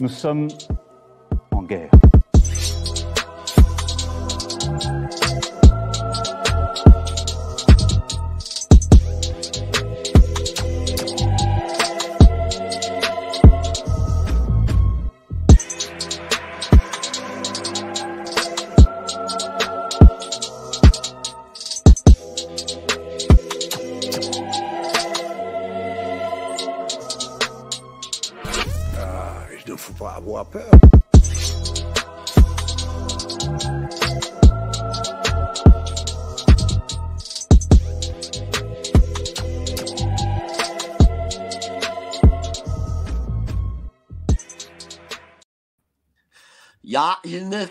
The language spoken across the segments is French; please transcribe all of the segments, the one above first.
Nous sommes en guerre.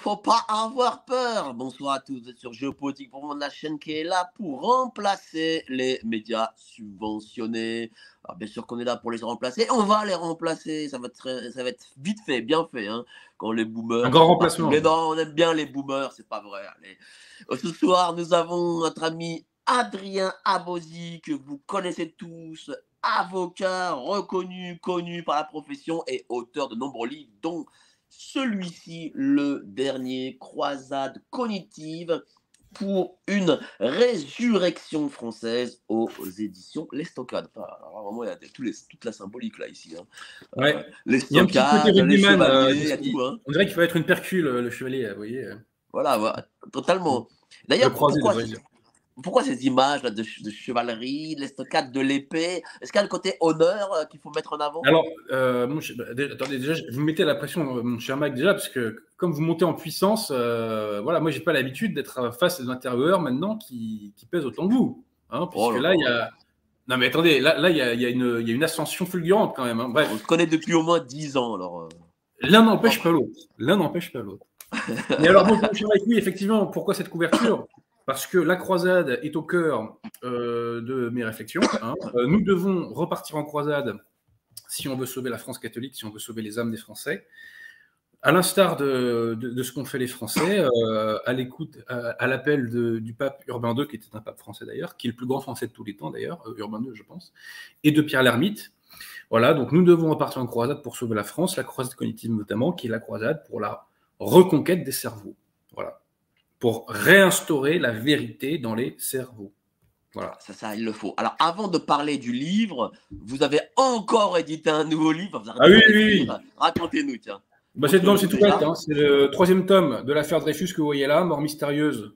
Faut pas avoir peur. Bonsoir à tous, vous êtes sur Géopolitique pour la chaîne qui est là pour remplacer les médias subventionnés. Alors, bien sûr qu'on est là pour les remplacer. On va les remplacer. Ça va être, très- ça va être vite fait, bien fait. Hein, quand les boomers. Un grand remplacement. Mais non, on aime bien les boomers, c'est pas vrai. Allez. Ce soir, nous avons notre ami Adrien Abosi, que vous connaissez tous, avocat reconnu, connu par la profession et auteur de nombreux livres, dont celui-ci, le dernier, Croisade cognitive pour une résurrection française aux éditions Les Stockades. Enfin, alors, vraiment, il y a des- tous les- toute la symbolique là ici. hein. Ouais. Euh, les Il y a un petit Stockades, les euh, chevaliers, tout. Hein. On dirait qu'il va être une percule, euh, le chevalier, vous voyez. euh. Voilà, voilà, totalement. Le D'ailleurs, pourquoi. Pourquoi ces images là, de, de chevalerie, l'estocade de l'épée? Est-ce qu'il y a le côté honneur euh, qu'il faut mettre en avant? Alors, euh, mon bah, attendez, déjà, je- vous me mettez la pression, euh, mon cher Mike, déjà, parce que comme vous montez en puissance, euh, voilà, moi, j'ai pas l'habitude d'être face à des intervieweurs maintenant qui, qui pèsent autant que vous. Hein, puisque Oh là là, il y a. Non, mais attendez, là, là, il y a, il y a une, il y a une ascension fulgurante quand même. hein. Bref, On se connaît depuis au moins 10 ans, alors. l'un n'empêche pas l'autre. L'un n'empêche pas l'autre. Mais alors, bon, mon cher Mike, oui, effectivement, pourquoi cette couverture? Parce que la croisade est au cœur euh, de mes réflexions. hein. Euh, nous devons repartir en croisade si on veut sauver la France catholique, si on veut sauver les âmes des Français. À l'instar de, ce qu'ont fait les Français, euh, à l'écoute, l'appel du pape Urbain II, qui était un pape français d'ailleurs, qui est le plus grand français de tous les temps d'ailleurs, Urbain II, je pense, et de Pierre l'Ermite. Voilà, donc nous devons repartir en croisade pour sauver la France, la croisade cognitive notamment, qui est la croisade pour la reconquête des cerveaux. Pour réinstaurer la vérité dans les cerveaux. Voilà. Ça, ça, il le faut. Alors, avant de parler du livre, vous avez encore édité un nouveau livre. Vous Ah oui, oui, d'écrire. Racontez-nous, tiens. Bah, c'est tout bête, hein. c'est le troisième tome de l'affaire Dreyfus que vous voyez là, Mort mystérieuse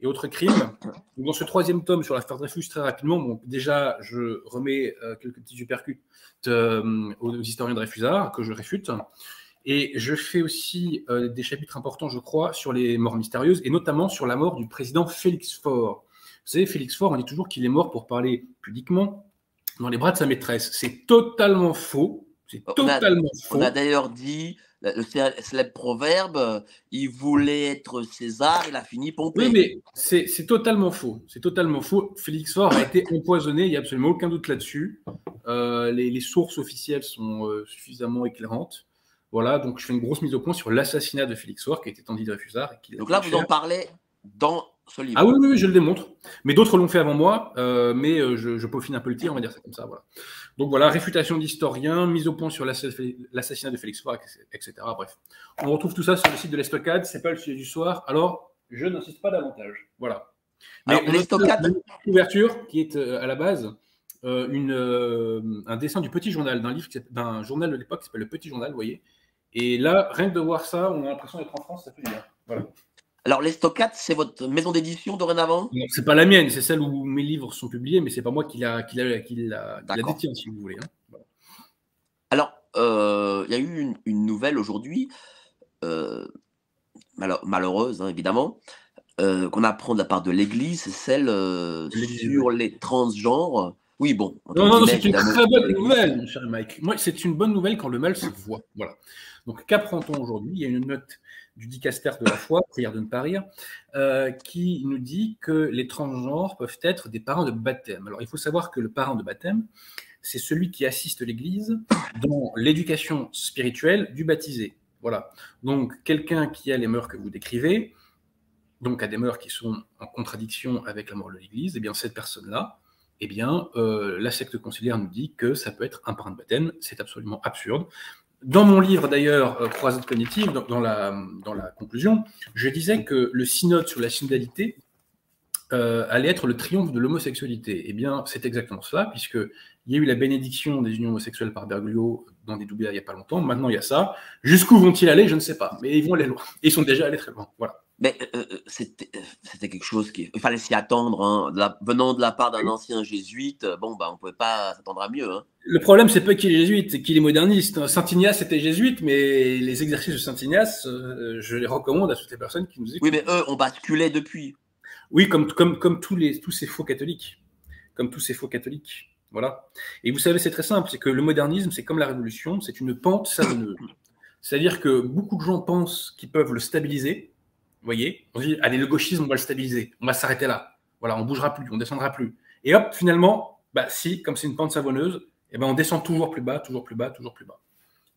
et autres crimes. Dans ce troisième tome sur l'affaire Dreyfus, très rapidement, bon, déjà, je remets euh, quelques petits supercutes euh, aux historiens Dreyfusards que je réfute. Et je fais aussi euh, des chapitres importants, je crois, sur les morts mystérieuses et notamment sur la mort du président Félix Faure. Vous savez, Félix Faure, on dit toujours qu'il est mort pour parler pudiquement dans les bras de sa maîtresse. C'est totalement faux. C'est On a- totalement faux. On a d'ailleurs dit le le cé- célèbre proverbe il voulait être César, il a fini Pompée. Oui, mais c'est c'est totalement faux. C'est totalement faux. Félix Faure a été empoisonné, il n'y a absolument aucun doute là-dessus. Euh, les, les sources officielles sont euh, suffisamment éclairantes. Voilà, donc je fais une grosse mise au point sur l'assassinat de Félix Faure, qui était Andy Dreyfusard. Et qui Donc là, vous en parlez dans ce livre. Ah oui, oui, oui, je le démontre. Mais d'autres l'ont fait avant moi, euh, mais euh, je, je peaufine un peu le tir, on va dire ça comme ça. Voilà. Donc voilà, réfutation d'historiens, mise au point sur l'assa- l'assassinat de Félix Faure, etc. Bref, on retrouve tout ça sur le site de l'Estocade, c'est pas le sujet du soir, alors je n'insiste pas davantage. Voilà. Alors, on l'Estocade- couverture qui est euh, à la base euh, une, un dessin du Petit Journal, d'un livre, d'un journal de l'époque qui s'appelle Le Petit Journal, vous voyez. Et là, rien que de voir ça, on a l'impression d'être en France, ça fait du bien. Voilà. Alors, l'Estocade, c'est votre maison d'édition dorénavant? Non, c'est pas la mienne, c'est celle où mes livres sont publiés, mais c'est pas moi qui la, qui la, qui la, qui la D'accord. détient, si vous voulez. hein. Voilà. Alors, euh, il y a eu une, une nouvelle aujourd'hui, euh, malheureuse hein, évidemment, euh, qu'on apprend de la part de l'Église, c'est celle sur les transgenres. Oui, bon. Non, non, c'est une très bonne nouvelle, mon cher Mike. Moi, c'est une bonne nouvelle quand le mal se voit. Voilà. Donc, qu'apprend-on aujourd'hui? Il y a une note du dicaster de la foi, prière de ne pas rire, euh, qui nous dit que les transgenres peuvent être des parents de baptême. Alors, il faut savoir que le parent de baptême, c'est celui qui assiste l'Église dans l'éducation spirituelle du baptisé. Voilà. Donc, quelqu'un qui a les mœurs que vous décrivez, donc a des mœurs qui sont en contradiction avec la morale de l'Église, eh bien, cette personne-là eh bien, euh, la secte conciliaire nous dit que ça peut être un parrain de baptême. C'est absolument absurde. Dans mon livre, d'ailleurs, euh, Croisade cognitive, dans, la, conclusion, je disais que le synode sur la synodalité euh, allait être le triomphe de l'homosexualité. Eh bien, c'est exactement cela, puisqu'il y a eu la bénédiction des unions homosexuelles par Bergoglio dans des doublés il n'y a pas longtemps. Maintenant, il y a ça. Jusqu'où vont-ils aller? Je ne sais pas. Mais ils vont aller loin. Ils sont déjà allés très loin. Voilà. Mais euh, euh, c'était euh, c'était quelque chose qui. Il fallait s'y attendre. Hein. De la- venant de la part d'un ancien jésuite, bon, bah, on ne pouvait pas s'attendre à mieux. Hein. Le problème, c'est pas qu'il est jésuite, c'est qu'il est moderniste. Saint Ignace était jésuite, mais les exercices de Saint Ignace, euh, je les recommande à toutes les personnes qui nous écoutent. Oui, mais eux, on basculait depuis. Oui, comme, comme, comme tous, les, tous ces faux catholiques. Comme tous ces faux catholiques. Voilà. Et vous savez, c'est très simple, c'est que le modernisme, c'est comme la révolution, c'est une pente savonneuse. C'est-à-dire que beaucoup de gens pensent qu'ils peuvent le stabiliser. Vous voyez On se dit, allez, le gauchisme, on va le stabiliser. On va s'arrêter là. Voilà, on bougera plus, on descendra plus. Et hop, finalement, bah si, comme c'est une pente savonneuse, eh ben on descend toujours plus bas, toujours plus bas, toujours plus bas.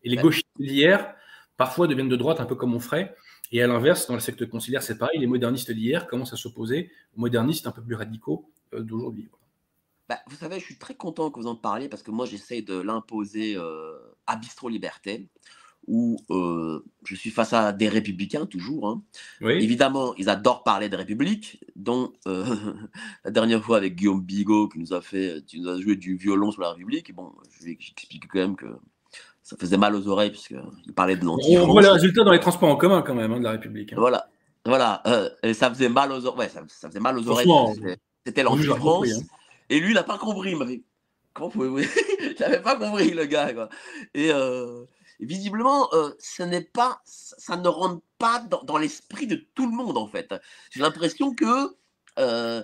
Et les gauchistes d'hier, parfois, deviennent de droite, un peu comme on ferait. Et à l'inverse, dans le secte conciliaire, c'est pareil. Les modernistes d'hier commencent à s'opposer aux modernistes un peu plus radicaux euh, d'aujourd'hui. Bah, vous savez, je suis très content que vous en parliez parce que moi, j'essaie de l'imposer euh, à Bistro Liberté, où euh, je suis face à des républicains toujours. hein. Oui. Évidemment, ils adorent parler de République, dont euh, la dernière fois avec Guillaume Bigot qui nous a fait, qui nous a joué du violon sur la République. Bon, je vais expliquer quand même que ça faisait mal aux oreilles puisqu'il parlait de On l'anti-France. voit les résultats dans les transports en commun quand même hein, de la République. hein. Voilà, voilà, euh, et ça faisait mal aux oreilles. Ouais, ça, ça faisait mal aux oreilles. C'était on l'anti-France. Et lui, il n'a pas compris. Il m'a fait Comment pouvez-vous J'avais pas compris, le gars. Quoi. Et euh, visiblement, euh, ce n'est pas, ça ne rentre pas dans, dans l'esprit de tout le monde, en fait. J'ai l'impression que, euh,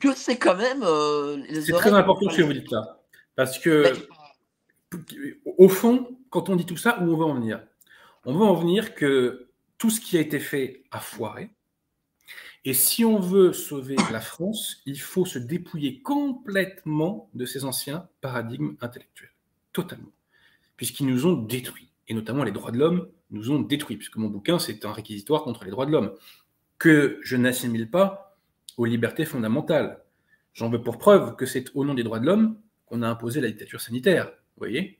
que c'est quand même. euh, C'est très important ce que vous dites là. Parce que, au fond, quand on dit tout ça, où on veut en venir? On veut en venir que tout ce qui a été fait a foiré. Et si on veut sauver la France, il faut se dépouiller complètement de ces anciens paradigmes intellectuels. Totalement. Puisqu'ils nous ont détruits. Et notamment les droits de l'homme nous ont détruits. Puisque mon bouquin, c'est un réquisitoire contre les droits de l'homme. Que je n'assimile pas aux libertés fondamentales. J'en veux pour preuve que c'est au nom des droits de l'homme qu'on a imposé la dictature sanitaire. Vous voyez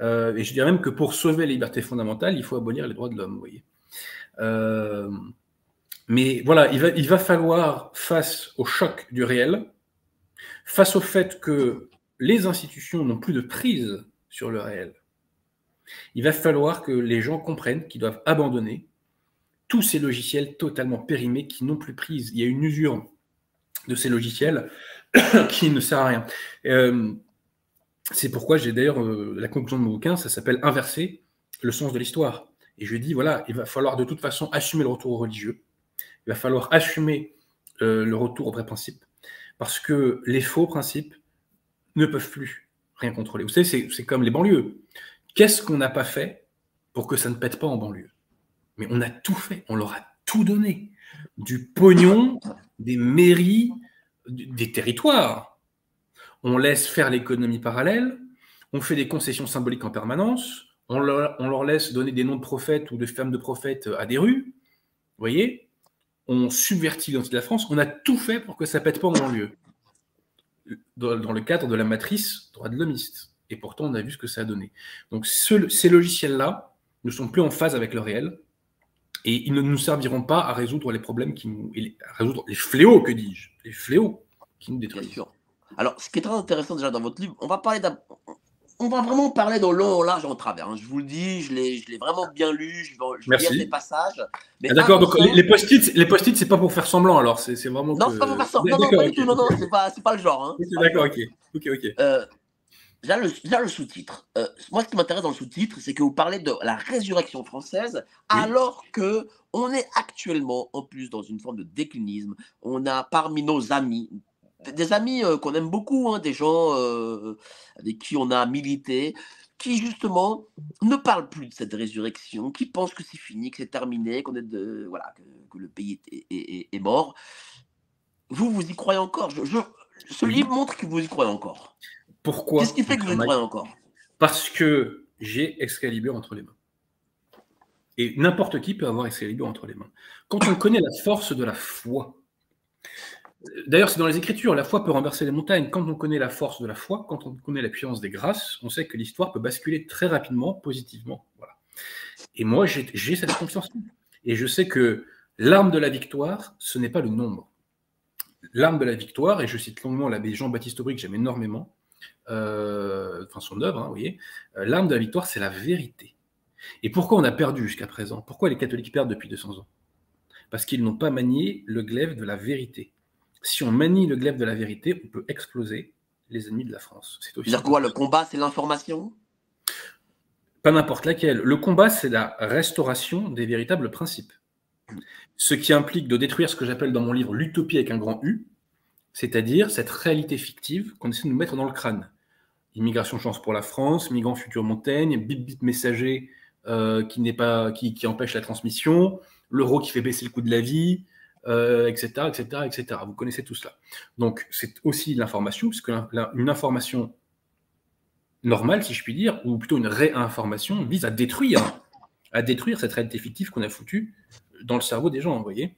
Euh, Et je dirais même que pour sauver les libertés fondamentales, il faut abolir les droits de l'homme. Vous voyez Euh, mais voilà, il va, il va falloir, face au choc du réel, face au fait que les institutions n'ont plus de prise sur le réel, il va falloir que les gens comprennent qu'ils doivent abandonner tous ces logiciels totalement périmés qui n'ont plus prise. Il y a une usure de ces logiciels qui ne sert à rien. Euh, c'est pourquoi j'ai d'ailleurs euh, la conclusion de mon bouquin, ça s'appelle Inverser le sens de l'histoire. Et je dis, voilà, il va falloir de toute façon assumer le retour religieux. Il va falloir assumer euh, le retour aux vrais principes. Parce que les faux principes ne peuvent plus rien contrôler. Vous savez, c'est- comme les banlieues. Qu'est-ce qu'on n'a pas fait pour que ça ne pète pas en banlieue? Mais on a tout fait, on leur a tout donné. Du pognon, des mairies, des territoires. On laisse faire l'économie parallèle, on fait des concessions symboliques en permanence, on leur, laisse donner des noms de prophètes ou de femmes de prophètes à des rues. Vous voyez? On subvertit l'identité de la France, on a tout fait pour que ça pète pas en banlieue. Dans, le cadre de la matrice droit de l'homiste. Et pourtant, on a vu ce que ça a donné. Donc, ce- ces logiciels-là ne sont plus en phase avec le réel et ils ne nous serviront pas à résoudre les problèmes qui nous. à résoudre les fléaux, que dis-je Les fléaux qui nous détruisent. Alors, ce qui est très intéressant déjà dans votre livre, on va parler On va vraiment parler dans long, en large, en travers. hein. Je vous le dis, je l'ai vraiment bien lu, je Merci. des passages. Ah, D'accord, donc les, post-it, les post-it, c'est pas pour faire semblant alors, c'est vraiment. Non, que- c'est pas pour faire ça. Non, non, pas. Non, non, c'est pas, pas le genre. Hein. D'accord, ok, ok, ok. Euh, Là, le, là, le sous-titre. Euh, moi, ce qui m'intéresse dans le sous-titre, c'est que vous parlez de la résurrection française, alors que on est actuellement, en plus, dans une forme de déclinisme. On a parmi nos amis, des- amis euh, qu'on aime beaucoup, hein, des gens euh, avec qui on a milité, qui justement ne parlent plus de cette résurrection, qui pensent que c'est fini, que c'est terminé, qu'on est de, voilà, que, que le pays est, est- est- est mort. Vous, vous y croyez encore? Je- je- Ce livre montre que vous y croyez encore. Pourquoi Qu'est-ce qui fait que vous y croyez encore? Parce que j'ai Excalibur entre les mains. Et n'importe qui peut avoir Excalibur entre les mains. Quand on connaît la force de la foi, D'ailleurs, c'est dans les Écritures. La foi peut renverser les montagnes. Quand on connaît la force de la foi, quand on connaît la puissance des grâces, on sait que l'histoire peut basculer très rapidement, positivement. Et moi, j'ai cette confiance. Et je sais que l'arme de la victoire, ce n'est pas le nombre. L'arme de la victoire, et je cite longuement l'abbé Jean-Baptiste Aubry, que j'aime énormément, euh, enfin son œuvre, hein, vous voyez, euh, l'arme de la victoire, c'est la vérité. Et pourquoi on a perdu jusqu'à présent? Pourquoi les catholiques perdent depuis 200 ans? Parce qu'ils n'ont pas manié le glaive de la vérité. Si on manie le glaive de la vérité, on peut exploser les ennemis de la France. C'est dire quoi Le combat, c'est l'information? Pas n'importe laquelle. Le combat, c'est la restauration des véritables principes. Ce qui implique de détruire ce que j'appelle dans mon livre l'utopie avec un grand U, c'est-à-dire cette réalité fictive qu'on essaie de nous mettre dans le crâne. Immigration chance pour la France, migrants futur Montaigne, bip bip messager euh, qui n'est pas qui, empêche la transmission, l'euro qui fait baisser le coût de la vie, etc., etc., etc. Vous connaissez tout cela. Donc c'est aussi l'information, puisque une information normale, si je puis dire, ou plutôt une réinformation, vise à détruire, à détruire cette réalité fictive qu'on a foutue dans le cerveau des gens, vous voyez.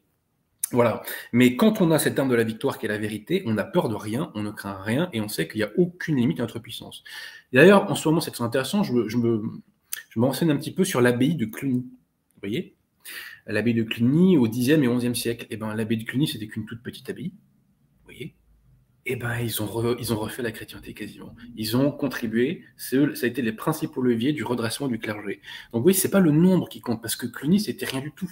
Voilà. Mais quand on a cette arme de la victoire qui est la vérité, on n'a peur de rien, on ne craint rien et on sait qu'il n'y a aucune limite à notre puissance. D'ailleurs, en ce moment, c'est intéressant, je, je, me, je me renseigne un petit peu sur l'abbaye de Cluny. Vous voyez L'abbaye de Cluny au 10e et 11e siècle. Et eh ben, l'abbaye de Cluny, c'était qu'une toute petite abbaye. Voyez? Et eh ben, ils ont, ils ont refait la chrétienté quasiment. Ils ont contribué. ça a été les principaux leviers du redressement du clergé. Donc oui, c'est pas le nombre qui compte, parce que Cluny, c'était rien du tout.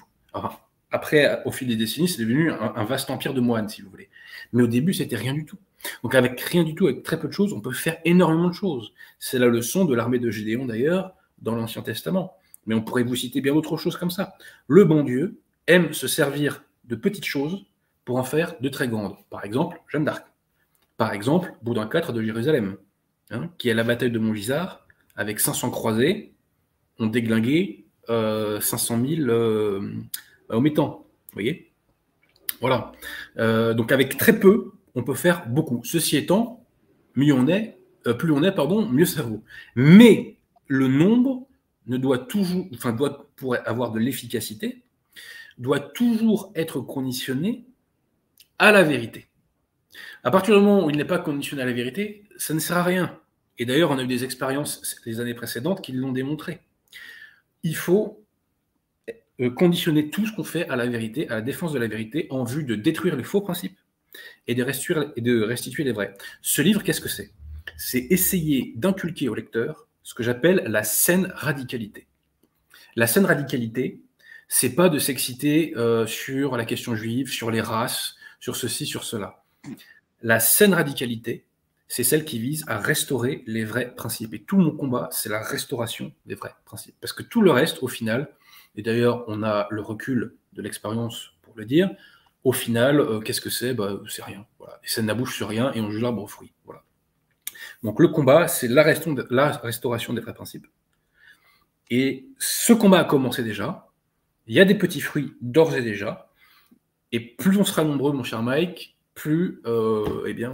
après, au fil des décennies, c'est devenu un, un, vaste empire de moines, si vous voulez. Mais au début, c'était rien du tout. Donc avec rien du tout, avec très peu de choses, on peut faire énormément de choses. C'est la leçon de l'armée de Gédéon d'ailleurs, dans l'Ancien Testament. Mais on pourrait vous citer bien d'autres choses comme ça. Le bon Dieu aime se servir de petites choses pour en faire de très grandes. Par exemple, Jeanne d'Arc. Par exemple, Boudin IV de Jérusalem, hein, qui à la bataille de Montgisard, avec 500 croisés, ont déglingué 500 000 euh, au Vous voyez? Voilà. Euh, donc avec très peu, on peut faire beaucoup. Ceci étant, mieux on est, euh, plus on est, pardon, mieux ça vaut. Mais le nombre ne doit toujours, enfin, doit, pour avoir de l'efficacité, doit toujours être conditionné à la vérité. À partir du moment où il n'est pas conditionné à la vérité, ça ne sert à rien. Et d'ailleurs, on a eu des expériences les années précédentes qui l'ont démontré. Il faut euh, conditionner tout ce qu'on fait à la vérité, à la défense de la vérité, en vue de détruire les faux principes et de restituer, et de restituer les vrais. Ce livre, qu'est-ce que c'est? C'est essayer d'inculquer au lecteur ce que j'appelle la saine radicalité. La saine radicalité, c'est pas de s'exciter euh, sur la question juive, sur les races, sur ceci, sur cela. La saine radicalité, c'est celle qui vise à restaurer les vrais principes. Et tout mon combat, c'est la restauration des vrais principes. Parce que tout le reste, au final, et d'ailleurs, on a le recul de l'expérience pour le dire, au final, euh, qu'est-ce que c'est? Bah, C'est rien. Voilà. Et ça n'abouche sur rien et on juge l'arbre au fruit. Voilà. Donc le combat, c'est la, restauration des vrais principes. Et ce combat a commencé déjà. Il y a des petits fruits d'ores et déjà. Et plus on sera nombreux, mon cher Mike, plus, euh, eh bien,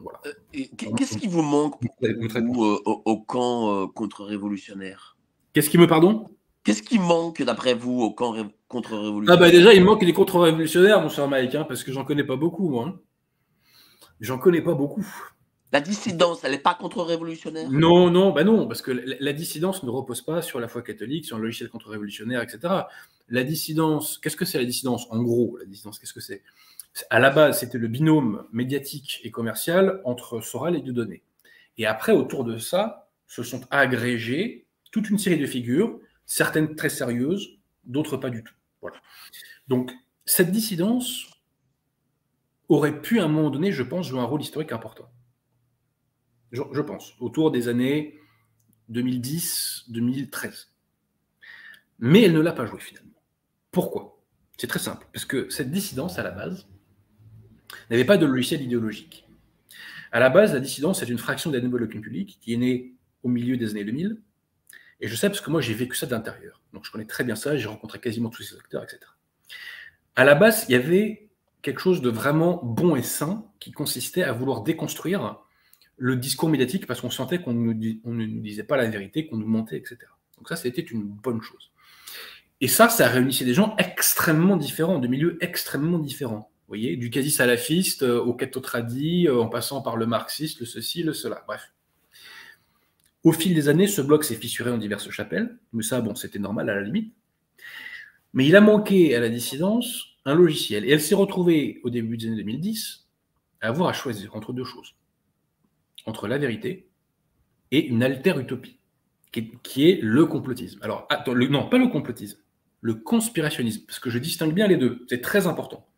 voilà. Euh, qu'est-ce qui vous manque euh, au, camp contre-révolutionnaire? Qu'est-ce qui me, pardon? Qu'est-ce qui manque, d'après vous, au camp contre-révolutionnaire? Ah bah déjà, il manque des contre-révolutionnaires, mon cher Mike, hein, parce que j'en connais pas beaucoup, moi. Hein. J'en connais pas beaucoup. La dissidence, elle n'est pas contre-révolutionnaire? Non, non, bah non, parce que la, dissidence ne repose pas sur la foi catholique, sur un logiciel contre-révolutionnaire, etc. La dissidence, qu'est-ce que c'est la dissidence? En gros, la dissidence, qu'est-ce que c'est? À la base, c'était le binôme médiatique et commercial entre Soral et Dieudonné. Et après, autour de ça, se sont agrégées toute une série de figures, certaines très sérieuses, d'autres pas du tout. Voilà. Donc, cette dissidence aurait pu, à un moment donné, je pense, jouer un rôle historique important je, pense, autour des années 2010-2013. Mais elle ne l'a pas joué finalement. Pourquoi? C'est très simple, parce que cette dissidence, à la base, n'avait pas de logiciel idéologique. À la base, la dissidence est une fraction de la nouvelle opinion publique qui est née au milieu des années 2000. Et je sais parce que moi, j'ai vécu ça de l'intérieur. Donc, je connais très bien ça, j'ai rencontré quasiment tous ces acteurs, etc. À la base, il y avait quelque chose de vraiment bon et sain qui consistait à vouloir déconstruire le discours médiatique parce qu'on sentait qu'on ne, nous disait pas la vérité, qu'on nous mentait, etc. Donc ça, c'était une bonne chose. Et ça, ça réunissait des gens extrêmement différents, de milieux extrêmement différents. voyez, du quasi-salafiste euh, au cathotradi, euh, en passant par le marxiste, le ceci, le cela, bref. Au fil des années, ce bloc s'est fissuré en diverses chapelles, mais ça, bon, c'était normal à la limite. Mais il a manqué à la dissidence un logiciel. Et elle s'est retrouvée au début des années 2010 à avoir à choisir entre deux choses. Entre la vérité et une alter-utopie, qui, est le complotisme. Alors, attends, non, pas le complotisme, le conspirationnisme, parce que je distingue bien les deux, c'est très important.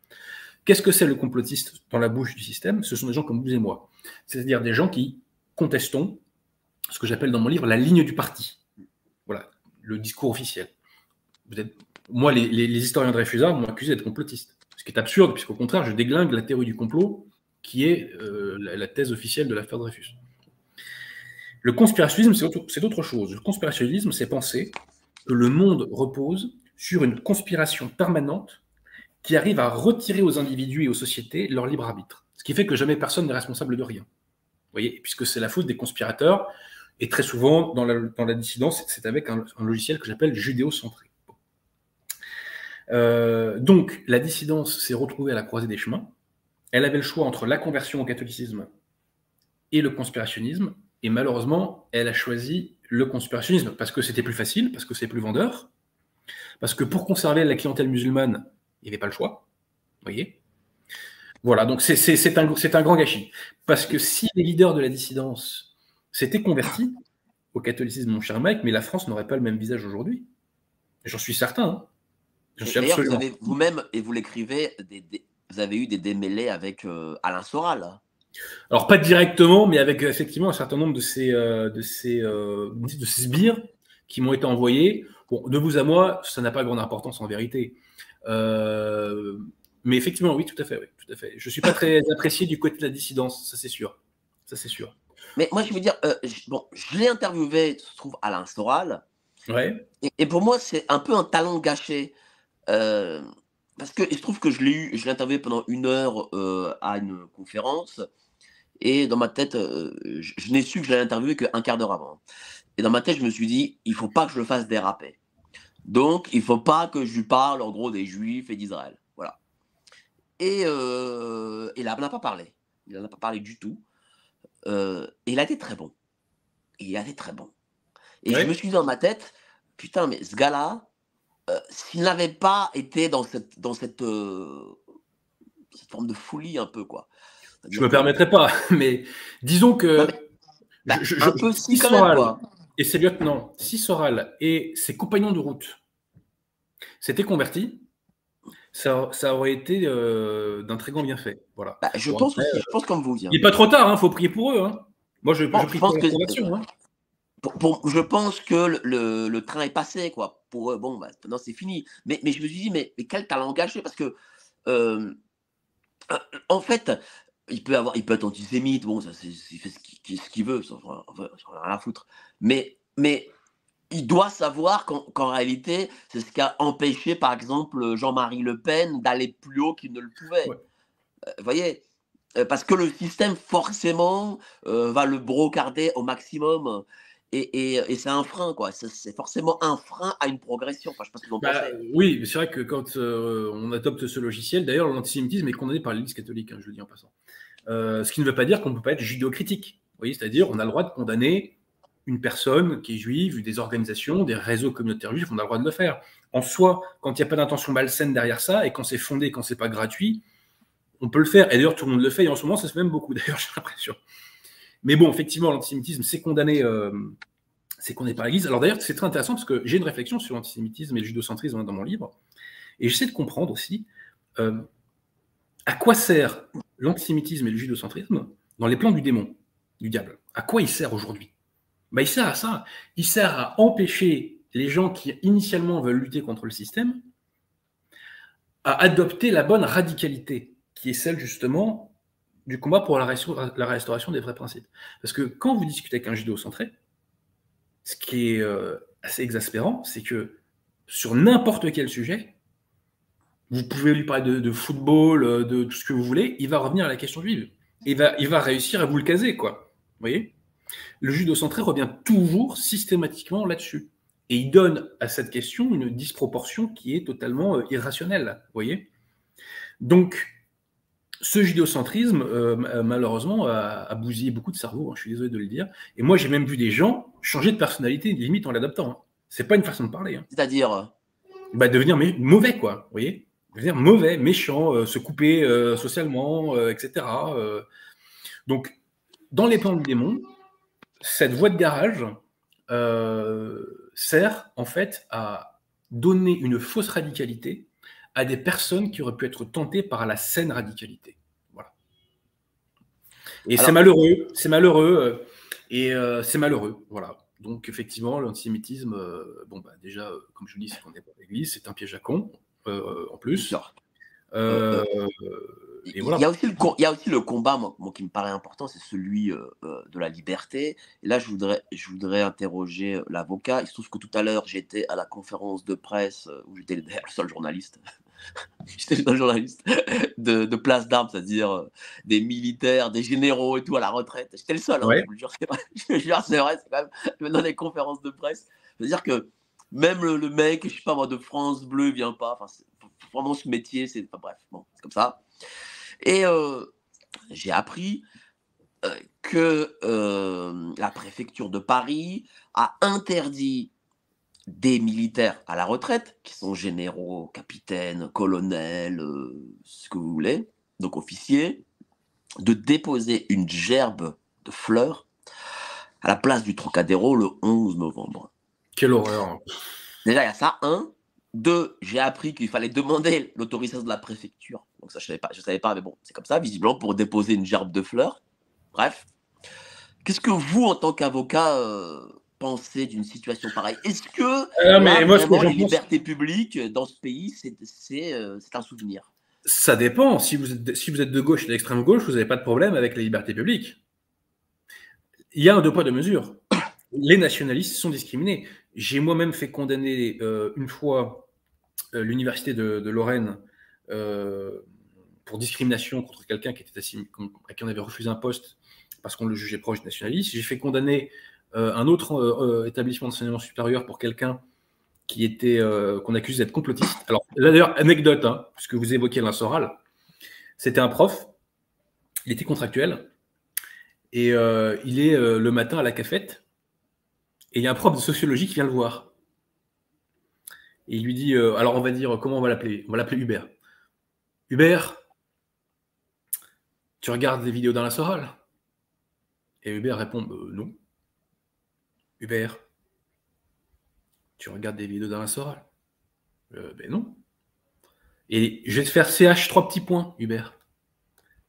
Qu'est-ce que c'est le complotiste dans la bouche du système? Ce sont des gens comme vous et moi, c'est-à-dire des gens qui contestons ce que j'appelle dans mon livre la ligne du parti. Voilà, le discours officiel. Moi, les, historiens de Dreyfusard m'ont accusé d'être complotiste, ce qui est absurde, puisqu'au contraire, je déglingue la théorie du complot, qui est euh, la, thèse officielle de l'affaire Dreyfus. Le conspirationnisme, c'est autre, chose. Le conspirationnisme, c'est penser que le monde repose sur une conspiration permanente qui arrive à retirer aux individus et aux sociétés leur libre arbitre. Ce qui fait que jamais personne n'est responsable de rien. Vous voyez, puisque c'est la faute des conspirateurs, et très souvent, dans la, dissidence, c'est avec un, logiciel que j'appelle judéo-centré. Euh, donc, la dissidence s'est retrouvée à la croisée des chemins. Elle avait le choix entre la conversion au catholicisme et le conspirationnisme. Et malheureusement, elle a choisi le conspirationnisme parce que c'était plus facile, parce que c'est plus vendeur, parce que pour conserver la clientèle musulmane, il n'y avait pas le choix. Vous voyez Voilà, donc c'est un, un grand gâchis. Parce que si les leaders de la dissidence s'étaient convertis au catholicisme, mon cher Mike, mais la France n'aurait pas le même visage aujourd'hui. J'en suis certain. Hein. D'ailleurs, vous avez vous-même, et vous l'écrivez, vous avez eu des démêlés avec euh, Alain Soral. Alors, pas directement, mais avec effectivement un certain nombre de ces, euh, de ces, euh, de ces sbires qui m'ont été envoyés. Bon, de vous à moi, ça n'a pas grande importance en vérité. Euh, mais effectivement, oui, tout à fait. Oui, tout à fait. Je ne suis pas très apprécié du côté de la dissidence, ça c'est sûr. Ça c'est sûr. Mais moi, je veux dire, je, bon, je l'ai interviewé, se trouve, Alain Soral. Ouais. Et, pour moi, c'est un peu un talent gâché. Parce que je trouve que je l'ai eu, je l'ai interviewé pendant une heure à une conférence. Et dans ma tête, euh, je, n'ai su que je l'allais interviewer qu'un quart d'heure avant. Et dans ma tête, je me suis dit, il faut pas que je le fasse déraper. Donc, il faut pas que je lui parle en gros des Juifs et d'Israël. Voilà. Et, euh, il n'en a pas parlé. Il n'en a pas parlé du tout. Euh, et il a été très bon. Il a été très bon. Et je me suis dit dans ma tête, putain, mais ce gars-là, s'il n'avait pas été dans cette, dans cette, cette forme de folie un peu, quoi, je me permettrai pas, mais disons que. Bah, je, un peu si quand même, Et ses lieutenants, si Soral et ses compagnons de route s'étaient convertis, ça, ça, aurait été euh, d'un très grand bienfait. Voilà. Bah, je, pense aussi, je pense comme vous. Il n'est pas trop tard, il hein, faut prier pour eux. Hein. Moi, je, pense que, hein. je pense que le, le, train est passé, quoi. Pour eux, bon, bah, maintenant c'est fini. Mais, mais je me suis dit, mais, mais quel talent gâché Parce que, euh, en fait, il peut avoir, il peut être antisémite, bon, ça, il fait ce qu'il veut, ça, rien à foutre. Mais, mais il doit savoir qu'en réalité, c'est ce qui a empêché, par exemple, Jean-Marie Le Pen d'aller plus haut qu'il ne le pouvait. Euh, vous voyez euh, Parce que le système, forcément, euh, va le brocarder au maximum. Et, et, c'est un frein, quoi. C'est forcément un frein à une progression. Enfin, je en bah, Oui, mais c'est vrai que quand on adopte ce logiciel, d'ailleurs, l'antisémitisme est condamné par l'Église catholique, hein, je le dis en passant. Euh, ce qui ne veut pas dire qu'on ne peut pas être judéo-critique. C'est-à-dire on a le droit de condamner une personne qui est juive, des organisations, des réseaux communautaires juifs, on a le droit de le faire. En soi, quand il n'y a pas d'intention malsaine derrière ça, et quand c'est fondé, quand c'est pas gratuit, on peut le faire. Et d'ailleurs, tout le monde le fait, et en ce moment, ça se fait même beaucoup, d'ailleurs, j'ai l'impression. Mais bon, effectivement, l'antisémitisme, c'est condamné, euh, c'est condamné par l'Église. Alors d'ailleurs, c'est très intéressant parce que j'ai une réflexion sur l'antisémitisme et le judocentrisme dans mon livre, et j'essaie de comprendre aussi euh, à quoi sert l'antisémitisme et le judocentrisme dans les plans du démon, du diable? À quoi il sert aujourd'hui? Bah, Il sert à ça. Il sert à empêcher les gens qui initialement veulent lutter contre le système à adopter la bonne radicalité, qui est celle justement du combat pour la, restauration des vrais principes. Parce que quand vous discutez avec un judéo-centré, ce qui est euh, assez exaspérant, c'est que sur n'importe quel sujet, vous pouvez lui parler de, football, euh, de tout ce que vous voulez, il va revenir à la question juive. Il va, réussir à vous le caser, quoi. Voyez? Le judo-centré revient toujours systématiquement là-dessus. Et il donne à cette question une disproportion qui est totalement euh, irrationnelle. Vous voyez? Donc, ce judéocentrisme, euh, malheureusement, a, bousillé beaucoup de cerveaux, hein, je suis désolé de le dire. Et moi, j'ai même vu des gens changer de personnalité, limite en l'adaptant. Hein. C'est pas une façon de parler. Hein. C'est-à-dire bah, Devenir mauvais, quoi. Vous voyez Devenir mauvais, méchant, euh, se couper euh, socialement, etc. Donc, dans les plans du démon, cette voie de garage sert en fait à donner une fausse radicalité à des personnes qui auraient pu être tentées par la saine radicalité. Voilà. Et c'est malheureux, c'est malheureux, euh, et euh, c'est malheureux, voilà. Donc effectivement, l'antisémitisme, euh, bon bah déjà, comme je vous dis, c'est qu'on n'est pas l'église, c'est un piège à con, en plus. il, y a aussi le, il y a aussi le combat moi, qui me paraît important, c'est celui de la liberté. Et là, je voudrais, je voudrais interroger l'avocat. Il se trouve que tout à l'heure, j'étais à la conférence de presse où j'étais le seul journaliste J'étais un journaliste de, place d'armes, c'est-à-dire euh, des militaires, des généraux et tout à la retraite. J'étais le seul, hein, je vous jure, c'est vrai, c'est vrai, quand même dans les conférences de presse. C'est-à-dire que même le, mec, je sais pas moi, de France Bleu vient pas. Enfin, vraiment ce métier, c'est. bref, bon, c'est comme ça. Et euh, j'ai appris euh, que la préfecture de Paris a interdit des militaires à la retraite, qui sont généraux, capitaines, colonels, euh, ce que vous voulez, donc officiers, de déposer une gerbe de fleurs à la place du Trocadéro le 11 novembre. Quelle horreur Déjà, il y a ça, un. Deux, j'ai appris qu'il fallait demander l'autorisation de la préfecture. Donc ça, je ne savais pas, je savais pas, mais bon, c'est comme ça, visiblement, pour déposer une gerbe de fleurs. Bref. Qu'est-ce que vous, en tant qu'avocat, euh, penser d'une situation pareille Est-ce que euh, mais moi, la liberté publique dans ce pays, euh, c'est un souvenir? Ça dépend. Si vous, êtes, si vous êtes de gauche et d'extrême gauche, vous n'avez pas de problème avec la liberté publique. Il y a un deux poids, deux mesures. Les nationalistes sont discriminés. J'ai moi-même fait condamner euh, une fois l'université de, Lorraine pour discrimination contre quelqu'un qui était à qui on avait refusé un poste parce qu'on le jugeait proche nationaliste. J'ai fait condamner euh, un autre euh, euh, établissement d'enseignement supérieur pour quelqu'un qui était qu'on accuse d'être complotiste. Alors d'ailleurs anecdote, hein, puisque vous évoquez l'insoral, c'était un prof, il était contractuel et il est le matin à la cafette et il y a un prof de sociologie qui vient le voir. Et il lui dit, alors on va dire, comment on va l'appeler? On va l'appeler Hubert. Hubert, tu regardes des vidéos dans la Et Hubert répond, non. Hubert, tu regardes des vidéos la Soral? Euh, Ben non. Et je vais te faire CH trois petits points, Hubert.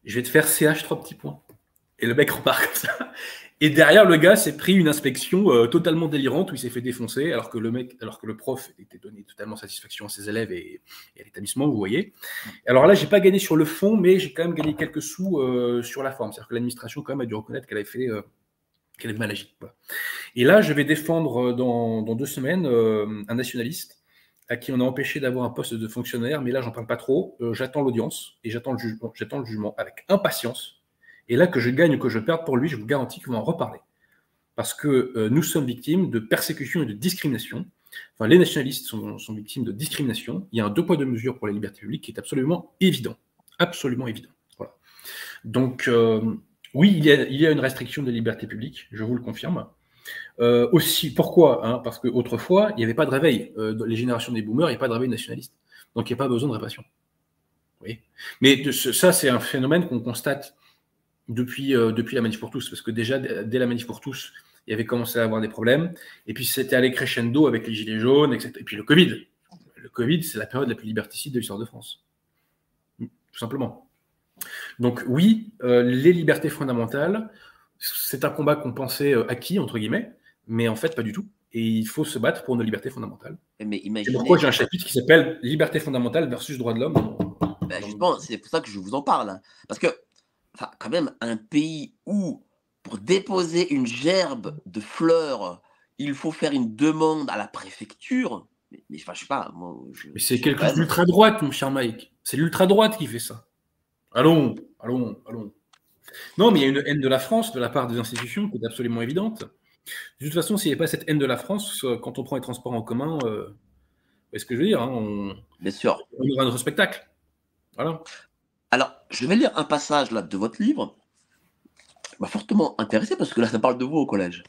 Je vais te faire CH trois petits points. Et le mec repart comme ça. Et derrière, le gars s'est pris une inspection euh, totalement délirante où il s'est fait défoncer, alors que le mec, alors que le prof était donné totalement satisfaction à ses élèves et, à l'établissement, vous voyez. Alors là, j'ai pas gagné sur le fond, mais j'ai quand même gagné quelques sous euh, sur la forme. C'est-à-dire que l'administration quand même a dû reconnaître qu'elle avait fait qu'elle est mal Et là, je vais défendre euh, dans, deux semaines euh, un nationaliste à qui on a empêché d'avoir un poste de fonctionnaire, mais là, j'en parle pas trop. Euh, j'attends l'audience et j'attends le jugement. J'attends le jugement avec impatience. Et là, que je gagne ou que je perde pour lui, je vous garantis qu'on va en reparler. Parce que nous sommes victimes de persécution et de discrimination. Enfin, les nationalistes sont, victimes de discrimination. Il y a un deux poids deux mesures pour la liberté publique qui est absolument évident. Absolument évident. Voilà. Donc, oui, il y, a, une restriction de liberté publique, je vous le confirme. Euh, aussi, pourquoi hein, Parce qu'autrefois, il n'y avait pas de réveil. Euh, dans les générations des boomers, il n'y a pas de réveil nationaliste. Donc, il n'y a pas besoin de répression. Oui. Mais ça, c'est un phénomène qu'on constate depuis, euh, depuis la manif pour tous. Parce que déjà, dès la manif pour tous, il y avait commencé à avoir des problèmes. Et puis, c'était allé crescendo avec les gilets jaunes, etc. Et puis, le Covid. Le Covid, c'est la période la plus liberticide de l'histoire de France. Tout simplement. Donc oui, euh, les libertés fondamentales, c'est un combat qu'on pensait euh, acquis, entre guillemets, mais en fait pas du tout. Et il faut se battre pour nos libertés fondamentales. Mais C'est pourquoi j'ai un chapitre qui s'appelle Liberté fondamentale versus droit de l'homme. Ben, justement, c'est pour ça que je vous en parle. Hein. Parce que, quand même, un pays où, pour déposer une gerbe de fleurs, il faut faire une demande à la préfecture. Mais, mais je sais pas. mais c'est quelque chose d'ultra droite, mon cher Mike. C'est l'ultra droite qui fait ça. Allons, allons, allons. Non, mais il y a une haine de la France de la part des institutions qui est absolument évidente. De toute façon, s'il n'y avait pas cette haine de la France, euh, quand on prend les transports en commun, euh, ce que je veux dire hein, on, Bien sûr. on aura notre spectacle. Voilà. Alors, je vais lire un passage là de votre livre. Il m'a fortement intéressé parce que là, ça parle de vous au collège.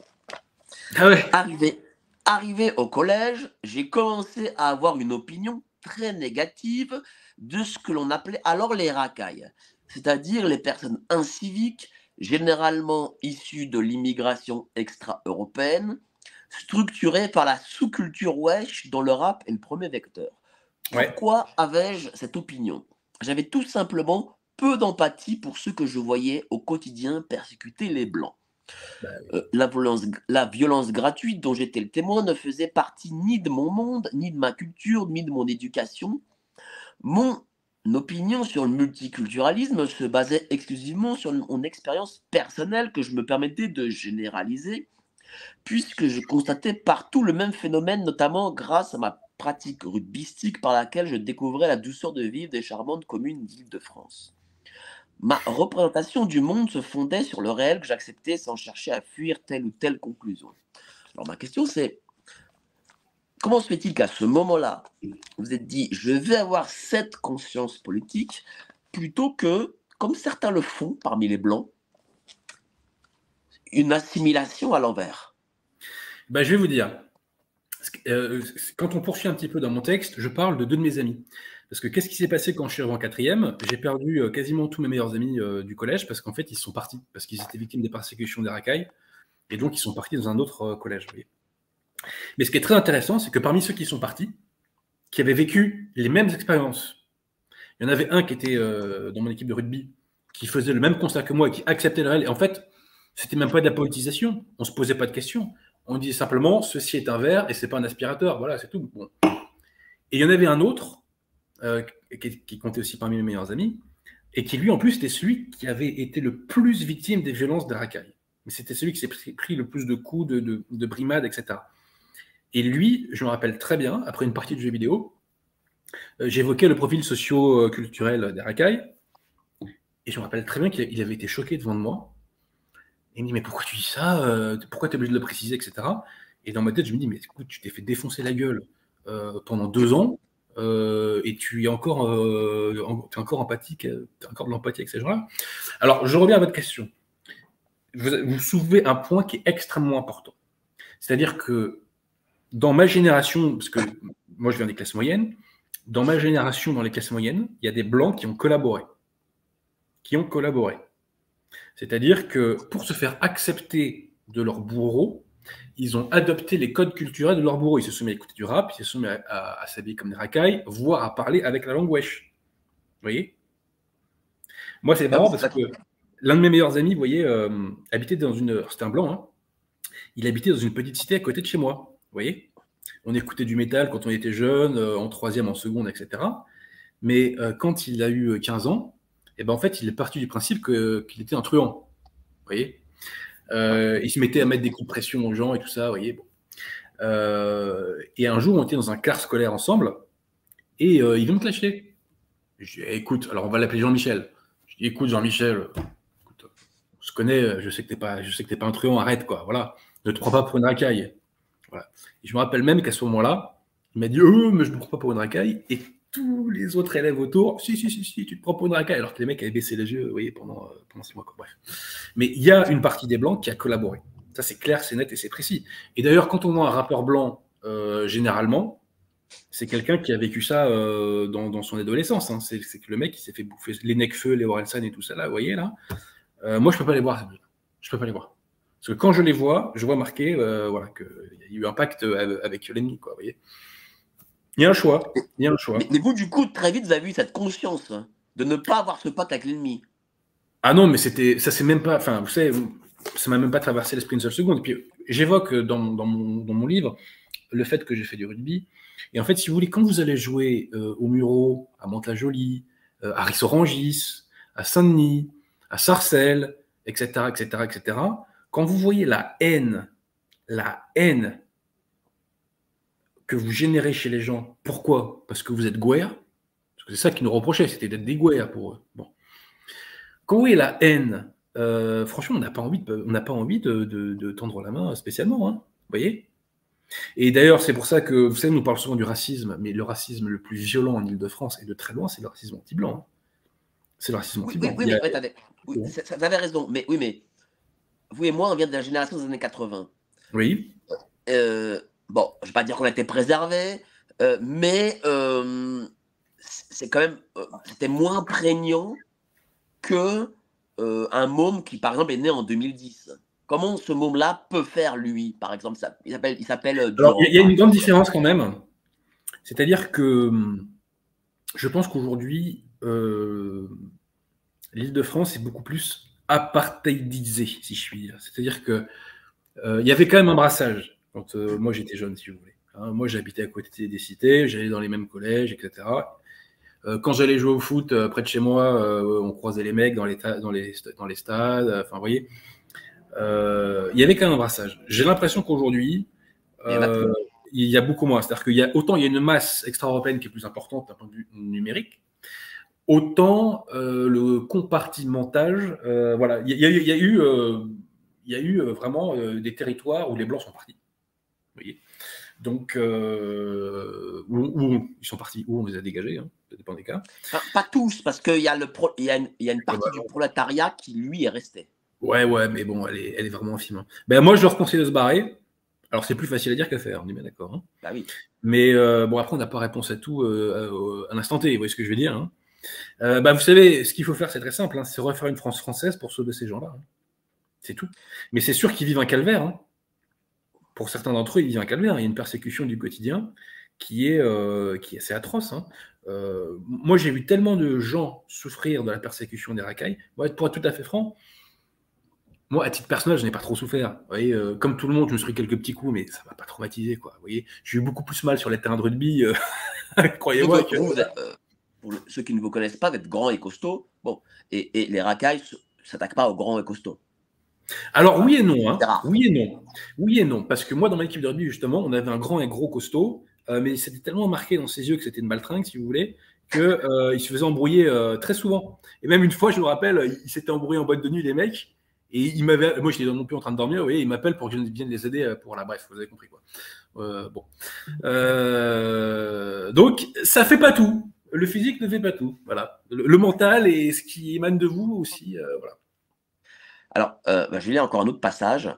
Ah ouais Arrivé, arrivé au collège, j'ai commencé à avoir une opinion très négative de ce que l'on appelait alors les racailles, c'est-à-dire les personnes inciviques, généralement issues de l'immigration extra-européenne, structurées par la sous-culture wesh dont le rap est le premier vecteur. Ouais. Pourquoi avais-je cette opinion? J'avais tout simplement peu d'empathie pour ceux que je voyais au quotidien persécuter les Blancs. Euh, la, violence, la violence gratuite dont j'étais le témoin ne faisait partie ni de mon monde, ni de ma culture, ni de mon éducation. Mon opinion sur le multiculturalisme se basait exclusivement sur mon expérience personnelle que je me permettais de généraliser, puisque je constatais partout le même phénomène, notamment grâce à ma pratique rugbystique par laquelle je découvrais la douceur de vivre des charmantes communes d'Île-de-France. Ma représentation du monde se fondait sur le réel que j'acceptais sans chercher à fuir telle ou telle conclusion. Alors ma question c'est, comment se fait-il qu'à ce moment-là, vous êtes dit, je vais avoir cette conscience politique plutôt que, comme certains le font parmi les Blancs, une assimilation à l'envers? Ben, Je vais vous dire, euh, quand on poursuit un petit peu dans mon texte, je parle de deux de mes amis. Parce que qu'est-ce qui s'est passé quand je suis arrivé en quatrième? J'ai perdu euh, quasiment tous mes meilleurs amis euh, du collège parce qu'en fait, ils sont partis, parce qu'ils étaient victimes des persécutions des racailles, et donc ils sont partis dans un autre euh, collège. Mais ce qui est très intéressant, c'est que parmi ceux qui sont partis, qui avaient vécu les mêmes expériences, il y en avait un qui était dans mon équipe de rugby, qui faisait le même constat que moi et qui acceptait le réel. Et en fait, c'était même pas de la politisation, on se posait pas de questions. On disait simplement, ceci est un verre et c'est pas un aspirateur. Voilà, c'est tout. Bon. Et il y en avait un autre euh, qui, comptait aussi parmi mes meilleurs amis, et qui lui en plus était celui qui avait été le plus victime des violences racailles. Mais c'était celui qui s'est pris, le plus de coups, de, de, brimades, etc. Et lui, je me rappelle très bien, après une partie de jeux vidéo, euh, j'évoquais le profil socio-culturel racailles, et je me rappelle très bien qu'il avait été choqué devant moi. Et il me dit, mais pourquoi tu dis ça euh, Pourquoi tu es obligé de le préciser, etc. Et dans ma tête, je me dis, mais écoute, tu t'es fait défoncer la gueule pendant deux ans, euh, et tu es encore, euh, encore empathique, as encore de l'empathie avec ces gens-là. Alors, je reviens à votre question. Vous, vous soulevez un point qui est extrêmement important. C'est-à-dire que dans ma génération, parce que moi je viens des classes moyennes, dans ma génération, dans les classes moyennes, il y a des blancs qui ont collaboré. Qui ont collaboré. C'est-à-dire que pour se faire accepter de leur bourreau, ils ont adopté les codes culturels de leur bourreau. Ils se sont mis à écouter du rap, ils se sont mis à, s'habiller comme des racailles, voire à parler avec la langue wesh. Vous voyez? Moi, c'est marrant parce que l'un de mes meilleurs amis, vous voyez, euh, habitait dans une. C'était un blanc, hein il habitait dans une petite cité à côté de chez moi. Vous voyez? On écoutait du métal quand on était jeune, euh, en troisième, en seconde, etc. Mais euh, quand il a eu 15 ans, et eh ben, en fait, il est parti du principe qu'il était un truand. Vous voyez? Euh, il se mettait à mettre des coups de pression aux gens et tout ça, vous voyez. Euh, et un jour, on était dans un car scolaire ensemble et euh, il veut me clasher. Je dis, écoute, alors on va l'appeler Jean-Michel. Je dis, écoute, Jean-Michel, on se connaît, je sais que t'es pas, je sais que t'es pas un truand, arrête quoi, voilà. Ne te prends pas pour une racaille. Voilà. Et je me rappelle même qu'à ce moment-là, il m'a dit, oh, mais je ne me prends pas pour une racaille. Et tous les autres élèves autour, si, si, si, si, tu te pour une racaille, alors que les mecs avaient baissé les yeux, voyez, pendant, euh, pendant six mois. Bref. Mais il y a une partie des blancs qui a collaboré. Ça, c'est clair, c'est net et c'est précis. Et d'ailleurs, quand on voit un rappeur blanc, euh, généralement, c'est quelqu'un qui a vécu ça euh, dans, son adolescence. Hein. C'est, que le mec qui s'est fait bouffer les Necfeu, les Orelsan et tout ça, là, vous voyez, là. moi, je peux pas les voir, Je peux pas les voir. Parce que quand je les vois, je vois marqué voilà, qu'il y a eu un pacte avec l'ennemi, quoi, voyez. Il y a un choix. Il y a un choix. Mais, vous, du coup, très vite, vous avez eu cette conscience de ne pas avoir ce pacte avec l'ennemi. Ah non, mais c'était, ça c'est même pas, enfin, vous savez, ça m'a même pas traversé l'esprit une seule seconde. Et puis, j'évoque dans, dans, mon, dans, mon, livre le fait que j'ai fait du rugby. Et en fait, si vous voulez, quand vous allez jouer euh, au Muro, à Mantes-la-Jolie, euh, à Rissorangis, à Saint-Denis, à Sarcelles, etc., etc., etc., quand vous voyez la haine, la haine que vous générez chez les gens. Pourquoi? Parce que vous êtes guerre. Parce que c'est ça qu'ils nous reprochaient, c'était d'être des guerres pour eux. Bon. Quand vous la haine, euh, franchement, on n'a pas envie, de, on pas envie de, tendre la main spécialement. Hein, vous voyez? Et d'ailleurs, c'est pour ça que, vous savez, nous parlons souvent du racisme, mais le racisme le plus violent en Ile-de-France et de très loin, c'est le racisme anti-blanc. Hein. C'est le racisme anti-blanc. oui, oui, mais a-. Oui, vous avez raison. Mais oui, mais vous et moi, on vient de la génération des années 80. oui. Euh, bon, je vais pas dire qu'on a été préservé, euh, mais euh, c'est quand même, euh, c'était moins prégnant que un môme qui, par exemple, est né en 2010. Comment ce môme-là peut faire lui, par exemple? Ça, Il s'appelle, il s'appelle. il y a- une grande différence quand même. C'est-à-dire que hum, je pense qu'aujourd'hui, euh, l'île de France est beaucoup plus apartheidisée, si je puis dire. C'est-à-dire que euh, il y avait quand même un brassage quand euh, moi j'étais jeune, si vous voulez. Hein, moi, j'habitais à côté des cités, j'allais dans les mêmes collèges, etc. Euh, quand j'allais jouer au foot euh, près de chez moi, on croisait les mecs dans les, dans les, dans les stades. Enfin, vous voyez, il y avait quand même un brassage. J'ai l'impression qu'aujourd'hui, Il y a il y a beaucoup moins. C'est-à-dire qu'il y a autant il y a une masse extra-européenne qui est plus importante d'un point de vue numérique, autant euh, le compartimentage, euh, voilà, il y, a- il y a eu, euh, y a eu vraiment des territoires où les blancs sont partis. Voyez Donc, euh, où, où ils sont partis, où on les a dégagés, hein, ça dépend des cas. Enfin, pas tous, parce qu'il y, a le pro- il y, a une- il y a une partie bah, du prolétariat qui, lui, est resté. Ouais, ouais, mais bon, elle est, elle est vraiment infime. hein. Ben, moi, je leur conseille de se barrer. Alors, c'est plus facile à dire qu'à faire, on est bien d'accord. hein. Bah oui. Mais euh, bon, après, on n'a pas réponse à tout euh, à l'instant T, vous voyez ce que je veux dire. hein. Euh, bah, vous savez, ce qu'il faut faire, c'est très simple, hein, c'est refaire une France française pour sauver ces gens-là. hein. C'est tout. Mais c'est sûr qu'ils vivent un calvaire. hein. Pour certains d'entre eux, ils vivent un calvaire. Il y a une persécution du quotidien qui est, euh, qui est assez atroce. hein. Euh, moi, j'ai vu tellement de gens souffrir de la persécution des racailles. Moi, pour être tout à fait franc, moi, à titre personnel, je n'ai pas trop souffert. Vous voyez, euh, comme tout le monde, je me suis pris quelques petits coups, mais ça m'a pas traumatisé, quoi. Vous voyez, j'ai eu beaucoup plus mal sur les terrains de rugby. Croyez-moi que. pour ceux qui ne vous connaissent pas, vous êtes grand et costaud. Bon, et, et les racailles ne s'attaquent pas aux grands et costauds. Alors oui et non, hein. Oui et non, oui et non, parce que moi dans mon équipe de rugby justement, on avait un grand et gros costaud, euh, mais c'était tellement marqué dans ses yeux que c'était une baltringue, si vous voulez, que euh, il se faisait embrouiller euh, très souvent. Et même une fois, je me rappelle, il, s'était embrouillé en boîte de nuit les mecs, et il m'avait, moi j'étais non plus en train de dormir, vous voyez, il m'appelle pour que je vienne les aider pour la bref, vous avez compris quoi. Bon, donc ça fait pas tout. Le physique ne fait pas tout, voilà. Le, le mental et ce qui émane de vous aussi, voilà. Alors, euh, bah, je vais lire encore un autre passage.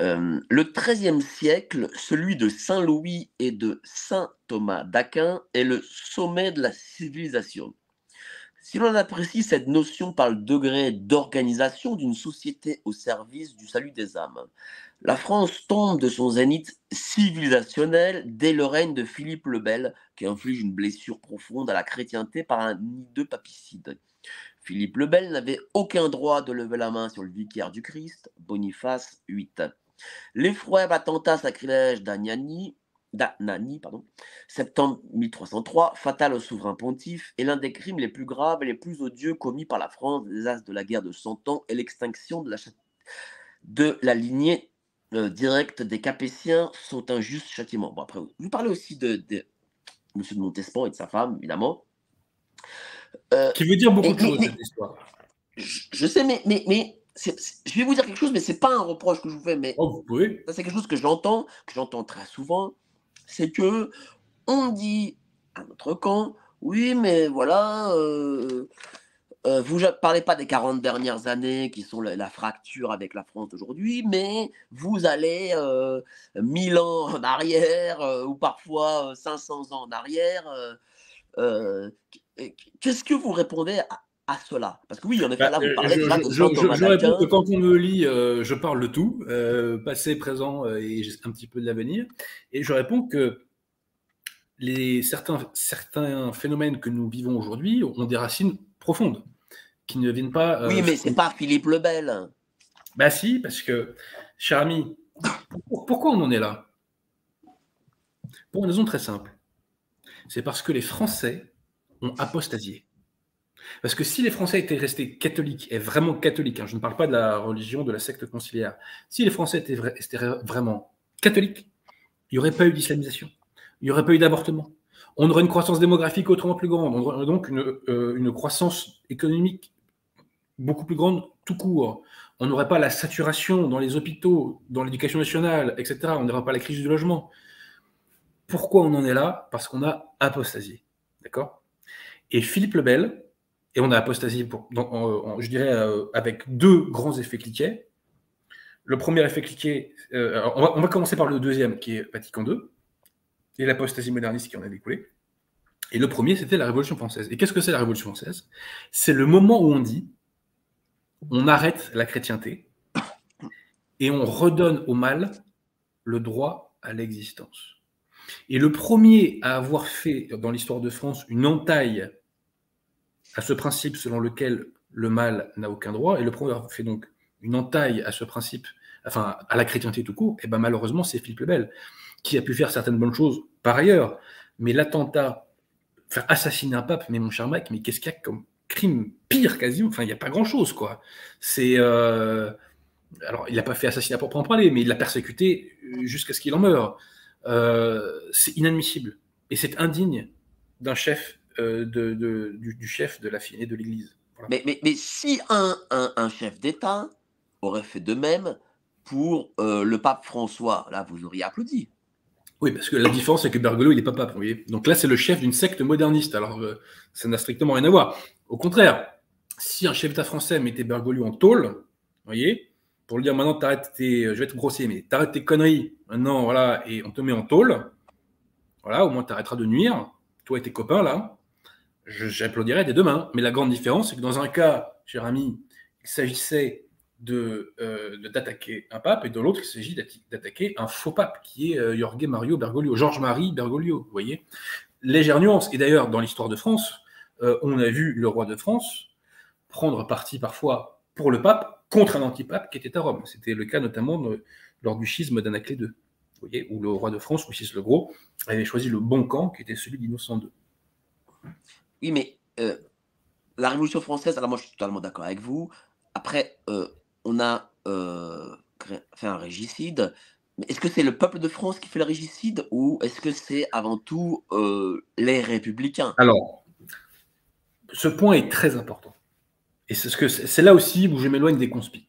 Euh, le XIIIe siècle, celui de Saint Louis et de Saint Thomas d'Aquin, est le sommet de la civilisation. Si l'on apprécie cette notion par le degré d'organisation d'une société au service du salut des âmes, la France tombe de son zénith civilisationnel dès le règne de Philippe le Bel, qui inflige une blessure profonde à la chrétienté par un hideux papicide. Philippe le Bel n'avait aucun droit de lever la main sur le vicaire du Christ, Boniface VIII. L'effroyable attentat sacrilège d'Agnani, d'Anani, septembre 1303, fatal au souverain pontife, est l'un des crimes les plus graves et les plus odieux commis par la France as de la guerre de Cent Ans et l'extinction de la, lignée euh, directe des Capétiens sont un juste châtiment. Bon, après, vous parlez aussi de M. de Montespan et de sa femme, évidemment. Euh, Qui veut dire beaucoup de choses, cette histoire. je, sais, mais, mais, mais je vais vous dire quelque chose, mais c'est pas un reproche que je vous fais, mais Oh, vous pouvez. c'est quelque chose que j'entends, que j'entends très souvent, c'est que on dit à notre camp, oui, mais voilà, euh, euh, vous ne parlez pas des 40 dernières années qui sont la, la fracture avec la France d'aujourd'hui, mais vous allez euh, 1000 ans en arrière, ou parfois euh, 500 ans en arrière. Qu'est-ce que vous répondez à, à cela? Parce que oui, en effet, Bah, là, vous euh, parlez je, de je- je- je réponds que quand on me lit, euh, je parle de tout, euh, passé, présent euh, et un petit peu de l'avenir. Et je réponds que les, certains, certains phénomènes que nous vivons aujourd'hui ont des racines profondes, qui ne viennent pas. Oui, mais c'est pas Philippe le Bel. Bah si, parce que, cher ami, pour- pourquoi on en est là? Pour une raison très simple. C'est parce que les Français ont apostasié. Parce que si les Français étaient restés catholiques, et vraiment catholiques, hein, je ne parle pas de la religion, de la secte conciliaire, si les Français étaient, vra- étaient vraiment catholiques, il n'y aurait pas eu d'islamisation, il n'y aurait pas eu d'avortement, on aurait une croissance démographique autrement plus grande, on aurait donc une, euh, une croissance économique beaucoup plus grande tout court. On n'aurait pas la saturation dans les hôpitaux, dans l'éducation nationale, etc. On n'aurait pas la crise du logement. Pourquoi on en est là? Parce qu'on a apostasié. D'accord? Et Philippe le Bel et on a apostasie, pour, je dirais, euh, avec deux grands effets cliquets. Le premier effet cliquet, euh, on, va, commencer par le deuxième, qui est Vatican II, et l'apostasie moderniste qui en a découlé. Et le premier, c'était la Révolution française. Et qu'est-ce que c'est la Révolution française? C'est le moment où on dit, on arrête la chrétienté, et on redonne au mal le droit à l'existence. Et le premier à avoir fait dans l'histoire de France une entaille à ce principe selon lequel le mal n'a aucun droit, et le premier fait donc une entaille à ce principe, enfin à la chrétienté tout court, et ben malheureusement c'est Philippe le Bel, qui a pu faire certaines bonnes choses par ailleurs, mais l'attentat, faire assassiner un pape, mais mon cher mec, mais qu'est-ce qu'il y a comme crime pire quasiment Enfin, il n'y a pas grand-chose, quoi. C'est... Euh, alors, il n'a pas fait assassiner à proprement parler, mais il l'a persécuté jusqu'à ce qu'il en meure. Euh, c'est inadmissible. Et c'est indigne d'un chef euh, de, du, chef de la et de l'Église. Mais, mais, mais, si un, un, chef d'État aurait fait de même pour euh, le pape François, là, vous auriez applaudi. Oui, parce que la différence, c'est que Bergoglio, il n'est pas pape, vous voyez. Donc là, c'est le chef d'une secte moderniste. Alors, ça n'a strictement rien à voir. Au contraire, si un chef d'État français mettait Bergoglio en tôle, vous voyez, pour lui dire maintenant, t'arrêtes tes, je vais être grossier, mais t'arrêtes tes conneries, maintenant, voilà, et on te met en tôle, voilà, au moins t'arrêteras de nuire, toi et tes copains, là, j'applaudirais dès demain. Mais la grande différence, c'est que dans un cas, cher ami, il s'agissait de, euh, d'attaquer un pape, et dans l'autre, il s'agit d'attaquer un faux pape, qui est euh, Jorge Mario Bergoglio, Georges-Marie Bergoglio, vous voyez. Légère nuance. Et d'ailleurs, dans l'histoire de France, euh, on a vu le roi de France prendre parti parfois pour le pape contre un antipape qui était à Rome. C'était le cas notamment lors du schisme d'Anaclée II, vous voyez, où le roi de France, Louis le Gros, avait choisi le bon camp, qui était celui d'Innocent II. Oui, mais euh, la Révolution française, alors moi je suis totalement d'accord avec vous. Après, euh, on a euh, fait un régicide. Est-ce que c'est le peuple de France qui fait le régicide ou est-ce que c'est avant tout les républicains? Alors, ce point est très important. Et c'est, là aussi où je m'éloigne des conspires.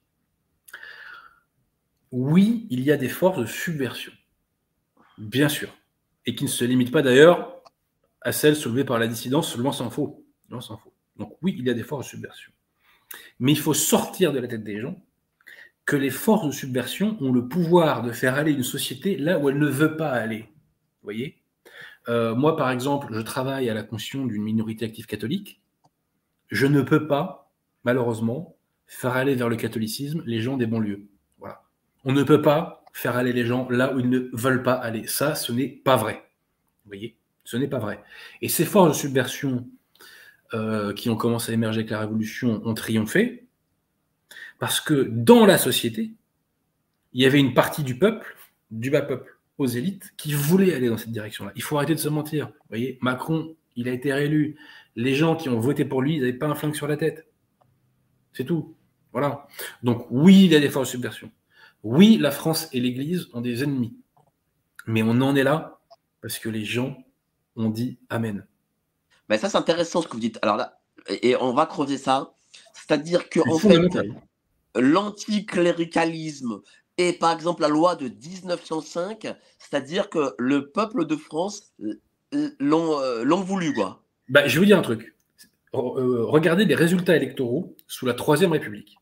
Oui, il y a des forces de subversion, bien sûr, et qui ne se limitent pas d'ailleurs à celle soulevée par la dissidence, loin s'en faut. Faut. Donc oui, il y a des forces de subversion. Mais il faut sortir de la tête des gens que les forces de subversion ont le pouvoir de faire aller une société là où elle ne veut pas aller. Vous voyez? Euh, Moi, par exemple, je travaille à la conscience d'une minorité active catholique. Je ne peux pas, malheureusement, faire aller vers le catholicisme les gens des banlieues. Voilà. On ne peut pas faire aller les gens là où ils ne veulent pas aller. Ça, ce n'est pas vrai. Vous voyez? Ce n'est pas vrai. Et ces forces de subversion euh, qui ont commencé à émerger avec la Révolution ont triomphé parce que dans la société, il y avait une partie du peuple, du bas peuple aux élites, qui voulait aller dans cette direction-là. Il faut arrêter de se mentir. Vous voyez, Macron, il a été réélu. Les gens qui ont voté pour lui, ils n'avaient pas un flingue sur la tête. C'est tout. Voilà. Donc oui, il y a des forces de subversion. Oui, la France et l'Église ont des ennemis. Mais on en est là parce que les gens on dit Amen. Mais ça, c'est intéressant ce que vous dites. Alors là, et on va creuser ça. C'est-à-dire que, en fait, l'anticléricalisme et par exemple la loi de 1905, c'est-à-dire que le peuple de France l'ont euh, voulu, quoi. Bah, je vais vous dire un truc. Euh, regardez les résultats électoraux sous la Troisième République.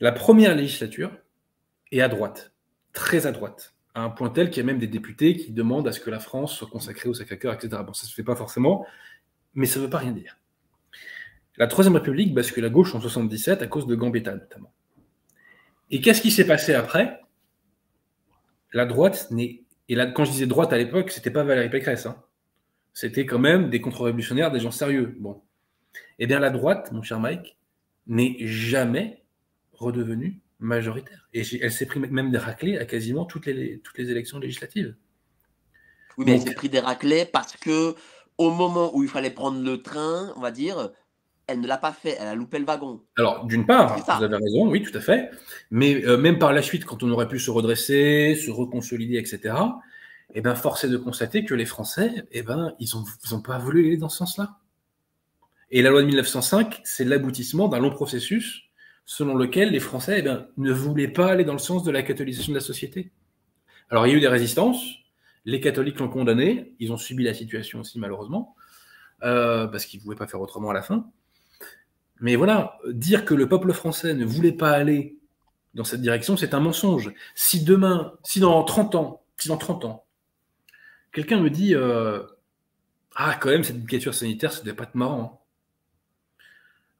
La première législature est à droite, très à droite à un point tel qu'il y a même des députés qui demandent à ce que la France soit consacrée au Sacré-Cœur, etc. Bon, ça ne se fait pas forcément, mais ça ne veut pas rien dire. La Troisième République bascule à gauche en 77 à cause de Gambetta, notamment. Et qu'est-ce qui s'est passé après? La droite n'est. Et là, quand je disais droite à l'époque, c'était pas Valérie Pécresse. Hein. C'était quand même des contre-révolutionnaires, des gens sérieux. Bon. Eh bien, la droite, mon cher Mike, n'est jamais redevenue majoritaire. Et elle s'est pris même des raclés à quasiment toutes les, toutes les élections législatives. Oui, mais elle s'est pris des raclés parce que au moment où il fallait prendre le train, on va dire, elle ne l'a pas fait, elle a loupé le wagon. Alors, d'une part, vous avez raison, oui, tout à fait. Mais euh, même par la suite, quand on aurait pu se redresser, se reconsolider, etc., eh ben, force est de constater que les Français, eh ben, ils n'ont pas voulu aller dans ce sens-là. Et la loi de 1905, c'est l'aboutissement d'un long processus selon lequel les Français eh ne voulaient pas aller dans le sens de la catholicisation de la société. Alors il y a eu des résistances, les catholiques l'ont condamné, ils ont subi la situation aussi malheureusement, euh, parce qu'ils ne pouvaient pas faire autrement à la fin. Mais voilà, dire que le peuple français ne voulait pas aller dans cette direction, c'est un mensonge. Si demain, si dans 30 ans, si dans 30 ans, quelqu'un me dit euh, Ah, quand même, cette éducation sanitaire, ça devait pas être marrant. Hein.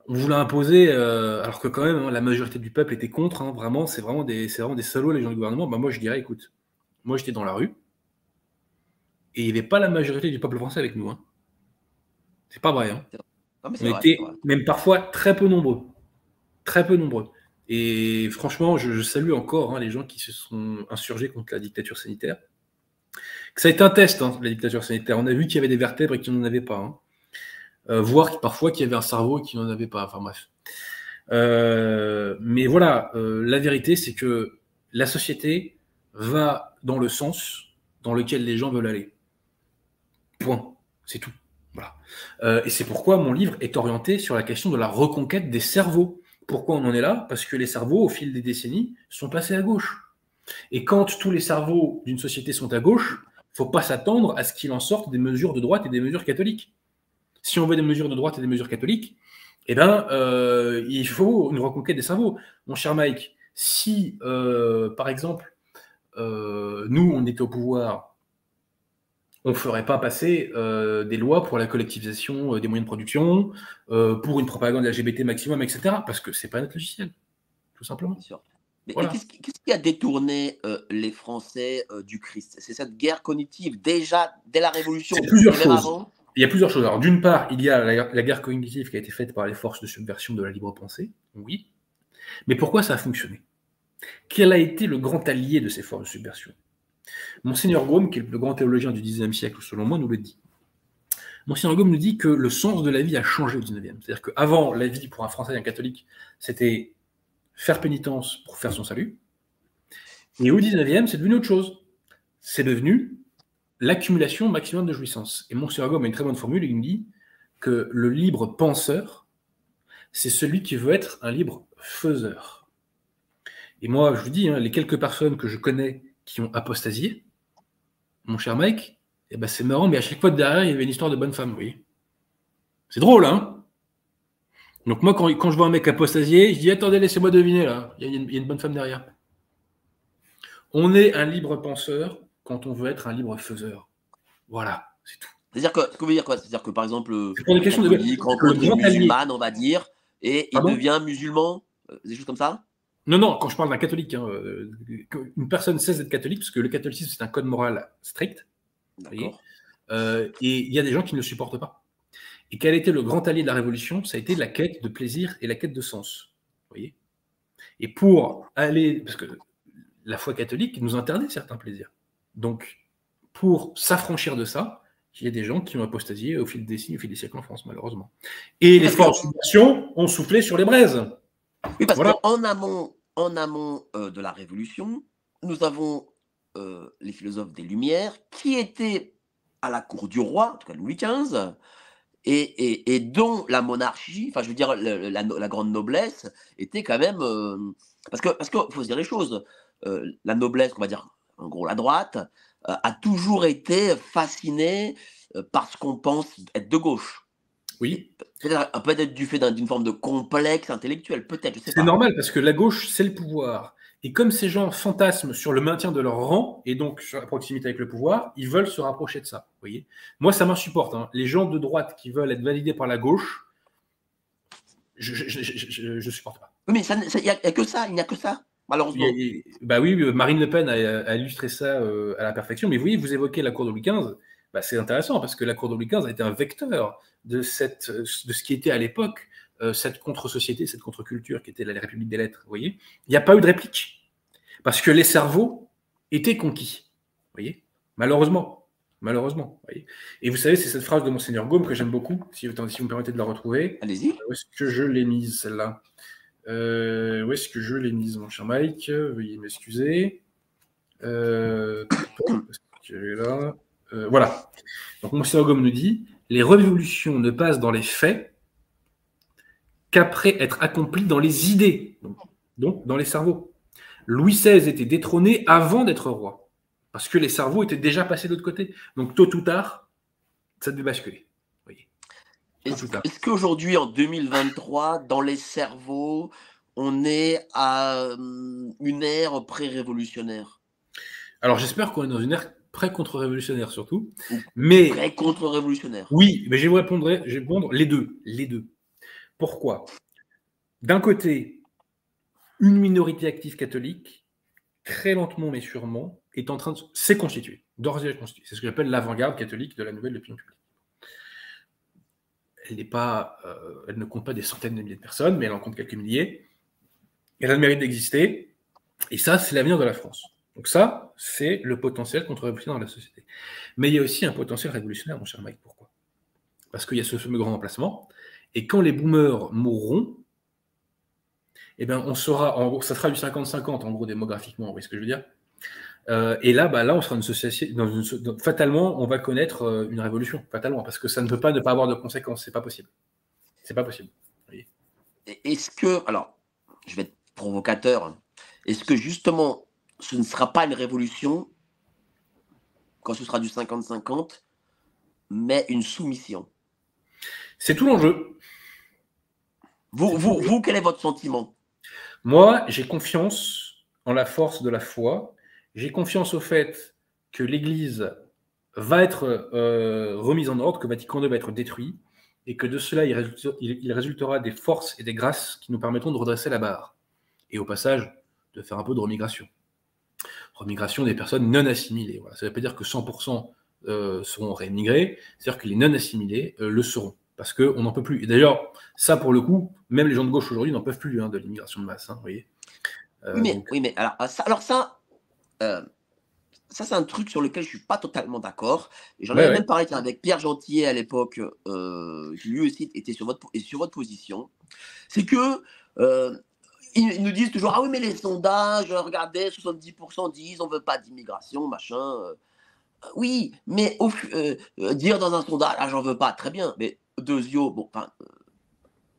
On voulait imposer, euh, alors que quand même, hein, la majorité du peuple était contre, hein, vraiment, c'est vraiment, des, vraiment des salauds, les gens du gouvernement. Bah, moi, je dirais Écoute, moi, j'étais dans la rue, et il n'y avait pas la majorité du peuple français avec nous. C'est pas vrai. On était même parfois très peu nombreux. Très peu nombreux. Et franchement, je, salue encore hein, les gens qui se sont insurgés contre la dictature sanitaire. Ça a été un test, hein, la dictature sanitaire. On a vu qu'il y avait des vertèbres et qu'il n'en avait pas. Hein. Euh, voire parfois qu'il y avait un cerveau et qu'il n'en avait pas. Enfin bref. Euh, mais voilà, euh, la vérité, c'est que la société va dans le sens dans lequel les gens veulent aller. Point. C'est tout. Voilà. Et c'est pourquoi mon livre est orienté sur la question de la reconquête des cerveaux. Pourquoi on en est là? Parce que les cerveaux, au fil des décennies, sont passés à gauche. Et quand tous les cerveaux d'une société sont à gauche, il ne faut pas s'attendre à ce qu'il en sorte des mesures de droite et des mesures catholiques. Si on veut des mesures de droite et des mesures catholiques, eh ben, euh, il faut une reconquête des cerveaux. Mon cher Mike, si, euh, par exemple, nous, on était au pouvoir on ne ferait pas passer euh, des lois pour la collectivisation euh, des moyens de production, euh, pour une propagande LGBT maximum, etc. Parce que c'est pas notre logiciel, tout simplement. Mais qu'est-ce qui, a détourné les Français du Christ? C'est cette guerre cognitive déjà dès la Révolution. plusieurs choses. Il y a plusieurs choses. Alors d'une part, il y a la, guerre cognitive qui a été faite par les forces de subversion de la libre pensée, oui. Mais pourquoi ça a fonctionné? Quel a été le grand allié de ces forces de subversion? Monseigneur Gaume, qui est le grand théologien du XIXe siècle, selon moi, nous le dit. Monseigneur Gaume nous dit que le sens de la vie a changé au XIXe. C'est-à-dire qu'avant, la vie pour un Français et un catholique, c'était faire pénitence pour faire son salut. Et au XIXe, c'est devenu autre chose. C'est devenu l'accumulation maximum de jouissance. Et Monseigneur Gaume a une très bonne formule, il nous dit que le libre penseur, c'est celui qui veut être un libre faiseur. Et moi, je vous dis, hein, les quelques personnes que je connais qui ont apostasié, mon cher Mike, eh ben c'est marrant, mais à chaque fois derrière, il y avait une histoire de bonne femme, oui. C'est drôle, hein? Donc moi, quand, je vois un mec apostasier, je dis, attendez, laissez-moi deviner, là, il y, a une, bonne femme derrière. On est un libre penseur quand on veut être un libre faiseur. Voilà, c'est tout. C'est-à-dire que, ce que veut dire quoi? C'est-à-dire que, par exemple, pour des questions de musulman, on va dire, et il devient musulman, euh, des choses comme ça? Non, non, quand je parle d'un catholique, hein, euh, une personne cesse d'être catholique, parce que le catholicisme, c'est un code moral strict. Euh, et il y a des gens qui ne le supportent pas. Et quel été le grand allié de la Révolution? Ça a été la quête de plaisir et la quête de sens. voyez? Et pour aller, parce que la foi catholique nous interdit certains plaisirs. Donc, pour s'affranchir de ça, il y a des gens qui ont apostasié au fil des signes, au fil des siècles en France, malheureusement. Et les forces de ont soufflé sur les braises. Oui, parce qu'en amont, en amont euh, de la Révolution, nous avons euh, les philosophes des Lumières qui étaient à la cour du roi, en tout cas Louis XV, et, dont la monarchie, enfin je veux dire la, grande noblesse, était quand même... Euh, parce que parce qu'il faut se dire les choses, la noblesse, on va dire en gros la droite, a toujours été fascinée par ce qu'on pense être de gauche. Oui. Peut-être du fait d'une forme de complexe intellectuel, peut-être, C'est normal parce que la gauche, c'est le pouvoir. Et comme ces gens fantasment sur le maintien de leur rang et donc sur la proximité avec le pouvoir, ils veulent se rapprocher de ça. voyez Moi, ça m'insupporte. Hein. Les gens de droite qui veulent être validés par la gauche, je ne supporte pas. Oui, mais il n'y a, que ça, il n'y a que ça. Malheureusement. bah oui, Marine Le Pen a, illustré ça euh, à la perfection. Mais vous voyez, vous évoquez la cour de Louis XV. Bah, c'est intéressant parce que la cour de Louis XV a été un vecteur de, cette, de ce qui était à l'époque euh, cette contre-société, cette contre-culture qui était la République des lettres. Vous voyez Il n'y a pas eu de réplique parce que les cerveaux étaient conquis. Vous voyez Malheureusement. Malheureusement. Voyez Et vous savez, c'est cette phrase de Monseigneur Gaume que j'aime beaucoup, si, vous me permettez de la retrouver. Allez-y. Où est-ce que je l'ai mise, celle-là? Euh, Où est-ce que je l'ai mise, mon cher Mike? Veuillez m'excuser. Euh, là. Euh, voilà. Donc, Monsieur Gaume nous dit les révolutions ne passent dans les faits qu'après être accomplies dans les idées, donc, dans les cerveaux. Louis XVI était détrôné avant d'être roi, parce que les cerveaux étaient déjà passés de l'autre côté. Donc tôt ou tard, ça devait basculer. Est-ce qu'aujourd'hui, en 2023, dans les cerveaux, on est à hum, une ère pré-révolutionnaire? Alors j'espère qu'on est dans une ère pré-contre-révolutionnaire surtout. Ou Mais Pré-contre-révolutionnaire. oui, mais je vais vous répondre, je vais répondre les deux. Les deux. Pourquoi? D'un côté, une minorité active catholique, très lentement mais sûrement, est en train de s'est d'ores et déjà constituée. C'est ce que j'appelle l'avant-garde catholique de la nouvelle opinion publique. Euh, elle ne compte pas des centaines de milliers de personnes, mais elle en compte quelques milliers. Elle a le mérite d'exister, et ça, c'est l'avenir de la France. Donc ça, c'est le potentiel contre-révolutionnaire dans la société. Mais il y a aussi un potentiel révolutionnaire, mon cher Mike. Pourquoi? Parce qu'il y a ce fameux grand remplacement, et quand les boomers mourront, eh ben, on sera, ça sera du 50-50 en gros démographiquement, vous voyez ce que je veux dire Euh, Et là, bah, là, on sera une société, dans une fatalement, on va connaître euh, une révolution, fatalement, parce que ça ne peut pas ne pas avoir de conséquences, c'est pas possible. C'est pas possible. Est-ce que, alors, je vais être provocateur, est-ce que justement, ce ne sera pas une révolution quand ce sera du 50-50, mais une soumission? C'est tout l'enjeu. vous, vous, vous, quel est votre sentiment? Moi, j'ai confiance en la force de la foi. J'ai confiance au fait que l'Église va être euh, remise en ordre, que Vatican II va être détruit, et que de cela, il, résulte- il- il résultera des forces et des grâces qui nous permettront de redresser la barre. Et au passage, de faire un peu de remigration. Remigration des personnes non assimilées. Voilà. Ça ne veut pas dire que 100% euh, seront rémigrés, c'est-à-dire que les non assimilés euh, le seront. Parce qu'on n'en peut plus. Et d'ailleurs, ça, pour le coup, même les gens de gauche aujourd'hui n'en peuvent plus hein, de l'immigration de masse. hein, vous voyez. Euh, oui, mais, donc, oui, mais alors ah, ça, alors ça, euh, ça c'est un truc sur lequel je suis pas totalement d'accord. J'en Ouais, avais ouais. même parlé avec Pierre Gentillet à l'époque, euh, qui lui aussi était sur votre, sur votre position. C'est que ils, nous disent toujours ah oui mais les sondages, regardez 70% disent on veut pas d'immigration machin. Oui, mais au, euh, dire dans un sondage ah j'en veux pas très bien, mais Dezio bon enfin euh,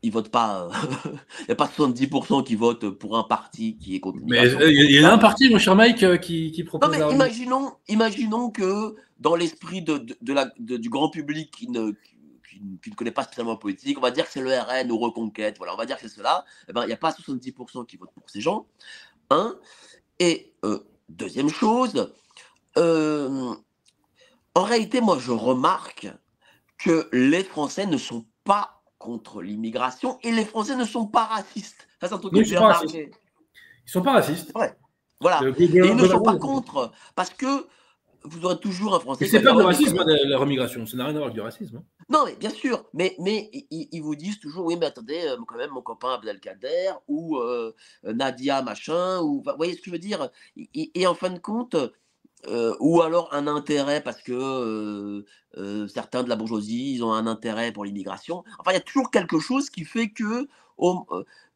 ils votent pas, il n'y a pas 70% qui votent pour un parti qui est contre Mais euh, il y a un parti, mon cher Mike, euh, qui, qui Non, propose. mais imaginons, imaginons que dans l'esprit de, de- de la- de- du grand public qui ne, qui, ne- qui ne connaît pas spécialement la politique, on va dire que c'est le RN ou Reconquête, voilà, on va dire que c'est cela, eh ben, il n'y a pas 70% qui votent pour ces gens. Un. Et euh, deuxième chose, euh, en réalité, moi, je remarque que les Français ne sont pas contre l'immigration et les Français ne sont pas racistes. Ça, c'est un truc que ils j'ai sont pas remarqué. Ils sont pas racistes. Voilà. Euh, Et ils ne sont pas contre, parce que vous aurez toujours un Français. C'est pas du Ouais, racisme, comment- hein, la remigration. Ça n'a rien à voir avec du racisme. hein. Non, mais bien sûr, mais, mais ils, ils vous disent toujours, oui, mais attendez, euh, quand même, mon copain Abdelkader, ou euh, Nadia, machin, ou, vous voyez ce que je veux dire? Et en fin de compte, euh, ou alors un intérêt, parce que euh, euh, certains de la bourgeoisie, ils ont un intérêt pour l'immigration. Enfin, il y a toujours quelque chose qui fait que,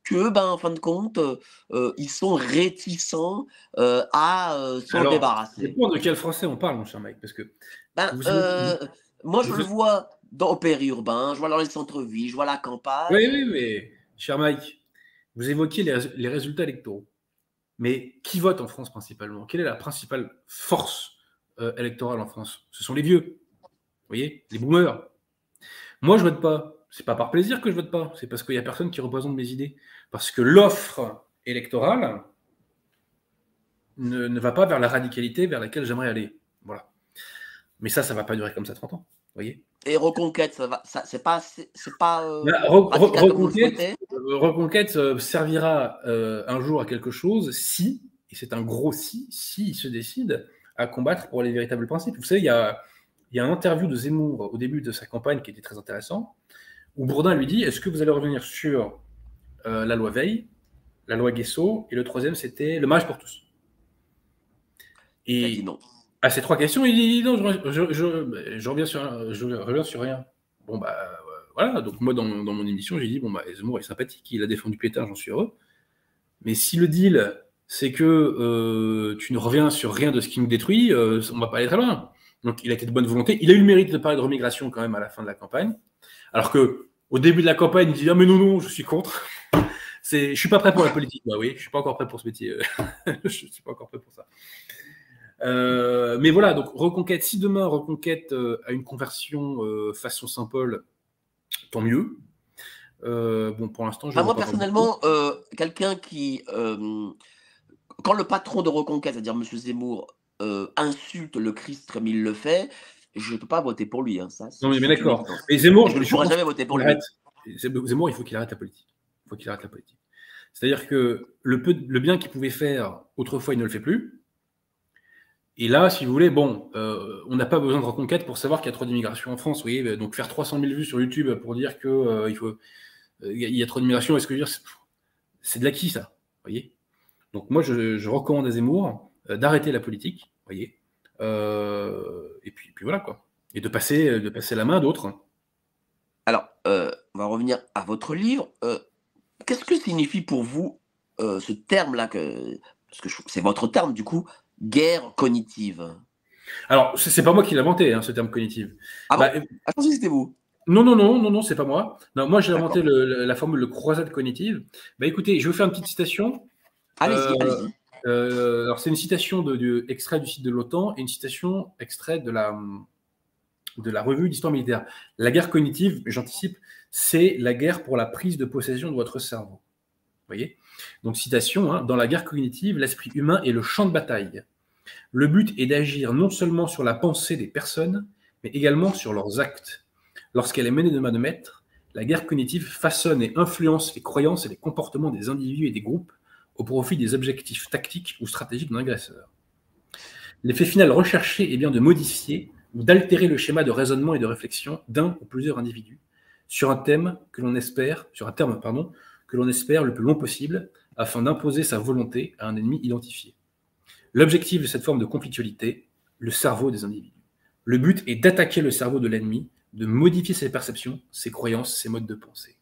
que ben, en fin de compte, ils sont réticents à s'en Ça débarrasser. dépend de quel français on parle, mon cher Mike. Parce que Ben, Vous- moi, je vous- le vois dans le périurbain, je vois dans les centres-villes, je vois la campagne. Oui, oui, mais cher Mike, vous évoquiez les résultats électoraux. Mais qui vote en France principalement? Quelle est la principale force euh, électorale en France? Ce sont les vieux. Vous voyez? Les boomers. Moi, je vote pas. C'est pas par plaisir que je vote pas. C'est parce qu'il y a personne qui représente mes idées. Parce que l'offre électorale ne, ne va pas vers la radicalité vers laquelle j'aimerais aller. Voilà. Mais ça, ça va pas durer comme ça 30 ans. Vous voyez? Et Reconquête, ça va, ça, c'est pas, c'est pas euh, re- re- Reconquête, Reconquête euh, servira euh, un jour à quelque chose si, et c'est un gros si, si il se décide à combattre pour les véritables principes. Vous savez, il y a, il y a un interview de Zemmour au début de sa campagne qui était très intéressant, où Bourdin lui dit Est-ce que vous allez revenir sur euh, la loi Veil, la loi Guesso, et le troisième c'était le mariage pour tous? Et dit non. à ces trois questions, il dit non, je, je, je- je reviens, sur, je reviens sur rien. Bon, bah euh, voilà, donc moi dans, mon émission, j'ai dit bon, bah Zemmour est sympathique, il a défendu Pétain, j'en suis heureux. Mais si le deal, c'est que euh, tu ne reviens sur rien de ce qui nous détruit, euh, on va pas aller très loin. Donc il a été de bonne volonté. Il a eu le mérite de parler de remigration quand même à la fin de la campagne. Alors que au début de la campagne, il dit ah mais non, non, je suis contre. C'est, je suis pas prêt pour la politique. Bah oui, je suis pas encore prêt pour ce métier. je suis pas encore prêt pour ça. Euh, mais voilà, donc Reconquête, si demain Reconquête euh, a une conversion façon Saint-Paul tant mieux. Euh, bon, pour l'instant, je. Moi, pas personnellement, euh, quelqu'un qui. euh, quand le patron de Reconquête, c'est-à-dire M. Zemmour, insulte le Christ comme il le fait, je ne peux pas voter pour lui. hein, ça, Non, mais, mais d'accord. Mais Zemmour, Je je ne pourrais jamais voter pour lui. arrête. Zemmour, il faut qu'il arrête la politique. Il faut qu'il arrête la politique. C'est-à-dire que le, peu, le bien qu'il pouvait faire autrefois, il ne le fait plus. Et là, si vous voulez, bon, euh, on n'a pas besoin de reconquête pour savoir qu'il y a trop d'immigration en France. Vous voyez, donc faire 300 000 vues sur YouTube pour dire que euh, il euh, y a- trop d'immigration, est-ce que dire, c'est- de l'acquis ça, vous voyez. Donc moi, je, recommande à Zemmour euh, d'arrêter la politique, vous voyez, et puis, voilà quoi, et de passer, de passer la main à d'autres. Alors, on va revenir à votre livre. Qu'est-ce que signifie pour vous ce terme-là que, Parce que c'est votre terme, du coup, guerre cognitive. Alors, c'est pas moi qui l'ai inventé, hein, ce terme cognitif. Ah bon Bah, Ah, je pensais que c'était vous. non, non, non, non, non, c'est pas moi. Non, moi, j'ai inventé le- la formule de croisade cognitive. Bah, écoutez, je vais vous faire une petite citation. Allez-y, Euh, allez-y. Euh, alors, c'est une citation de, de- extrait du site de l'OTAN et une citation extrait de la, de la revue d'histoire militaire. La guerre cognitive, j'anticipe, c'est la guerre pour la prise de possession de votre cerveau. Vous voyez? Donc, citation, hein, dans la guerre cognitive, l'esprit humain est le champ de bataille. Le but est d'agir non seulement sur la pensée des personnes, mais également sur leurs actes. Lorsqu'elle est menée de main de maître, la guerre cognitive façonne et influence les croyances et les comportements des individus et des groupes au profit des objectifs tactiques ou stratégiques d'un agresseur. L'effet final recherché est bien de modifier ou d'altérer le schéma de raisonnement et de réflexion d'un ou plusieurs individus sur un thème que l'on espère, sur un terme pardon, que l'on espère le plus long possible afin d'imposer sa volonté à un ennemi identifié. L'objectif de cette forme de conflictualité, le cerveau des individus. Le but est d'attaquer le cerveau de l'ennemi, de modifier ses perceptions, ses croyances, ses modes de pensée.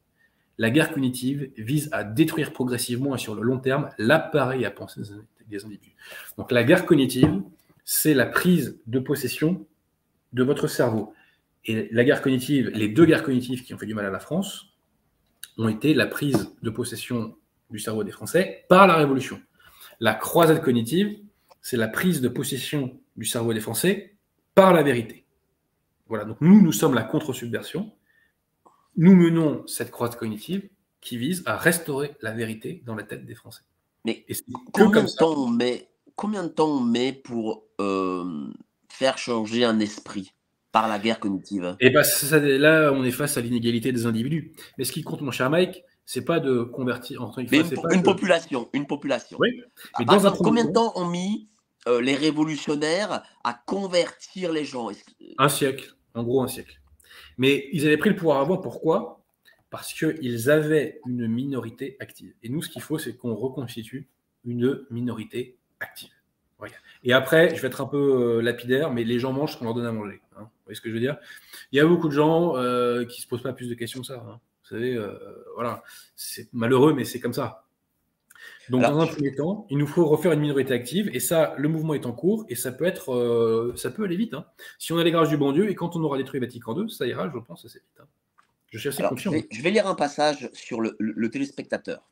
La guerre cognitive vise à détruire progressivement et sur le long terme l'appareil à penser des individus. Donc la guerre cognitive, c'est la prise de possession de votre cerveau. Et la guerre cognitive, les deux guerres cognitives qui ont fait du mal à la France, ont été la prise de possession du cerveau des Français par la Révolution. La croisade cognitive, c'est la prise de possession du cerveau des Français par la vérité. Voilà, donc nous, nous sommes la contre-subversion. Nous menons cette croisade cognitive qui vise à restaurer la vérité dans la tête des Français. Mais Et combien de, temps on met, combien de temps on met pour euh, faire changer un esprit par la guerre cognitive? Et ben ça, là, on est face à l'inégalité des individus. Mais ce qui compte, mon cher Mike, c'est pas de convertir. Une pas de- population, une population. Oui, mais Par dans un exemple, premier combien de temps- temps ont mis euh, les révolutionnaires à convertir les gens que- Un siècle, en gros un siècle. Mais ils avaient pris le pouvoir avant, pourquoi? Parce qu'ils avaient une minorité active. Et nous, ce qu'il faut, c'est qu'on reconstitue une minorité active. Et après, je vais être un peu euh, lapidaire, mais les gens mangent ce qu'on leur donne à manger. hein. Vous voyez ce que je veux dire? Il y a beaucoup de gens euh, qui ne se posent pas plus de questions que ça. hein. Vous savez, euh, voilà, c'est malheureux, mais c'est comme ça. Donc, Alors, dans un premier temps, il nous faut refaire une minorité active, et ça, le mouvement est en cours, et ça peut être, euh, ça peut aller vite. hein. Si on a les grâces du bon Dieu, et quand on aura détruit Vatican II, ça ira, je pense, assez vite. hein. Je suis assez Alors, je, vais, je vais lire un passage sur le, le- le téléspectateur.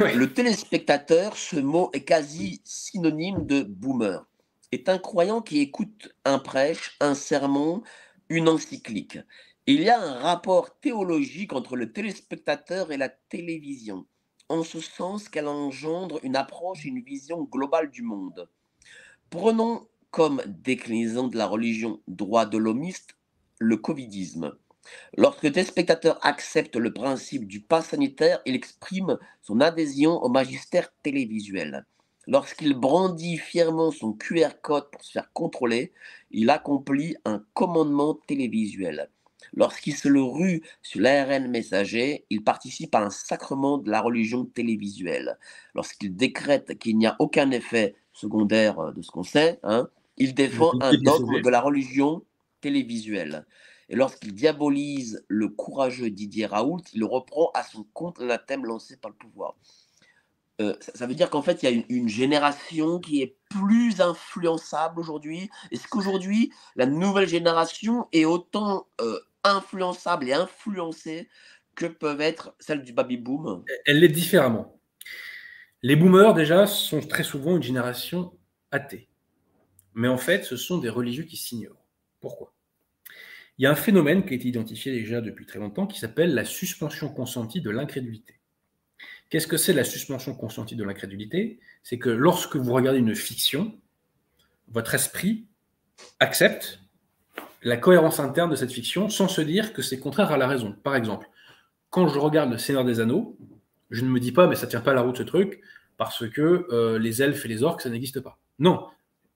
Ouais. Le téléspectateur, ce mot est quasi synonyme de boomer. Est un croyant qui écoute un prêche, un sermon, une encyclique. Il y a un rapport théologique entre le téléspectateur et la télévision, en ce sens qu'elle engendre une approche et une vision globale du monde. Prenons comme déclinaison de la religion droit de l'homiste le covidisme. Lorsque le téléspectateur accepte le principe du pass sanitaire, il exprime son adhésion au magistère télévisuel. Lorsqu'il brandit fièrement son QR code pour se faire contrôler, il accomplit un commandement télévisuel. Lorsqu'il se le rue sur l'ARN messager, il participe à un sacrement de la religion télévisuelle. Lorsqu'il décrète qu'il n'y a aucun effet secondaire euh, de ce qu'on sait, hein, il défend un dogme de la religion télévisuelle. Et lorsqu'il diabolise le courageux Didier Raoult, il reprend à son compte l'anathème lancé par le pouvoir. Euh, ça, ça veut dire qu'en fait, il y a une, une génération qui est plus influençable aujourd'hui. Est-ce qu'aujourd'hui, la nouvelle génération est autant euh, influençable et influencée que peuvent être celles du baby-boom Elle l'est différemment. Les boomers, déjà, sont très souvent une génération athée. Mais en fait, ce sont des religieux qui s'ignorent. Pourquoi? Il y a un phénomène qui a été identifié déjà depuis très longtemps qui s'appelle la suspension consentie de l'incrédulité. Qu'est-ce que c'est la suspension consentie de l'incrédulité? C'est que lorsque vous regardez une fiction, votre esprit accepte la cohérence interne de cette fiction sans se dire que c'est contraire à la raison. Par exemple, quand je regarde Le Seigneur des Anneaux, je ne me dis pas, mais ça tient pas la route ce truc, parce que euh, les elfes et les orques, ça n'existe pas. Non,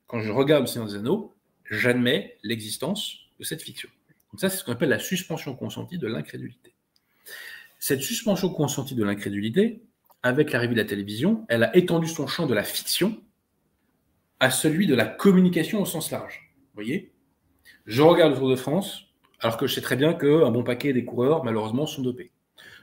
quand je regarde Le Seigneur des Anneaux, j'admets l'existence de cette fiction. Donc ça, c'est ce qu'on appelle la suspension consentie de l'incrédulité. Cette suspension consentie de l'incrédulité, avec l'arrivée de la télévision, elle a étendu son champ de la fiction à celui de la communication au sens large. Vous voyez? Je regarde le Tour de France, alors que je sais très bien qu'un bon paquet des coureurs, malheureusement, sont dopés.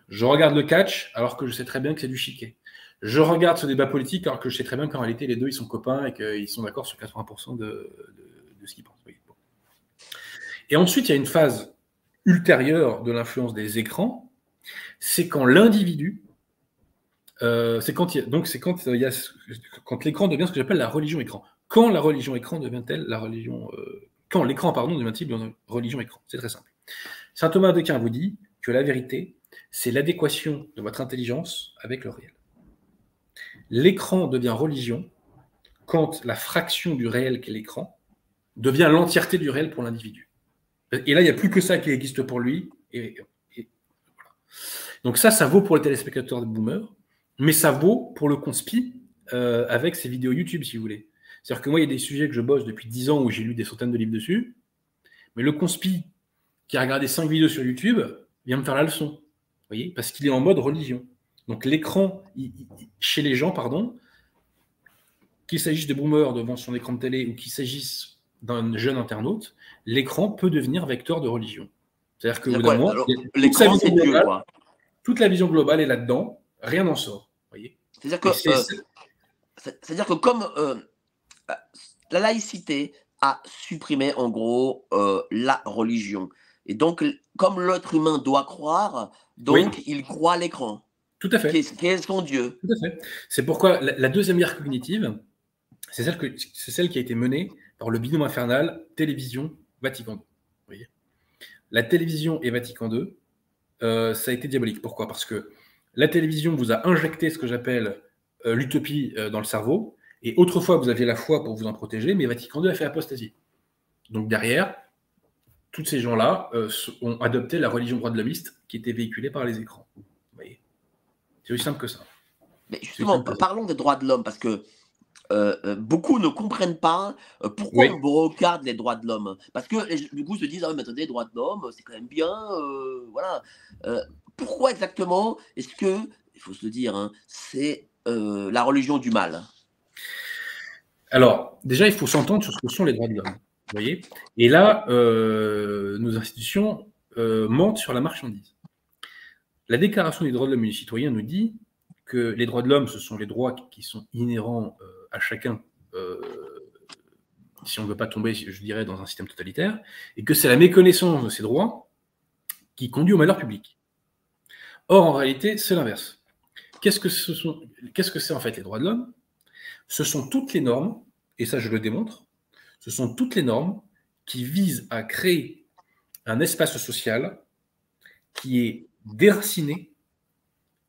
Je regarde le catch, alors que je sais très bien que c'est du chiquet. Je regarde ce débat politique, alors que je sais très bien qu'en réalité, les deux, ils sont copains et qu'ils sont d'accord sur 80% de, ce qu'ils pensent. Et ensuite, il y a une phase ultérieure de l'influence des écrans, c'est quand l'individu, euh, c'est quand, donc c'est quand, a, quand l'écran devient ce que j'appelle la religion écran. Quand la religion écran devient-elle la religion, euh, l'écran pardon devient-il une religion écran? C'est très simple. Saint Thomas d'Aquin vous dit que la vérité, c'est l'adéquation de votre intelligence avec le réel. L'écran devient religion quand la fraction du réel qu'est l'écran devient l'entièreté du réel pour l'individu. Et là, il n'y a plus que ça qui existe pour lui. Donc ça, ça vaut pour les téléspectateurs de Boomer, mais ça vaut pour le conspi euh, avec ses vidéos YouTube, si vous voulez. C'est-à-dire que moi, il y a des sujets que je bosse depuis 10 ans où j'ai lu des centaines de livres dessus, mais le conspi qui a regardé 5 vidéos sur YouTube vient me faire la leçon. Vous voyez Parce qu'il est en mode religion. Donc l'écran, chez les gens, pardon, qu'il s'agisse de boomer devant son écran de télé ou qu'il s'agisse d'un jeune internaute, l'écran peut devenir vecteur de religion. C'est-à-dire que l'écran, c'est Dieu, toute la vision globale est là-dedans, rien n'en sort. C'est-à-dire que, euh, c'est-à-dire que comme euh, la laïcité a supprimé en gros euh, la religion, et donc comme l'être humain doit croire, donc il croit l'écran. Tout à fait. Qui est, son Dieu? Tout à fait. C'est pourquoi la, deuxième guerre cognitive, c'est celle, que, celle qui a été menée par le binôme infernal télévision Vatican II. voyez? La télévision et Vatican II, euh, ça a été diabolique. Pourquoi? Parce que la télévision vous a injecté ce que j'appelle euh, l'utopie euh, dans le cerveau, et autrefois vous aviez la foi pour vous en protéger, mais Vatican II a fait apostasie. Donc derrière, tous ces gens-là ont adopté la religion droit de l'homiste qui était véhiculée par les écrans. Vous voyez? C'est aussi simple que ça. Mais justement, parlons des droits de l'homme, parce que euh, euh, beaucoup ne comprennent pas euh, pourquoi on brocarde les droits de l'homme. Parce que du coup, se disent, ah, mais attendez, les droits de l'homme, c'est quand même bien. voilà. pourquoi exactement est-ce que, il faut se le dire, hein, c'est la religion du mal? Alors, déjà, il faut s'entendre sur ce que sont les droits de l'homme. voyez Et là, nos institutions mentent sur la marchandise. La Déclaration des droits de l'homme et du citoyen nous dit que les droits de l'homme, ce sont les droits qui sont inhérents à chacun, euh, si on ne veut pas tomber, je dirais, dans un système totalitaire, et que c'est la méconnaissance de ces droits qui conduit au malheur public. Or, en réalité, c'est l'inverse. Qu'est-ce que c'est en fait les droits de l'homme? Ce sont toutes les normes, et ça je le démontre, ce sont toutes les normes qui visent à créer un espace social qui est déraciné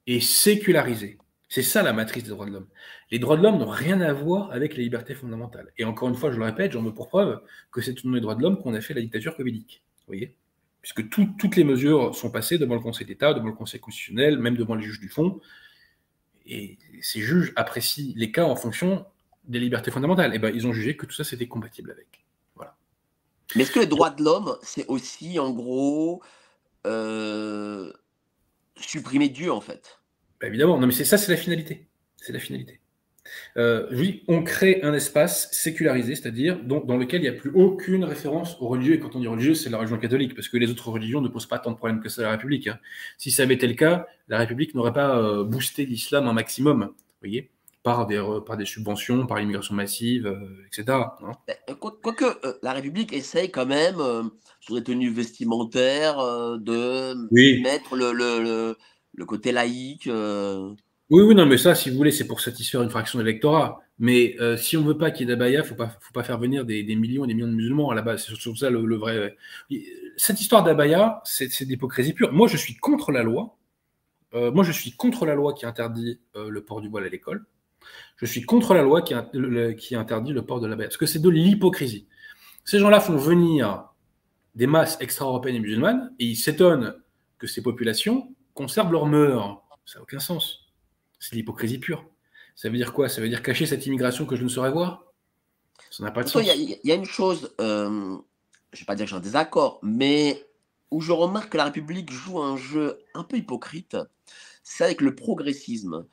et sécularisé. C'est ça la matrice des droits de l'homme. Les droits de l'homme n'ont rien à voir avec les libertés fondamentales. Et encore une fois, je le répète, j'en veux pour preuve que c'est tout les droits de l'homme qu'on a fait la dictature covidique. Vous voyez? Puisque toutes les mesures sont passées devant le Conseil d'État, devant le Conseil constitutionnel, même devant les juges du fond. Et ces juges apprécient les cas en fonction des libertés fondamentales. Et eh ben, ils ont jugé que tout ça, c'était compatible avec. Voilà. Mais est-ce que les droits de l'homme, c'est aussi, en gros, euh, supprimer Dieu, en fait? Bah, évidemment, non, mais c'est ça, c'est la finalité. C'est la finalité. Euh, je vous dis, on crée un espace sécularisé, c'est-à-dire dans, lequel il n'y a plus aucune référence aux religieux. Et quand on dit religieux, c'est la religion catholique, parce que les autres religions ne posent pas tant de problèmes que ça à la République. Hein. Si ça avait été le cas, la République n'aurait pas euh, boosté l'islam un maximum, voyez, par des, par des subventions, par l'immigration massive, euh, etc. Hein. Quoique la République essaye quand même, sur les tenues vestimentaires, de mettre le le côté laïque. Euh. Oui, oui, non, mais ça, si vous voulez, c'est pour satisfaire une fraction de l'électorat. Mais euh, si on ne veut pas qu'il y ait d'abaya, il ne faut pas, faire venir des, millions et des millions de musulmans à la base. C'est surtout ça le, vrai. Cette histoire d'abaya, c'est d'hypocrisie pure. Moi, je suis contre la loi. Euh, moi, je suis contre la loi qui interdit euh, le port du voile à l'école. Je suis contre la loi qui, qui interdit le port de l'abaya. Parce que c'est de l'hypocrisie. Ces gens-là font venir des masses extra-européennes et musulmanes et ils s'étonnent que ces populations conservent leurs mœurs. Ça n'a aucun sens. C'est l'hypocrisie pure. Ça veut dire quoi? Ça veut dire cacher cette immigration que je ne saurais voir? Ça n'a pas de sens. Il y, a une chose, euh, je ne vais pas dire que j'ai un désaccord, mais où je remarque que la République joue un jeu un peu hypocrite, c'est avec le progressisme.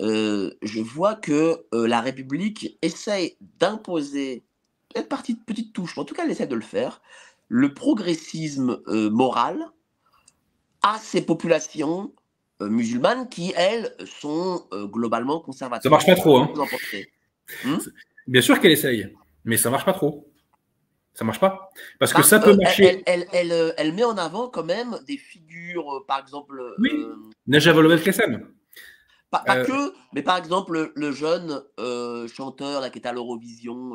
Euh, je vois que euh, la République essaye d'imposer, peut-être partie de petite touche, mais en tout cas elle essaie de le faire, le progressisme moral à ces populations musulmanes qui, elles, sont euh, globalement conservatrices. Ça marche pas trop. Hein. Hmm Bien sûr qu'elle essaye, mais ça marche pas trop. Ça marche pas. Parce que ça peut euh, marcher. Elle, elle, elle, met en avant quand même des figures, par exemple. Oui, Najat Kassem. Pas, pas que, mais par exemple, le jeune chanteur là, qui est à l'Eurovision.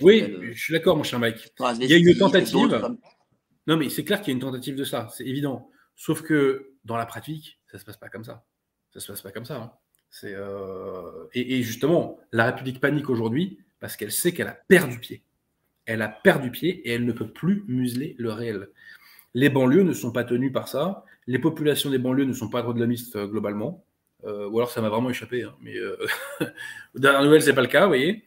Oui, je suis d'accord, mon cher Mike. Il y a une tentative. Non, mais c'est clair qu'il y a une tentative de ça, c'est évident. Sauf que dans la pratique, ça se passe pas comme ça. Ça se passe pas comme ça. Hein. C'est euh, et, justement, la République panique aujourd'hui parce qu'elle sait qu'elle a perdu pied. Elle a perdu pied et elle ne peut plus museler le réel. Les banlieues ne sont pas tenues par ça. Les populations des banlieues ne sont pas droit-de-l'homiste euh, globalement. Euh, ou alors ça m'a vraiment échappé. Hein. Mais euh, aux dernières nouvelles, c'est pas le cas, vous voyez.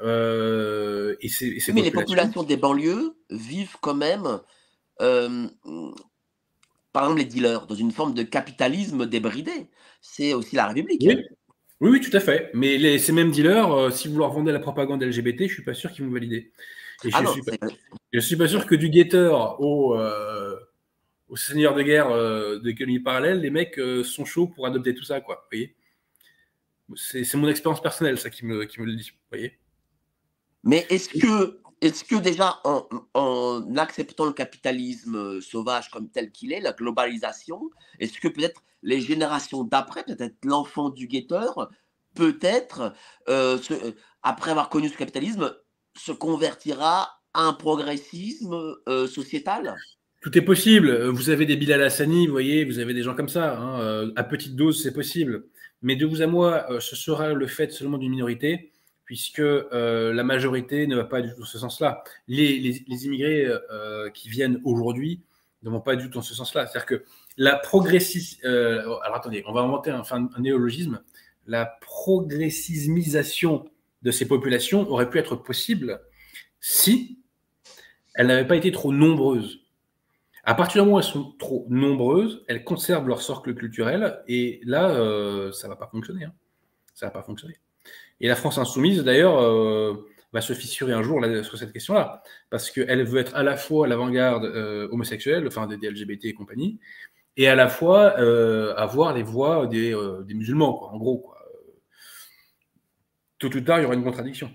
et c'est, mais les populations des banlieues vivent quand même par exemple, les dealers, dans une forme de capitalisme débridé. C'est aussi la République. Oui, oui, tout à fait. Mais les, ces mêmes dealers, euh, si vous leur vendez la propagande LGBT, je ne suis pas sûr qu'ils vont valider. Et ah je ne suis, pas sûr que du guetteur au, euh, au seigneur de guerre euh, de l'économie parallèle, les mecs sont chauds pour adopter tout ça. Quoi, voyez? C'est, mon expérience personnelle, ça, qui me, qui me le dit. voyez? Mais est-ce que est-ce que déjà en, acceptant le capitalisme euh, sauvage comme tel qu'il est, la globalisation, est-ce que peut-être les générations d'après, peut-être l'enfant du guetteur, peut-être, euh, euh, après avoir connu ce capitalisme, se convertira à un progressisme sociétal? Tout est possible. Vous avez des Bilal Hassani, vous voyez, vous avez des gens comme ça. Hein, à petite dose, c'est possible. Mais de vous à moi, ce sera le fait seulement d'une minorité puisque euh, la majorité ne va pas du tout dans ce sens-là. Les, immigrés euh, qui viennent aujourd'hui ne vont pas du tout dans ce sens-là. C'est-à-dire que la progressisme... Euh, alors attendez, on va inventer un, un, néologisme. La progressismisation de ces populations aurait pu être possible si elles n'avaient pas été trop nombreuses. À partir du moment où elles sont trop nombreuses, elles conservent leur socle culturel et là, ça ne va pas fonctionner. Hein. Ça ne va pas fonctionner. Et la France insoumise, d'ailleurs, euh, va se fissurer un jour sur cette question-là, parce qu'elle veut être à la fois l'avant-garde euh, homosexuelle, enfin des, LGBT et compagnie, et à la fois euh, avoir les voix des, musulmans, quoi, en gros. Quoi. Tout ou tard, il y aura une contradiction.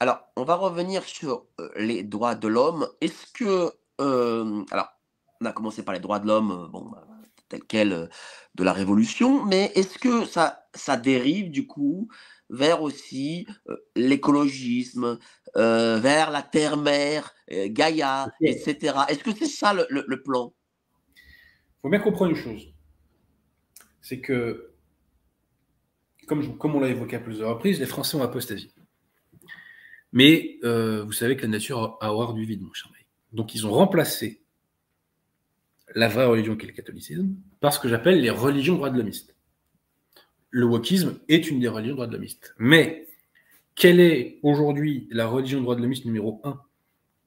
Alors, on va revenir sur les droits de l'homme. Est-ce que. alors, on a commencé par les droits de l'homme, bon, bah, tel quel de la Révolution, mais est-ce que ça, ça dérive du coup vers aussi euh, l'écologisme, euh, vers la terre-mère, euh, Gaïa, etc. Est-ce que c'est ça le, plan? Il faut bien comprendre une chose. C'est que, comme, comme on l'a évoqué à plusieurs reprises, les Français ont apostasie. Mais vous savez que la nature a horreur du vide, mon cher mec. Donc ils ont remplacé la vraie religion qui est le catholicisme par ce que j'appelle les religions droits de l'homiste le wokisme est une des religions droits de l'homiste. Mais quelle est aujourd'hui la religion droit de l'homiste numéro un?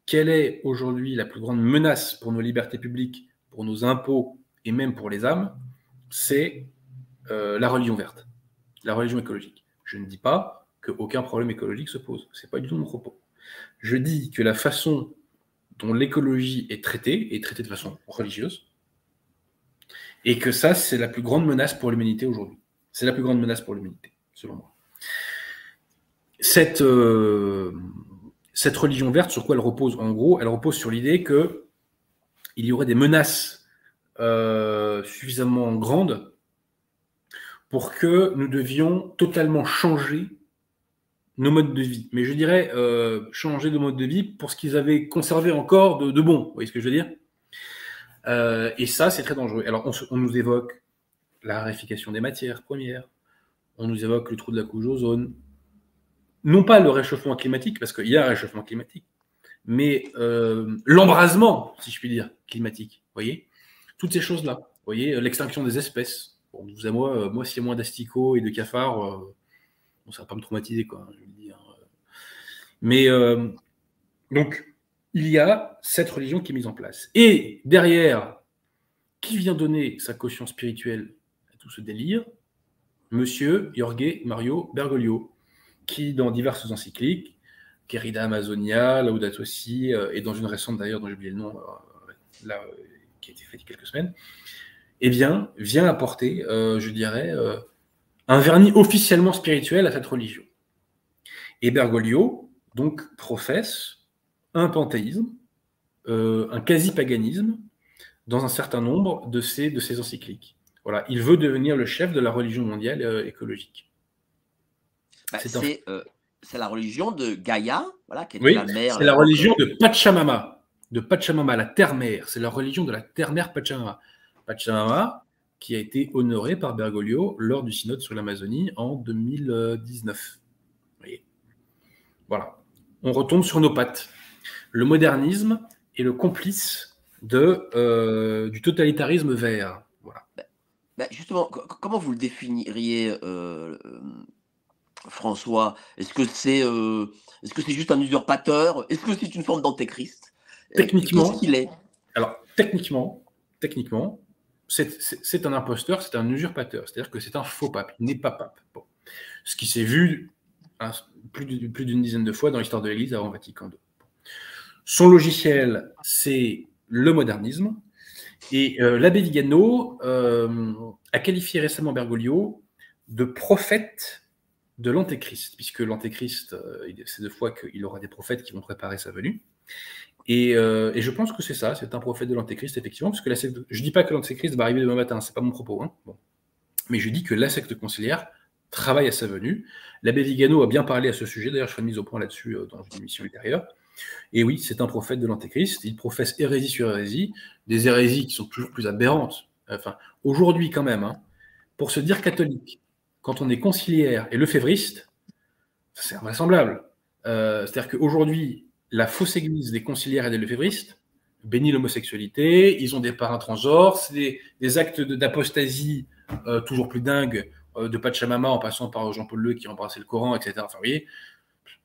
Quelle est aujourd'hui la plus grande menace pour nos libertés publiques, pour nos impôts et même pour les âmes? C'est euh, la religion verte, la religion écologique. Je ne dis pas qu'aucun problème écologique se pose. Ce n'est pas du tout mon propos. Je dis que la façon dont l'écologie est traitée est traitée de façon religieuse et que ça, c'est la plus grande menace pour l'humanité aujourd'hui. C'est la plus grande menace pour l'humanité, selon moi. Cette, euh, cette religion verte, sur quoi elle repose En gros, elle repose sur l'idée que il y aurait des menaces euh, suffisamment grandes pour que nous devions totalement changer nos modes de vie. Mais je dirais euh, changer de mode de vie pour ce qu'ils avaient conservé encore de, bon. Vous voyez ce que je veux dire? Et ça, c'est très dangereux. Alors, on, nous évoque la raréfication des matières premières. On nous évoque le trou de la couche ozone. Non pas le réchauffement climatique, parce qu'il y a un réchauffement climatique, mais euh, l'embrasement, si je puis dire, climatique. Voyez Toutes ces choses-là. Voyez L'extinction des espèces. Vous à moi, euh, moi s'il moins d'asticots et de cafards, euh, bon, ça va pas me traumatiser, quoi. Hein, dire. Mais euh, donc, il y a cette religion qui est mise en place. Et derrière, qui vient donner sa caution spirituelle ce délire Monsieur Jorge Mario Bergoglio, qui, dans diverses encycliques, Querida Amazonia, Laudato Si, euh, et dans une récente d'ailleurs, dont j'ai oublié le nom, euh, là, euh, qui a été faite il y a quelques semaines, eh bien, vient apporter, je dirais, un vernis officiellement spirituel à cette religion. Et Bergoglio, donc, professe un panthéisme, un quasi-paganisme, dans un certain nombre de ces encycliques. Voilà, il veut devenir le chef de la religion mondiale euh, écologique. Bah, c'est un... euh, la religion de Gaïa, voilà, qui est oui, la mère. C'est la religion de Pachamama, de Pachamama, la terre-mère. C'est la religion de la terre-mère Pachamama. Pachamama, qui a été honorée par Bergoglio lors du synode sur l'Amazonie en 2019. Vous voyez? Voilà. On retombe sur nos pattes. Le modernisme est le complice de, euh, du totalitarisme vert. Voilà. Ben justement, comment vous le définiriez, euh, François? Est-ce que c'est euh, est -ce c'est juste un usurpateur? Est-ce que c'est une forme d'antéchrist? Techniquement, qu'il est? Alors, techniquement, techniquement, c'est un imposteur, c'est un usurpateur. C'est-à-dire que c'est un faux pape. Il n'est pas pape. Bon. Ce qui s'est vu hein, plus d'une dizaine de fois dans l'histoire de l'Église avant Vatican II. Son logiciel, c'est le modernisme. Et euh, l'abbé Vigano euh, a qualifié récemment Bergoglio de prophète de l'antéchrist, puisque l'antéchrist, euh, c'est deux fois qu'il aura des prophètes qui vont préparer sa venue. Et, je pense que c'est ça, c'est un prophète de l'antéchrist, effectivement, parce que la secte, je dis pas que l'antéchrist va arriver demain matin, c'est pas mon propos, hein, bon. mais je dis que la secte conciliaire travaille à sa venue. L'abbé Vigano a bien parlé à ce sujet, d'ailleurs je ferai une mise au point là-dessus dans une émission ultérieure. Et oui, c'est un prophète de l'antéchrist, il professe hérésie sur hérésie, des hérésies qui sont toujours plus aberrantes. Enfin, aujourd'hui quand même, hein, pour se dire catholique, quand on est conciliaire et lefévriste, c'est invraisemblable. Euh, C'est-à-dire qu'aujourd'hui, la fausse église des conciliaires et des lefévristes bénit l'homosexualité, ils ont des parrains transgenres, c'est des, actes d'apostasie euh, toujours plus dingues, euh, de Pachamama en passant par Jean-Paul II qui embrassait le Coran, etc. Enfin, vous voyez,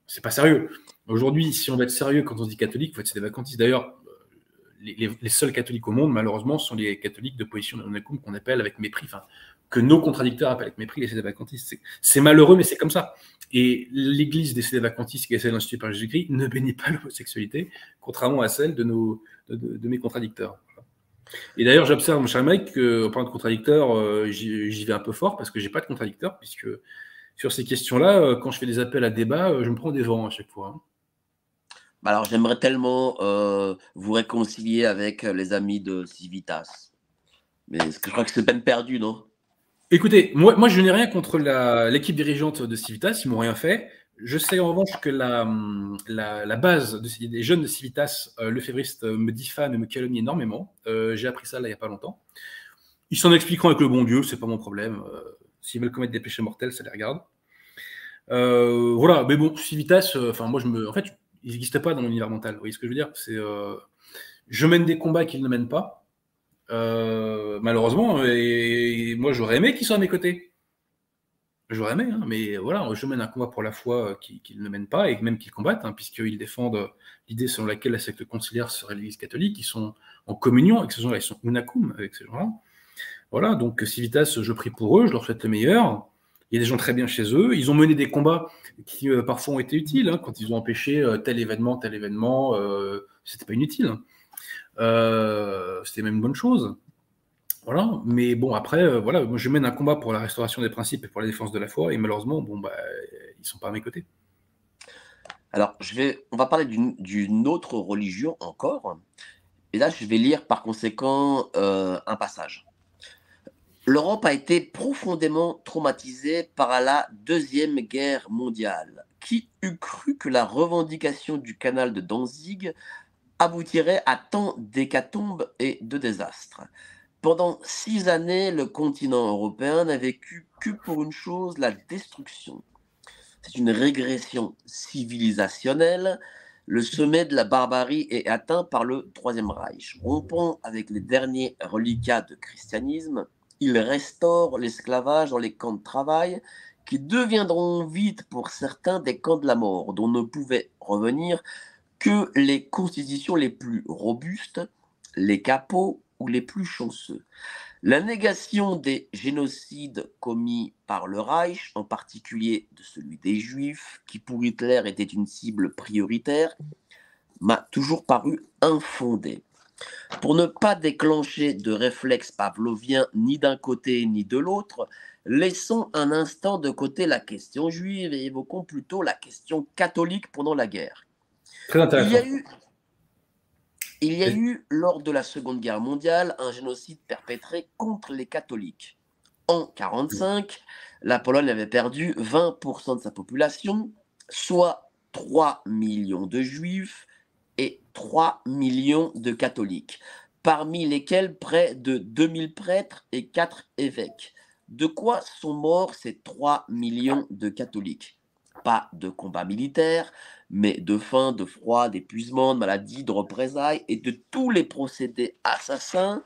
c'est pas sérieux. Aujourd'hui, si on veut être sérieux quand on dit catholique, il faut être des vacantistes. D'ailleurs, les, les, seuls catholiques au monde, malheureusement, sont les catholiques de position de qu'on appelle avec mépris, enfin, que nos contradicteurs appellent avec mépris les sédévacantistes. C'est malheureux, mais c'est comme ça. Et l'Église des sédévacantistes, qui est celle instituée par Jésus-Christ, ne bénit pas l'homosexualité, contrairement à celle de, nos, mes contradicteurs. Et d'ailleurs, j'observe, mon cher mec, qu'en parlant de contradicteurs, euh, j'y vais un peu fort parce que j'ai pas de contradicteurs, puisque sur ces questions-là, euh, quand je fais des appels à débat, euh, je me prends des vents à chaque fois. Hein. Alors, j'aimerais tellement euh, vous réconcilier avec les amis de Civitas. Mais je crois que c'est peine perdue, non? Écoutez, moi, moi je n'ai rien contre l'équipe dirigeante de Civitas, ils m'ont rien fait. Je sais en revanche que la, la, la base de, des jeunes de Civitas, euh, le févriste, me diffame et me calomnie énormément. Euh, J'ai appris ça là il n'y a pas longtemps. Ils s'en expliqueront avec le bon Dieu, c'est pas mon problème. Euh, S'ils veulent commettre des péchés mortels, ça les regarde. Euh, voilà, mais bon, Civitas, euh, enfin moi je me, en fait, ils n'existent pas dans l'univers mental. Vous voyez ce que je veux dire? C'est, euh, je mène des combats qu'ils ne mènent pas. malheureusement, et, moi j'aurais aimé qu'ils soient à mes côtés. J'aurais aimé, hein, mais voilà, je mène un combat pour la foi qu'ils qui ne mènent pas et même qu'ils combattent, hein, puisqu'ils défendent l'idée selon laquelle la secte conciliaire serait l'Église catholique. Ils sont en communion avec ces gens-là, ils sont unacum avec ces gens-là. Voilà, donc Civitas, je prie pour eux, je leur souhaite le meilleur. Il y a des gens très bien chez eux. Ils ont mené des combats qui euh, parfois ont été utiles, hein, quand ils ont empêché euh, tel événement, tel événement, euh, c'était pas inutile. Euh, c'était même une bonne chose. Voilà, mais bon, après, voilà, moi je mène un combat pour la restauration des principes et pour la défense de la foi, et malheureusement, bon, bah, ils sont pas à mes côtés. Alors, je vais, on va parler d'une autre religion encore, et là, je vais lire par conséquent un passage. L'Europe a été profondément traumatisée par la Deuxième Guerre mondiale, qui eût cru que la revendication du canal de Danzig aboutirait à tant d'hécatombes et de désastres? Pendant six années, le continent européen n'a vécu que pour une chose, la destruction. C'est une régression civilisationnelle. Le sommet de la barbarie est atteint par le Troisième Reich. Rompant avec les derniers reliquats de christianisme, il restaure l'esclavage dans les camps de travail qui deviendront vite pour certains des camps de la mort, dont ne pouvaient revenir que les constitutions les plus robustes, les capots ou les plus chanceux. La négation des génocides commis par le Reich, en particulier de celui des Juifs, qui pour Hitler était une cible prioritaire, m'a toujours paru infondée. Pour ne pas déclencher de réflexe pavlovien ni d'un côté ni de l'autre, laissons un instant de côté la question juive et évoquons plutôt la question catholique pendant la guerre. Très intéressant. Il y a eu il y a eu, lors de la Seconde Guerre mondiale, un génocide perpétré contre les catholiques. En 1945, la Pologne avait perdu 20% de sa population, soit 3 millions de juifs 3 millions de catholiques, parmi lesquels près de 2000 prêtres et 4 évêques. De quoi sont morts ces 3 millions de catholiques? Pas de combat militaire, mais de faim, de froid, d'épuisement, de maladie, de représailles et de tous les procédés assassins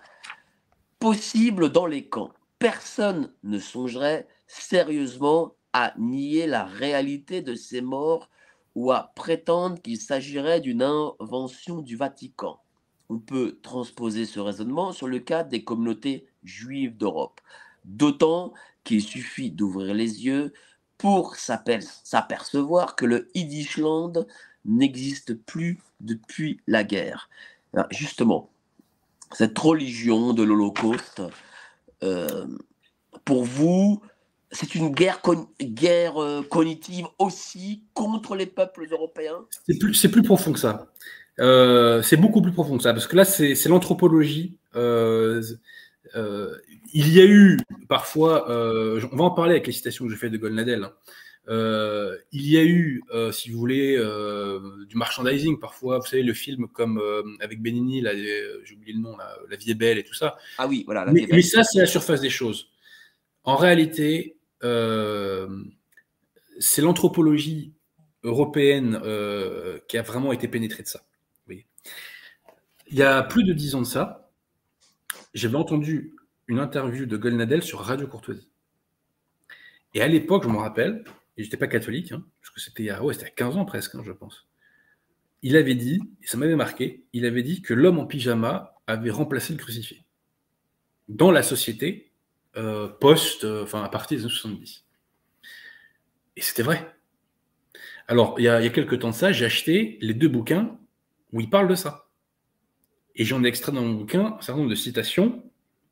possibles dans les camps. Personne ne songerait sérieusement à nier la réalité de ces morts ou à prétendre qu'il s'agirait d'une invention du Vatican. On peut transposer ce raisonnement sur le cas des communautés juives d'Europe, d'autant qu'il suffit d'ouvrir les yeux pour s'apercevoir que le Yiddishland n'existe plus depuis la guerre. justement, cette religion de l'Holocauste, euh, pour vous, c'est une guerre, guerre euh, cognitive aussi contre les peuples européens? C'est plus, plus, profond que ça. Euh, c'est beaucoup plus profond que ça, parce que là, c'est l'anthropologie il y a eu parfois, euh, on va en parler avec les citations que je fais de Golnadel, hein. euh, il y a eu, euh, si vous voulez, du merchandising parfois, vous savez, le film comme avec Benigni, j'ai oublié le nom, La vie est belle et tout ça. Ah oui, voilà. mais, mais, ça, c'est la surface des choses. En réalité, c'est l'anthropologie européenne qui a vraiment été pénétrée de ça. Il y a plus de dix ans de ça, j'avais entendu une interview de Golnadel sur Radio Courtoisie. Et à l'époque, je me rappelle, et j'étais pas catholique, hein, parce que c'était il y a 15 ans presque, hein, je pense. Il avait dit, et ça m'avait marqué, il avait dit que l'homme en pyjama avait remplacé le crucifié dans la société euh, post, euh, enfin à partir des années 70. Et c'était vrai. Alors, il y, a, il y a quelques temps de ça, j'ai acheté les deux bouquins où il parle de ça. Et j'en ai extrait dans mon bouquin un certain nombre de citations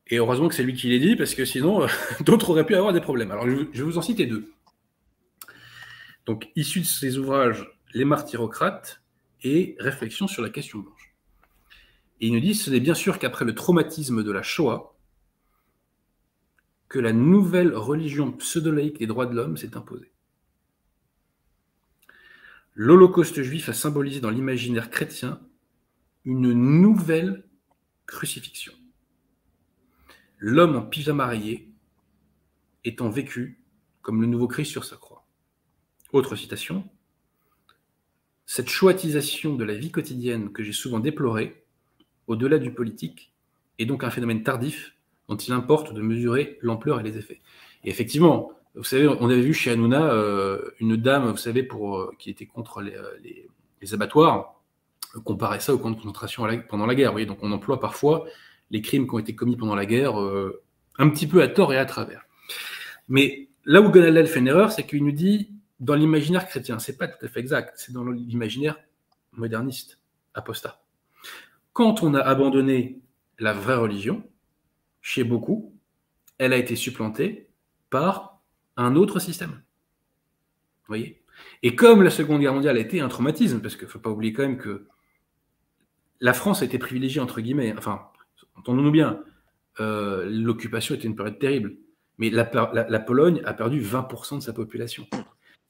et heureusement que c'est lui qui l'a dit, parce que sinon, euh, d'autres auraient pu avoir des problèmes. Alors, je, vais vous en citer deux. Donc, issus de ces ouvrages, Les martyrocrates et Réflexions sur la question blanche. Et il nous dit ce n'est bien sûr qu'après le traumatisme de la Shoah, que la nouvelle religion pseudo-laïque des droits de l'homme s'est imposée. L'Holocauste juif a symbolisé dans l'imaginaire chrétien une nouvelle crucifixion l'homme en pyjama rayé étant vécu comme le nouveau Christ sur sa croix. Autre citation. Cette choitisation de la vie quotidienne que j'ai souvent déplorée, au-delà du politique, est donc un phénomène tardif dont il importe de mesurer l'ampleur et les effets. Et effectivement, vous savez, on avait vu chez Hanouna euh, une dame, vous savez, euh, qui était contre les, euh, abattoirs, comparer ça au camp de concentration pendant la guerre. Vous voyez, donc on emploie parfois les crimes qui ont été commis pendant la guerre, un petit peu à tort et à travers. Mais là où Gonalel fait une erreur, c'est qu'il nous dit dans l'imaginaire chrétien, c'est pas tout à fait exact, c'est dans l'imaginaire moderniste, apostat. Quand on a abandonné la vraie religion, chez beaucoup, elle a été supplantée par un autre système. Vous voyez? Et comme la Seconde Guerre mondiale a été un traumatisme, parce qu'il ne faut pas oublier quand même que la France a été privilégiée, entre guillemets, enfin, entendons-nous bien, euh, l'occupation était une période terrible, mais la, Pologne a perdu 20% de sa population.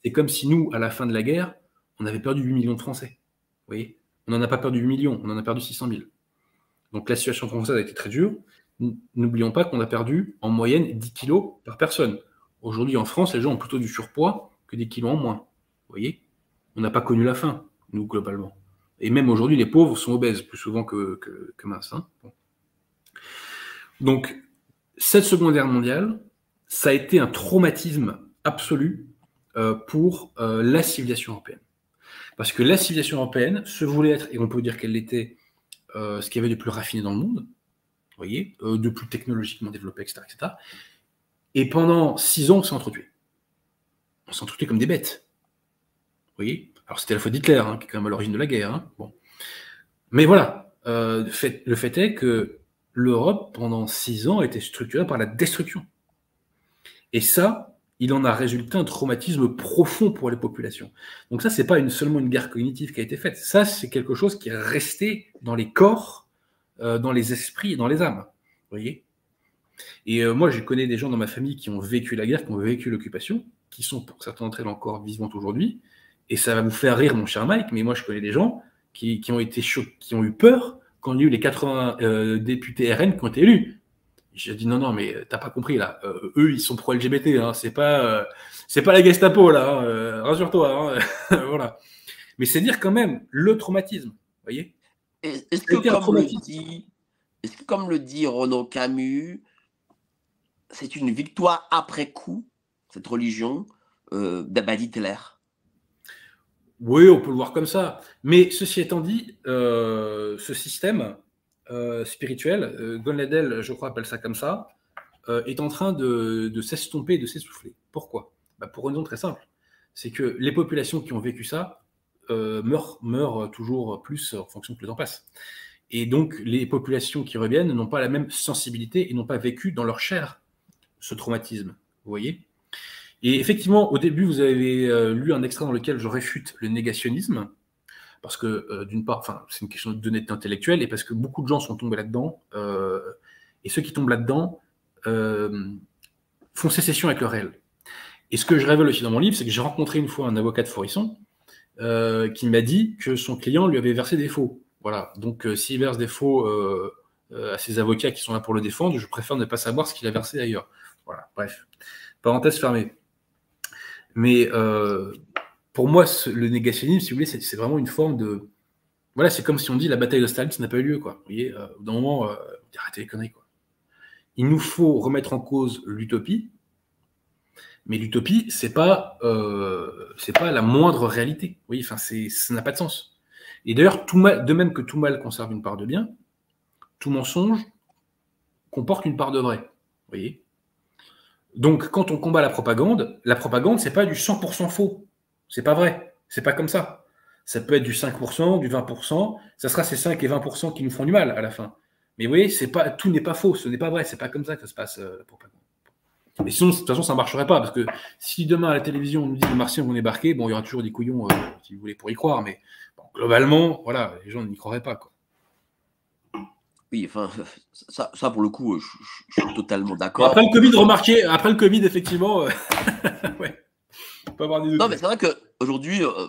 C'est comme si nous, à la fin de la guerre, on avait perdu 8 millions de Français. Vous voyez? On n'en a pas perdu 8 millions, on en a perdu 600 000. Donc la situation française a été très dure. N'oublions pas qu'on a perdu en moyenne 10 kilos par personne. Aujourd'hui, en France, les gens ont plutôt du surpoids que des kilos en moins. Vous voyez? On n'a pas connu la faim, nous, globalement. Et même aujourd'hui, les pauvres sont obèses plus souvent que, minces. Hein. Donc, cette Seconde Guerre mondiale, ça a été un traumatisme absolu euh, pour euh, la civilisation européenne. Parce que la civilisation européenne se voulait être, et on peut dire qu'elle l'était, euh, ce qu'il y avait de plus raffiné dans le monde, voyez, de plus technologiquement développé, etc. etc. Et pendant six ans, on s'est entretués. On s'est entretués comme des bêtes. Vous voyez? Alors c'était la faute d'Hitler, hein, qui est quand même à l'origine de la guerre. Hein. Bon. Mais voilà, le fait est que l'Europe, pendant six ans, était structurée par la destruction. Et ça, il en a résulté un traumatisme profond pour les populations. Donc ça, c'est pas une, seulement une guerre cognitive qui a été faite. Ça, c'est quelque chose qui est resté dans les corps, euh, dans les esprits et dans les âmes. Vous voyez Et euh, moi, je connais des gens dans ma famille qui ont vécu la guerre, qui ont vécu l'occupation, qui sont pour certains d'entre elles encore vivantes aujourd'hui. Et ça va vous faire rire, mon cher Mike, mais moi, je connais des gens qui, qui ont été choqués, qui ont eu peur quand il y a eu les 80 euh, députés RN qui ont été élus. J'ai dit non, non, mais t'as pas compris là. Euh, eux, ils sont pro-LGBT. Hein. C'est pas, euh, pas la Gestapo là. Hein. Rassure-toi. Hein. voilà. Mais c'est dire quand même le traumatisme. Voyez. Est-ce que, comme le dit, est que, comme le dit Renaud Camus, c'est une victoire après coup cette religion euh, Hitler oui, on peut le voir comme ça. Mais ceci étant dit, euh, ce système euh, spirituel, euh, je crois, appelle ça comme ça, est en train de, s'estomper, de s'essouffler. Pourquoi? Bah, Pour une raison très simple. C'est que les populations qui ont vécu ça meurent, meurent toujours plus en fonction que le temps passe. Et donc, les populations qui reviennent n'ont pas la même sensibilité et n'ont pas vécu dans leur chair ce traumatisme. Vous voyez et effectivement, au début, vous avez euh, lu un extrait dans lequel je réfute le négationnisme, parce que euh, d'une part, c'est une question d'honnêteté intellectuelle, et parce que beaucoup de gens sont tombés là-dedans, euh, et ceux qui tombent là-dedans font sécession avec le réel. Et ce que je révèle aussi dans mon livre, c'est que j'ai rencontré une fois un avocat de Forisson qui m'a dit que son client lui avait versé des faux. Voilà. Donc, s'il verse des faux à ses avocats qui sont là pour le défendre, je préfère ne pas savoir ce qu'il a versé ailleurs. Voilà. Bref. Parenthèse fermée. Mais euh, pour moi, le négationnisme, si vous voulez, c'est vraiment une forme de. Voilà, c'est comme si on dit la bataille de Staline, ça n'a pas eu lieu, quoi. Vous voyez, euh, d'un moment, euh, arrêtez les conneries, quoi. Il nous faut remettre en cause l'utopie, mais l'utopie, c'est pas, c'est pas la moindre réalité. Voyez, enfin, ça n'a pas de sens. Et d'ailleurs, de même que tout mal conserve une part de bien, tout mensonge comporte une part de vrai. Voyez? Donc, quand on combat la propagande, la propagande, c'est pas du 100% faux. C'est pas vrai. C'est pas comme ça. Ça peut être du 5%, du 20%. Ça sera ces 5 et 20% qui nous font du mal à la fin. Mais vous voyez, c'est pas, tout n'est pas faux. Ce n'est pas vrai. C'est pas comme ça que ça se passe. Euh, Mais sinon, de toute façon, ça ne marcherait pas. Parce que si demain à la télévision, on nous dit que les martiens vont débarquer, bon, il y aura toujours des couillons, euh, si vous voulez, pour y croire. Mais globalement, voilà, les gens n'y croiraient pas. Quoi. Oui, enfin, ça, ça pour le coup, je, suis totalement d'accord. Après le Covid, remarquez, après le Covid, effectivement, euh, ouais, on peut avoir des Non, mais c'est vrai qu'aujourd'hui, euh,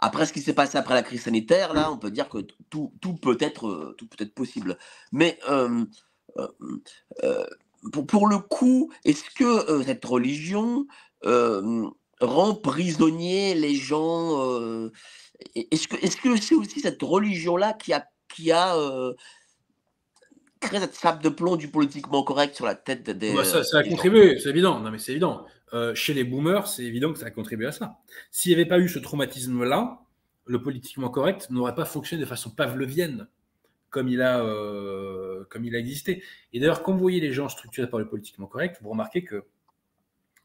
après ce qui s'est passé après la crise sanitaire, là, on peut dire que tout, tout peut, être, euh, tout peut être possible. Mais pour, pour, le coup, est-ce que cette religion rend prisonnier les gens Est-ce que c'est -ce c'est aussi cette religion-là qui a, qui a créer cette sape de plomb du politiquement correct sur la tête des. Bah, ça, ça, a contribué, c'est évident. Non, mais c'est évident. Euh, chez les boomers, c'est évident que ça a contribué à ça. S'il n'y avait pas eu ce traumatisme-là, le politiquement correct n'aurait pas fonctionné de façon pavlovienne comme il a, euh, comme il a existé. Et d'ailleurs, quand vous voyez les gens structurés par le politiquement correct, vous remarquez que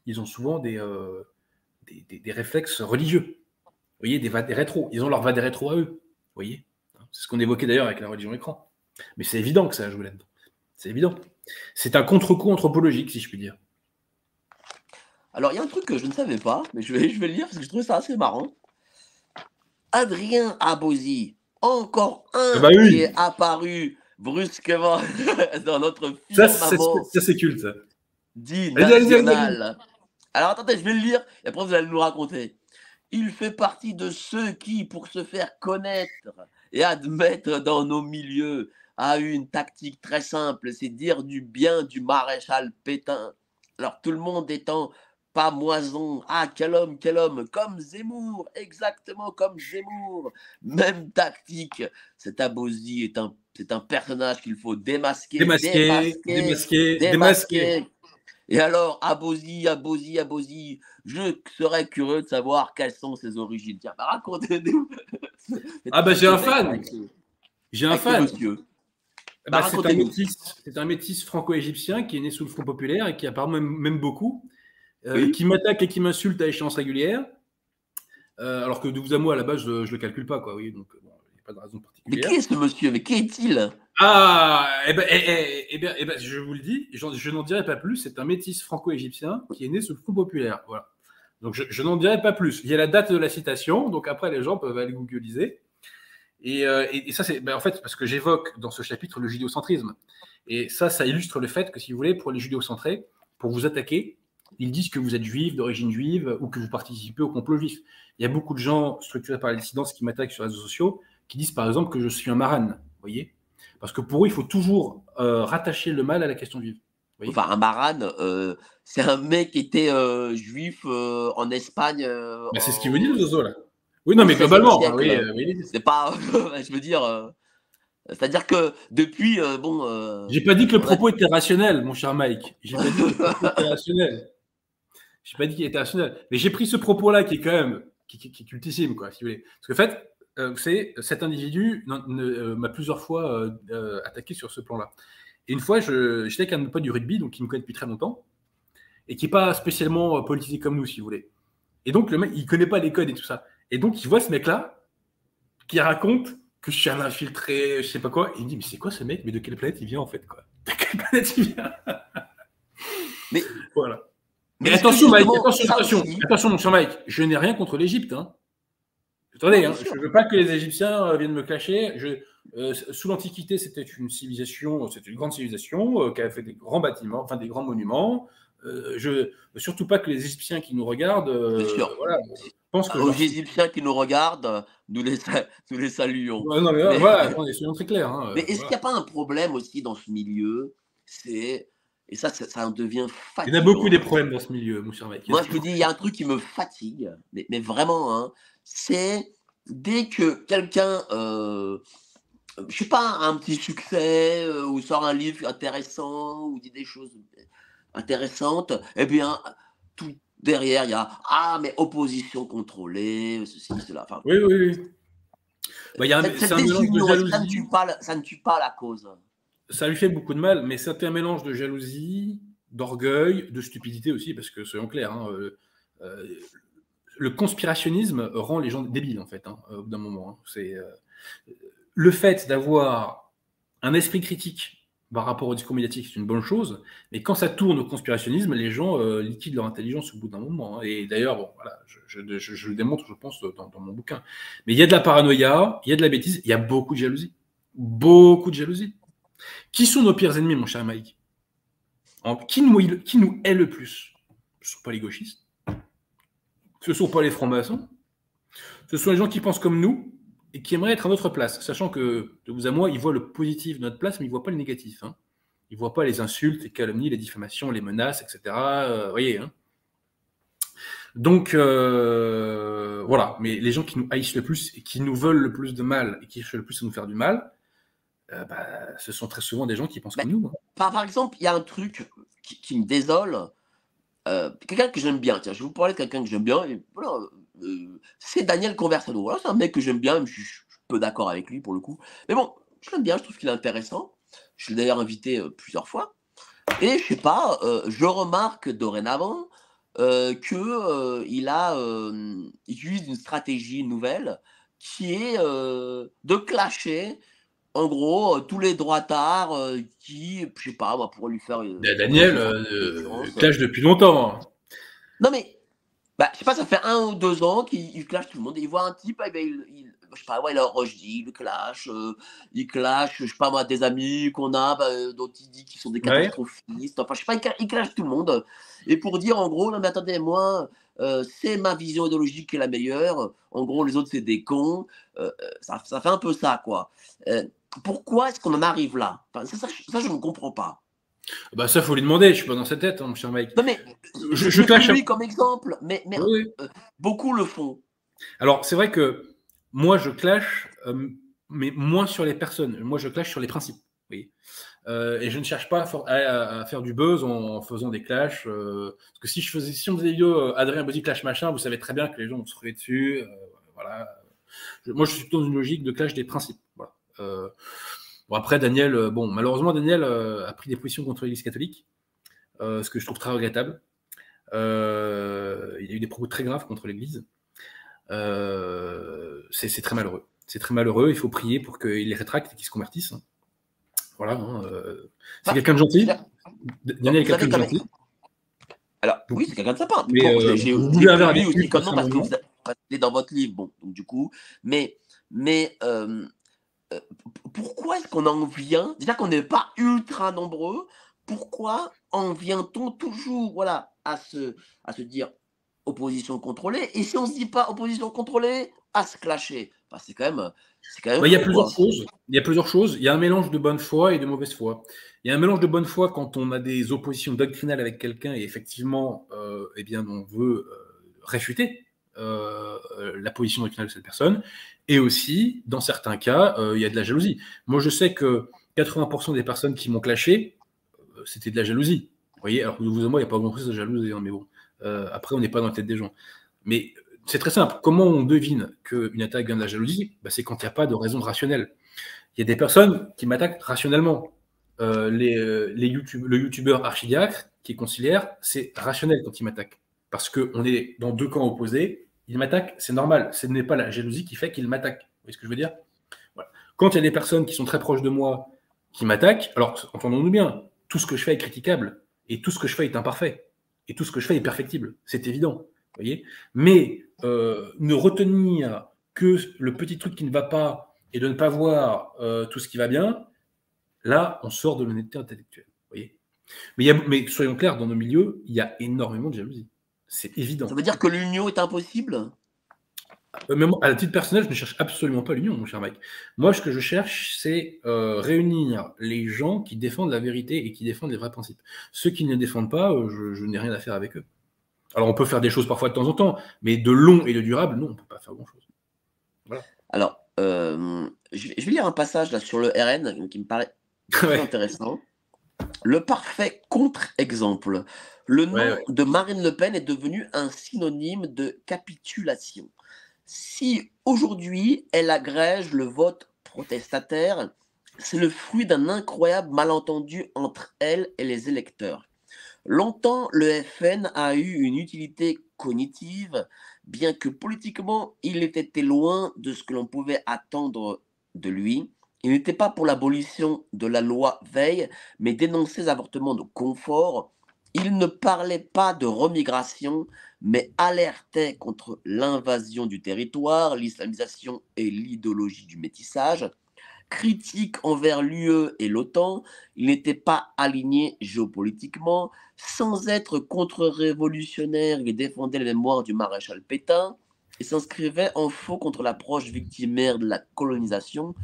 ils ont souvent des, euh, des, réflexes religieux. Vous voyez, des, des rétros. Ils ont leur va des rétros à eux. Vous voyez C'est ce qu'on évoquait d'ailleurs avec la religion écran. Mais c'est évident que ça a joué là-dedans. C'est évident. C'est un contre-coup anthropologique, si je puis dire. Alors, il y a un truc que je ne savais pas, mais je vais, je vais le lire parce que je trouve ça assez marrant. Adrien Abosi, encore un ah bah qui est apparu brusquement dans notre film. Ça, c'est culte. Dit national. Alors attendez, je vais le lire et après vous allez nous raconter. Il fait partie de ceux qui, pour se faire connaître et admettre dans nos milieux, a une tactique très simple, c'est dire du bien du maréchal Pétain. Alors tout le monde étant pas moison. Ah, quel homme, quel homme, comme Zemmour, exactement comme Zemmour. Même tactique. Cet Abosi est un, c'est un personnage qu'il faut démasquer, Démasquer, démasquer, démasquer. Et alors, Abosi, Abosi, Abosi, je serais curieux de savoir quelles sont ses origines. Tiens, bah, racontez-nous. Ah, bah, j'ai un fan. J'ai un fan. monsieur. Bah, Bah, c'est un métis, franco-égyptien qui est né sous le Front populaire et qui apparemment même, même beaucoup, Oui. qui m'attaque et qui m'insulte à échéance régulière. Euh, alors que de vous à moi, à la base, je, je le calcule pas, quoi. Oui, donc bon, il n'y a pas de raison Mais particulière. qui est ce monsieur? Mais qui est-il? Ah, eh ben, eh, eh, eh ben, eh ben, je vous le dis, je n'en dirai pas plus. C'est un métis franco-égyptien qui est né sous le Front populaire. Voilà. Donc je, je n'en dirai pas plus. Il y a la date de la citation, donc après les gens peuvent aller googliser. Et, euh, et- et ça, c'est ben, en fait parce que j'évoque dans ce chapitre le judéocentrisme. Et ça, ça illustre le fait que si vous voulez, pour les judéocentrés, pour vous attaquer, ils disent que vous êtes juif, d'origine juive, ou que vous participez au complot juif. Il y a beaucoup de gens structurés par la dissidence qui m'attaquent sur les réseaux sociaux, qui disent par exemple que je suis un maran. Vous voyez? Parce que pour eux, il faut toujours euh, rattacher le mal à la question juive. Oui. Enfin, un maran, euh, c'est un mec qui était euh, juif euh, en Espagne. Ben, c'est en- ce qu'il veut dire, Zozo, là. Oui, non, mais 16e globalement. siècle. oui, oui. C'est pas. je veux dire. C'est-à-dire que depuis, bon. J'ai pas dit que le propos était rationnel, mon cher Mike. J'ai pas dit que le propos était rationnel. J'ai pas dit qu'il était rationnel. Mais j'ai pris ce propos-là qui est quand même qui, qui- qui est cultissime, quoi, si vous voulez. Parce que en fait, euh, c'est cet individu ne- euh, m'a plusieurs fois euh, attaqué sur ce plan-là. Et une fois, je- j'étais avec un de mes potes du rugby, donc qui me connaît depuis très longtemps, et qui est pas spécialement politisé comme nous, si vous voulez. Et donc le mec, il connaît pas les codes et tout ça. Et donc il voit ce mec-là qui raconte que je suis un infiltré, je sais pas quoi. Et il me dit mais c'est quoi ce mec? Mais de quelle planète il vient en fait quoi? De quelle planète il vient? Mais- voilà. Mais attention, Mike, attention, ça attention, aussi- attention, mon cher Mike, je n'ai rien contre l'Égypte. Hein. Attendez, hein, je ne veux pas que les Égyptiens euh, viennent me clasher. Je, euh, sous l'Antiquité, c'était une civilisation, c'était une grande civilisation euh, qui a fait des grands bâtiments, enfin des grands monuments. Euh, je surtout pas que les Égyptiens qui nous regardent, euh, sûr. voilà, que leur- Égyptiens qui nous regardent, nous les, nous les saluons. Ouais, non, mais, Mais- voilà, attendez, soyons très clairs. hein, Mais euh, est-ce voilà. qu'il n'y a pas un problème aussi dans ce milieu? C'est et ça, ça, ça en devient Il fatigant. y en a beaucoup des problèmes dans ce milieu, mon cher. Moi, je me dis, il y a un truc qui me fatigue, mais, mais vraiment, hein, c'est dès que quelqu'un, euh, je sais pas, a un petit succès, euh, ou sort un livre intéressant, ou dit des choses intéressantes, eh bien, tout derrière, il y a Ah, mais opposition contrôlée, ceci, cela. Enfin, Oui, oui, oui. Bah, il y a un- cette- c'est cette un mélange de désunion, ça, ne jalousie. tue pas, la- ça ne tue pas la cause. Ça lui fait beaucoup de mal, mais c'est un mélange de jalousie, d'orgueil, de stupidité aussi, parce que soyons clairs, hein, euh, euh, le conspirationnisme rend les gens débiles en fait, hein, au bout d'un moment. hein. C'est euh, le fait d'avoir un esprit critique par rapport au discours médiatique, c'est une bonne chose, mais quand ça tourne au conspirationnisme, les gens liquident leur intelligence au bout d'un moment. Et d'ailleurs, voilà, je, le démontre, je pense, dans mon bouquin. Mais il y a de la paranoïa, il y a de la bêtise, il y a beaucoup de jalousie, beaucoup de jalousie. Qui sont nos pires ennemis, mon cher Mike? Qui, nous, hait le plus? Ce ne sont pas les gauchistes. Ce ne sont pas les francs-maçons. Ce sont les gens qui pensent comme nous et qui aimeraient être à notre place, sachant que, de vous à moi, ils voient le positif de notre place, mais ils ne voient pas le négatif. Hein. Ils ne voient pas les insultes, les calomnies, les diffamations, les menaces, etc. Euh, voyez. Hein. Donc, euh, voilà. Mais les gens qui nous haïssent le plus et qui nous veulent le plus de mal et qui cherchent le plus à nous faire du mal, euh, bah, ce sont très souvent des gens qui pensent comme nous. hein. Par, par exemple, il y a un truc qui, qui me désole. Euh, quelqu'un que j'aime bien, tiens, je vais vous parler de quelqu'un que j'aime bien. Voilà, euh, c'est Daniel Conversano. Voilà, c'est un mec que j'aime bien, je suis je suis peu d'accord avec lui pour le coup. Mais bon, je l'aime bien, je trouve qu'il est intéressant. Je l'ai d'ailleurs invité euh, plusieurs fois. Et je sais pas, je remarque dorénavant que il a il utilise une stratégie nouvelle qui est de clasher en gros, euh, tous les droitards euh, qui, je sais pas, moi, pourraient lui faire. euh, Da- Daniel clash depuis longtemps. hein. Non, mais Bah, je sais pas, ça fait un ou deux ans qu'il clash tout le monde. Il voit un type, eh ben, il, il, je sais pas, ouais, il a dit, il clash, euh, il clash, je sais pas moi, des amis qu'on a, bah, dont il dit qu'ils sont des catastrophistes. Enfin, je sais pas, il, clash tout le monde. Et pour dire en gros, non mais attendez, moi, euh, c'est ma vision idéologique qui est la meilleure. En gros, les autres, c'est des cons. Euh, ça, ça, fait un peu ça, quoi. Pourquoi est-ce qu'on en arrive là? Ça, ça, ça, je ne comprends pas. Bah ça, faut lui demander. Je suis pas dans sa tête, hein, mon cher Mike. Non mais je, je, clash lui comme exemple, mais, mais euh, beaucoup le font. Alors c'est vrai que moi je clash, euh, mais moins sur les personnes. Moi je clash sur les principes. Oui. Euh, et je ne cherche pas à, faire du buzz en, faisant des clashs. parce que si je faisais, si on faisait des vidéos Adrien Body clash machin, vous savez très bien que les gens vont se trouver dessus. voilà. moi je suis plutôt dans une logique de clash des principes. Voilà. Bon, après, Daniel, euh, bon, malheureusement, Daniel euh, a pris des positions contre l'Église catholique, euh, ce que je trouve très regrettable. il y a eu des propos très graves contre l'Église. c'est très malheureux. C'est très malheureux. Il faut prier pour qu'il les rétracte et qu'ils se convertissent. Voilà. Hein, c'est quelqu'un de gentil. Daniel est quelqu'un de gentil. Alors, oui, c'est quelqu'un de sympa. Mais j'ai aussi comme parce que vous êtes dans votre livre. Bon, donc du coup, mais, mais euh, pourquoi est-ce qu'on en vient Déjà qu'on n'est pas ultra nombreux, pourquoi en vient-on toujours voilà, à, se, à se dire opposition contrôlée Et si on ne se dit pas opposition contrôlée, à se clasher? Enfin, C'est quand même. Quand même il y a plusieurs choses. Il y a plusieurs choses. Il y a un mélange de bonne foi et de mauvaise foi. Il y a un mélange de bonne foi quand on a des oppositions doctrinales avec quelqu'un et effectivement, euh, eh bien, on veut euh, réfuter euh, la position doctrinale de cette personne. Et aussi, dans certains cas, euh, il y a de la jalousie. Moi, je sais que 80% des personnes qui m'ont clashé, euh, c'était de la jalousie. Vous voyez, alors vous et moi, il n'y a pas grand-chose de jalousie, hein, mais bon. après, on n'est pas dans la tête des gens. Mais c'est très simple. Comment on devine qu'une attaque vient de la jalousie? Bah, C'est quand il n'y a pas de raison rationnelle. Il y a des personnes qui m'attaquent rationnellement. les, les YouTube, le youtubeur archidiacre qui est conciliaire, c'est rationnel quand il m'attaque. Parce qu'on est dans deux camps opposés il m'attaque, c'est normal. Ce n'est pas la jalousie qui fait qu'il m'attaque. Vous voyez ce que je veux dire? Quand il y a des personnes qui sont très proches de moi qui m'attaquent, alors entendons-nous bien, tout ce que je fais est critiquable et tout ce que je fais est imparfait et tout ce que je fais est perfectible. C'est évident. Voyez? Mais euh, ne retenir que le petit truc qui ne va pas et de ne pas voir euh, tout ce qui va bien, là, on sort de l'honnêteté intellectuelle. Voyez? Mais, mais soyons clairs, dans nos milieux, il y a énormément de jalousie. C'est évident. Ça veut dire que l'union est impossible? Euh, mais à titre personnel, je ne cherche absolument pas l'union, mon cher Mike. Moi, ce que je cherche, c'est euh, réunir les gens qui défendent la vérité et qui défendent les vrais principes. Ceux qui ne les défendent pas, euh, je, n'ai rien à faire avec eux. Alors, on peut faire des choses parfois de temps en temps, mais de long et de durable, non, on ne peut pas faire grand-chose. Alors, je, vais, lire un passage là sur le RN qui me paraît très intéressant. Le parfait contre-exemple. Le nom de Marine Le Pen est devenu un synonyme de capitulation. Si aujourd'hui elle agrège le vote protestataire, c'est le fruit d'un incroyable malentendu entre elle et les électeurs. Longtemps, le FN a eu une utilité cognitive, bien que politiquement il était loin de ce que l'on pouvait attendre de lui. Il n'était pas pour l'abolition de la loi Veil, mais dénonçait les avortements de confort. Il ne parlait pas de remigration, mais alertait contre l'invasion du territoire, l'islamisation et l'idéologie du métissage. Critique envers l'UE et l'OTAN, il n'était pas aligné géopolitiquement, sans être contre-révolutionnaire, il défendait la mémoire du maréchal Pétain et s'inscrivait en faux contre l'approche victimaire de la colonisation.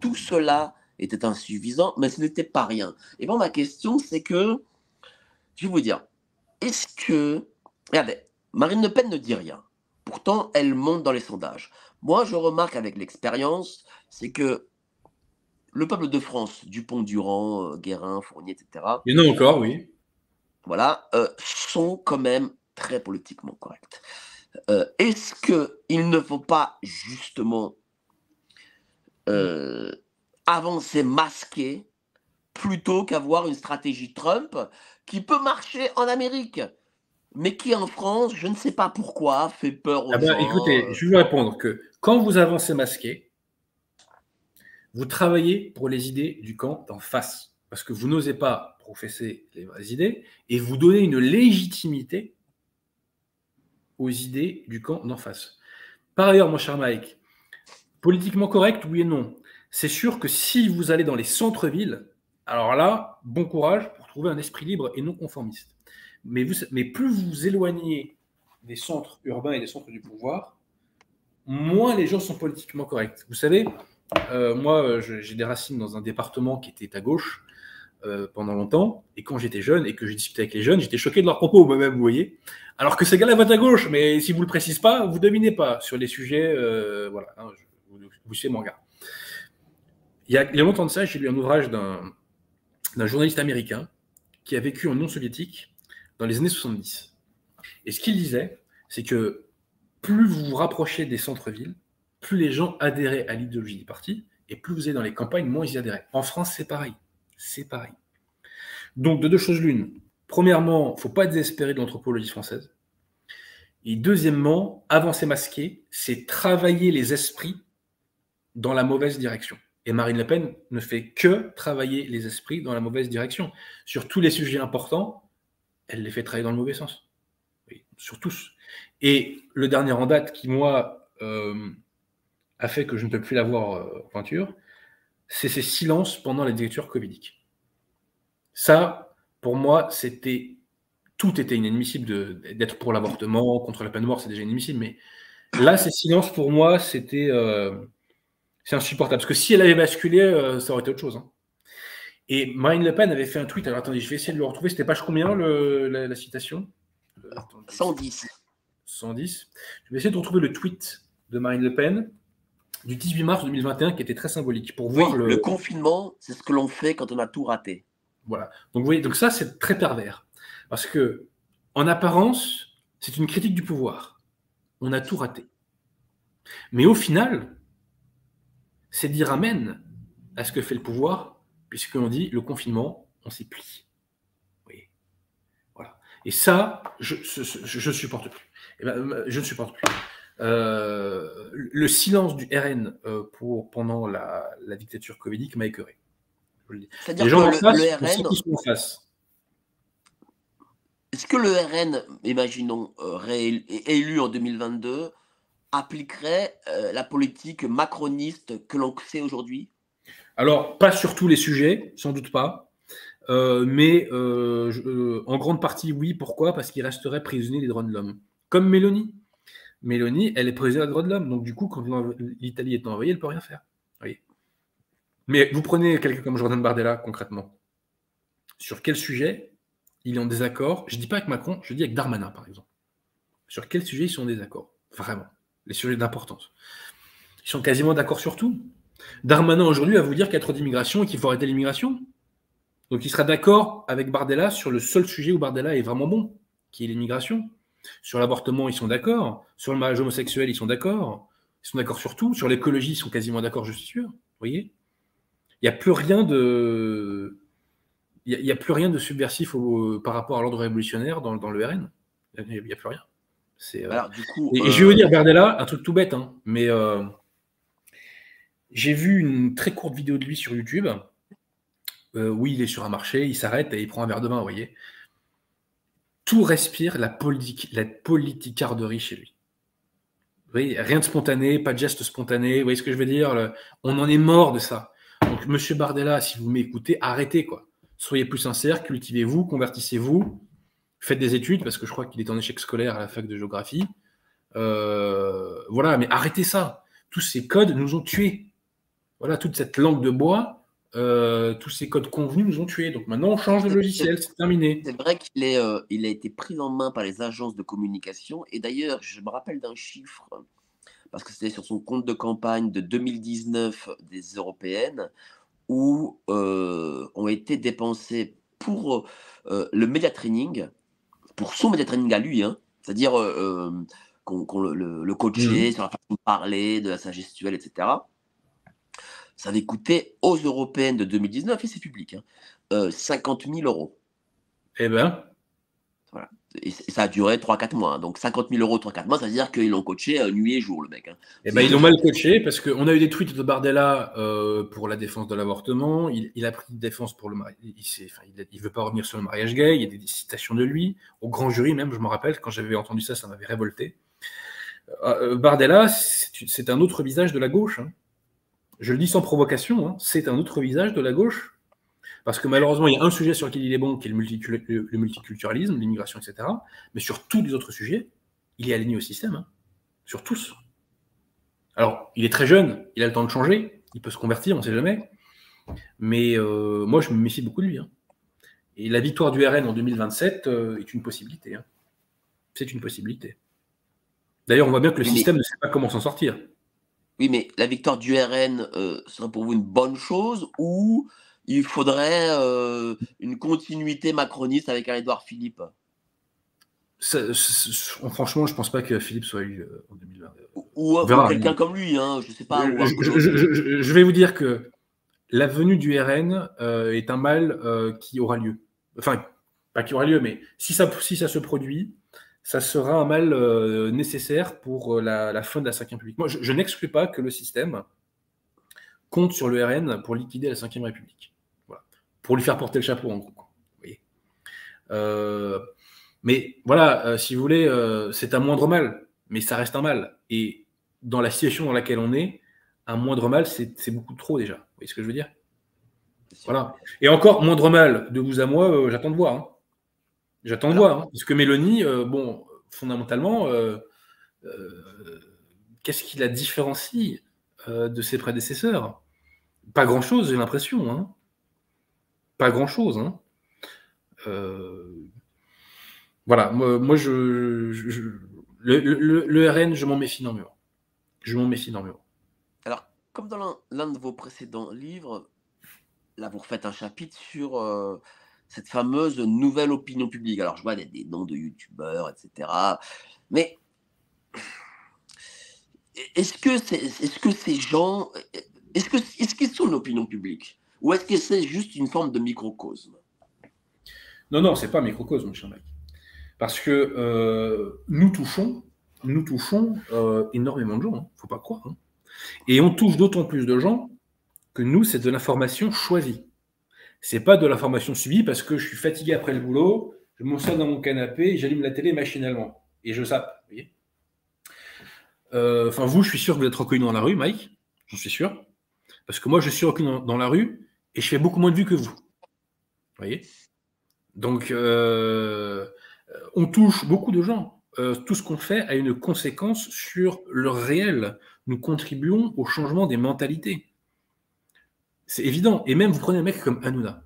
Tout cela était insuffisant, mais ce n'était pas rien. Et bon, ma question, c'est que, je vais vous dire, est-ce que, regardez, Marine Le Pen ne dit rien. Pourtant, elle monte dans les sondages. Moi, je remarque avec l'expérience, c'est que le peuple de France, Dupont-Durand, euh, Guérin, Fournier, etc. Il y en a encore, oui. Voilà, euh, sont quand même très politiquement corrects. Euh, est-ce qu'il ne faut pas justement euh, avancer masqué plutôt qu'avoir une stratégie Trump qui peut marcher en Amérique, mais qui en France, je ne sais pas pourquoi, fait peur aux ah ben, Écoutez, je vais vous répondre que quand vous avancez masqué, vous travaillez pour les idées du camp d'en face, parce que vous n'osez pas professer les vraies idées et vous donnez une légitimité aux idées du camp d'en face. Par ailleurs, mon cher Mike, politiquement correct, oui et non. C'est sûr que si vous allez dans les centres-villes, alors là, bon courage pour trouver un esprit libre et non conformiste. Mais, plus vous éloignez des centres urbains et des centres du pouvoir, moins les gens sont politiquement corrects. Vous savez, euh, moi, j'ai des racines dans un département qui était à gauche euh, pendant longtemps, et quand j'étais jeune et que j'ai discuté avec les jeunes, j'étais choqué de leurs propos moi-même, vous voyez. Alors que ces gars-là votent à gauche, mais si vous ne le précisez pas, vous ne devinez pas sur les sujets. Euh, voilà, hein, vous, vous suivez mon regard. Il y a longtemps de ça, j'ai lu un ouvrage d'un journaliste américain qui a vécu en Union soviétique dans les années 70. Et ce qu'il disait, c'est que plus vous vous rapprochez des centres-villes, plus les gens adhéraient à l'idéologie du parti, et plus vous êtes dans les campagnes, moins ils y adhéraient. En France, c'est pareil. C'est pareil. Donc, de deux choses l'une. Premièrement, il ne faut pas désespérer de l'anthropologie française. Et deuxièmement, avancer masqué, c'est travailler les esprits dans la mauvaise direction. Et Marine Le Pen ne fait que travailler les esprits dans la mauvaise direction. Sur tous les sujets importants, elle les fait travailler dans le mauvais sens. Sur tous. Et le dernier en date qui, moi, euh, a fait que je ne peux plus l'avoir euh, en peinture, c'est ces silences pendant la dictature covidique. Ça, pour moi, c'était tout était inadmissible d'être pour l'avortement, contre la peine de mort, c'est déjà inadmissible, mais là, ces silences, pour moi, c'était euh, c'est insupportable. Parce que si elle avait basculé, ça aurait été autre chose. Hein. Et Marine Le Pen avait fait un tweet. Alors attendez, je vais essayer de le retrouver. C'était page combien le, la, citation? 110. 110. Je vais essayer de retrouver le tweet de Marine Le Pen du 18 mars 2021 qui était très symbolique pour voir le... le confinement, c'est ce que l'on fait quand on a tout raté. Voilà. Donc vous voyez, donc ça c'est très pervers parce que en apparence, c'est une critique du pouvoir. On a tout raté. Mais au final, c'est dire amen à ce que fait le pouvoir puisqu'on dit le confinement, on s'y plie. Oui. Voilà. Et ça, je ne supporte plus. Eh ben, je ne supporte plus. Euh, le silence du RN euh, pour, pendant la, dictature covidique m'a écœuré. C'est-à-dire que le, RN. Est-ce que le RN, imaginons, euh, élu en 2022, appliquerait la politique macroniste que l'on sait aujourd'hui? Alors, pas sur tous les sujets, sans doute pas. Euh, mais euh, euh, en grande partie, oui. Pourquoi? Parce qu'il resterait prisonnier des droits de l'homme. Comme Mélanie. Mélanie, elle est prisonnière des droits de l'homme. Donc, du coup, quand l'Italie est envoyée, elle ne peut rien faire. Mais vous prenez quelqu'un comme Jordan Bardella, concrètement. Sur quel sujet il est en désaccord? Je ne dis pas avec Macron, je dis avec Darmanin, par exemple. Sur quel sujet ils sont en désaccord? Vraiment. Les sujets d'importance. Ils sont quasiment d'accord sur tout. Darmanin aujourd'hui va vous dire qu'il y a trop d'immigration et qu'il faut arrêter l'immigration. Donc il sera d'accord avec Bardella sur le seul sujet où Bardella est vraiment bon, qui est l'immigration. Sur l'avortement, ils sont d'accord. Sur le mariage homosexuel, ils sont d'accord. Ils sont d'accord sur tout. Sur l'écologie, ils sont quasiment d'accord, je suis sûr. Vous voyez? Il n'y a plus rien de. Il n'y a, plus rien de subversif par rapport à l'ordre révolutionnaire dans, le RN. Il n'y a, plus rien. Euh, Alors, du coup, et, je vais vous dire, Bardella, un truc tout bête, hein, mais euh, j'ai vu une très courte vidéo de lui sur YouTube. Euh, oui, il est sur un marché, il s'arrête et il prend un verre de vin, vous voyez. Tout respire la, politique, la politicarderie chez lui. Vous voyez, rien de spontané, pas de geste spontané, vous voyez ce que je veux dire On en est mort de ça. Donc, monsieur Bardella, si vous m'écoutez, arrêtez, quoi. Soyez plus sincère, cultivez-vous, convertissez-vous, faites des études, parce que je crois qu'il est en échec scolaire à la fac de géographie. Euh, voilà, mais arrêtez ça. Tous ces codes nous ont tués. Voilà, toute cette langue de bois, euh, tous ces codes convenus nous ont tués. Donc maintenant, on change de logiciel, c'est terminé. C'est vrai qu'il euh, il a été pris en main par les agences de communication. Et d'ailleurs, je me rappelle d'un chiffre, parce que c'était sur son compte de campagne de 2019 des européennes, où ont été dépensés pour le média training, pour son média training à lui, hein, c'est-à-dire qu'on le, le coachait mmh. sur la façon de parler, de sa gestuelle, etc ça avait coûté aux européennes de 2019, et c'est public, 50 hein, 000 euh, euros. Eh ben. Et ça a duré 3-4 mois. hein. Donc 50 000 euros 3-4 mois, ça veut dire qu'ils l'ont coaché euh, nuit et jour, le mec. hein. Eh ben, ils l'ont mal coaché parce qu'on a eu des tweets de Bardella euh, pour la défense de l'avortement. Il, il a pris une défense pour le mariage. Il, il veut pas revenir sur le mariage gay. Il y a des, citations de lui. Au grand jury, même, je me rappelle, quand j'avais entendu ça, ça m'avait révolté. Euh, Bardella, c'est c'est un autre visage de la gauche. hein. Je le dis sans provocation, hein, c'est un autre visage de la gauche. Parce que malheureusement, il y a un sujet sur lequel il est bon, qui est le, multicul- le- le multiculturalisme, l'immigration, etc. Mais sur tous les autres sujets, il est aligné au système. hein. Sur tous. Alors, il est très jeune, il a le temps de changer, il peut se convertir, on ne sait jamais. Mais euh, moi, je me méfie beaucoup de lui. hein. Et la victoire du RN en 2027 euh, est une possibilité. hein. C'est une possibilité. D'ailleurs, on voit bien que le Mais- système ne sait pas comment s'en sortir. Oui, mais la victoire du RN euh, serait pour vous une bonne chose ou il faudrait euh, une continuité macroniste avec un Édouard Philippe Ça- ça- ça- franchement, je pense pas que Philippe soit élu euh, en 2020. Ou, ou- quelqu'un comme lui, hein, je sais pas. je, Collomb. je- je- je- je vais vous dire que la venue du RN euh, est un mal euh, qui aura lieu. Enfin, pas qui aura lieu, mais si ça, si ça se produit, ça sera un mal euh, nécessaire pour la, la fin de la Ve République. Moi, je, je n'exclus pas que le système compte sur le RN pour liquider la Ve République. Pour lui faire porter le chapeau, en gros. quoi. Vous voyez. Euh, mais voilà, euh, si vous voulez, euh, c'est un moindre mal, mais ça reste un mal. Et dans la situation dans laquelle on est, un moindre mal, c'est beaucoup trop déjà. Vous voyez ce que je veux dire? Voilà. Et encore, moindre mal, de vous à moi, j'attends de voir. hein. J'attends de voir. hein. Parce que Mélanie, bon, fondamentalement, qu'est-ce qui la différencie de ses prédécesseurs? Pas grand-chose, j'ai l'impression. hein. Pas grand-chose. hein. Euh, Voilà, moi, je, le, le- RN, je m'en méfie énormément. Je m'en méfie énormément. Alors, comme dans l'un- de vos précédents livres, là, vous refaites un chapitre sur euh, cette fameuse nouvelle opinion publique. Alors, je vois des, des noms de youtubeurs, etc. Mais est-ce que, c'est- est-ce que ces gens, est-ce que est-ce qu'ils sont l'opinion publique? Ou est-ce que c'est juste une forme de microcosme? Non, non, c'est pas microcosme, mon cher mec. Parce que euh, nous touchons, nous touchons euh, énormément de gens, hein, faut pas croire. hein. Et on touche d'autant plus de gens que nous, c'est de l'information choisie. C'est pas de l'information subie parce que je suis fatigué après le boulot, je m'assois dans mon canapé j'allume la télé machinalement. Et je zappe. Euh, Enfin, vous, je suis sûr que vous êtes reconnu dans la rue, Mike, j'en suis sûr. Parce que moi, je suis reconnu dans, la rue et je fais beaucoup moins de vues que vous. Vous voyez? Donc, euh, on touche beaucoup de gens. Euh, tout ce qu'on fait a une conséquence sur le réel. Nous contribuons au changement des mentalités. C'est évident. Et même, vous prenez un mec comme Hanouna.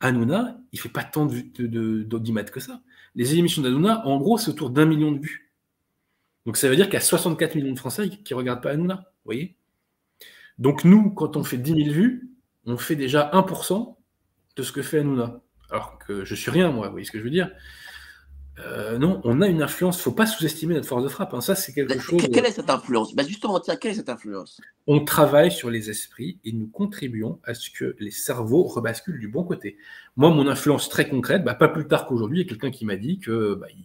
Hanouna, il fait pas tant d'audimat que ça. Les émissions d'Hanouna, en gros, c'est autour d'un million de vues. Donc, ça veut dire qu'il y a 64 millions de Français qui ne regardent pas Hanouna. Vous voyez? Donc, nous, quand on fait 10 000 vues, on fait déjà 1% de ce que fait Hanouna alors que je suis rien, moi, vous voyez ce que je veux dire Euh, Non, on a une influence, il ne faut pas sous-estimer notre force de frappe. hein. Ça, c'est quelque chose. que- Quelle est cette influence? Bah Justement, tiens, quelle est cette influence? On travaille sur les esprits et nous contribuons à ce que les cerveaux rebasculent du bon côté. Moi, mon influence très concrète, bah, pas plus tard qu'aujourd'hui, il y a quelqu'un qui m'a dit que bah, il,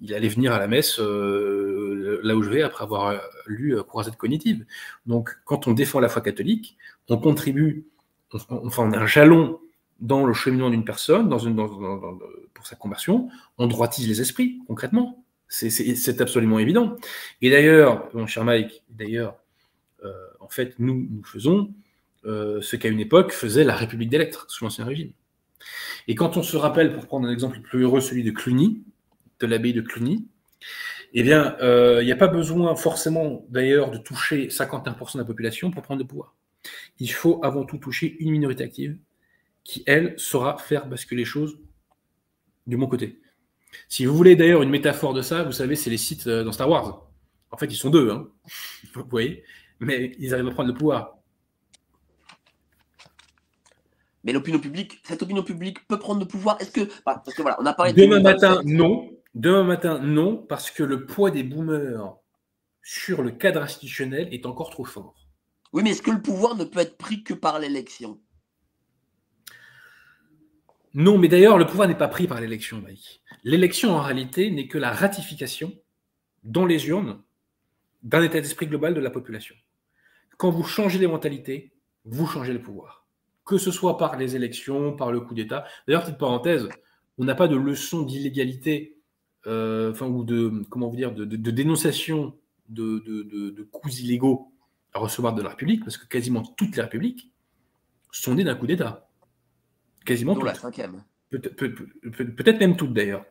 il allait venir à la messe euh, là où je vais après avoir lu euh, Croisade cognitive. Donc, quand on défend la foi catholique, on contribue, on, on- un jalon dans le cheminement d'une personne, pour sa conversion, on droitise les esprits, concrètement. C'est- absolument évident. Et d'ailleurs, mon cher Mike, d'ailleurs, euh, en fait, nous, nous faisons euh, ce qu'à une époque faisait la République des lettres sous l'Ancien Régime. Et quand on se rappelle, pour prendre un exemple le plus heureux, celui de Cluny, de l'abbaye de Cluny, eh bien, euh, il n'y a pas besoin forcément d'ailleurs de toucher 51% de la population pour prendre le pouvoir. Il faut avant tout toucher une minorité active qui, elle, saura faire basculer les choses du bon côté. Si vous voulez d'ailleurs une métaphore de ça, vous savez, c'est les sites euh, dans Star Wars. En fait, ils sont deux, hein. vous voyez, mais ils arrivent à prendre le pouvoir. Mais l'opinion publique, cette opinion publique peut prendre le pouvoir. Est-ce que. Parce que voilà, on a parlé de Demain 2027. matin, non. Demain matin, non, parce que le poids des boomers sur le cadre institutionnel est encore trop fort. Oui, mais est-ce que le pouvoir ne peut être pris que par l'élection? Non, mais d'ailleurs, le pouvoir n'est pas pris par l'élection, Mike. L'élection, en réalité, n'est que la ratification dans les urnes d'un état d'esprit global de la population. Quand vous changez les mentalités, vous changez le pouvoir. Que ce soit par les élections, par le coup d'État. D'ailleurs, petite parenthèse, on n'a pas de leçon d'illégalité, enfin, ou de, comment vous dire, de, dénonciation de, de, coups illégaux à recevoir de la République, parce que quasiment toutes les républiques sont nées d'un coup d'État. Quasiment toutes. la cinquième. Peut-être même toutes d'ailleurs.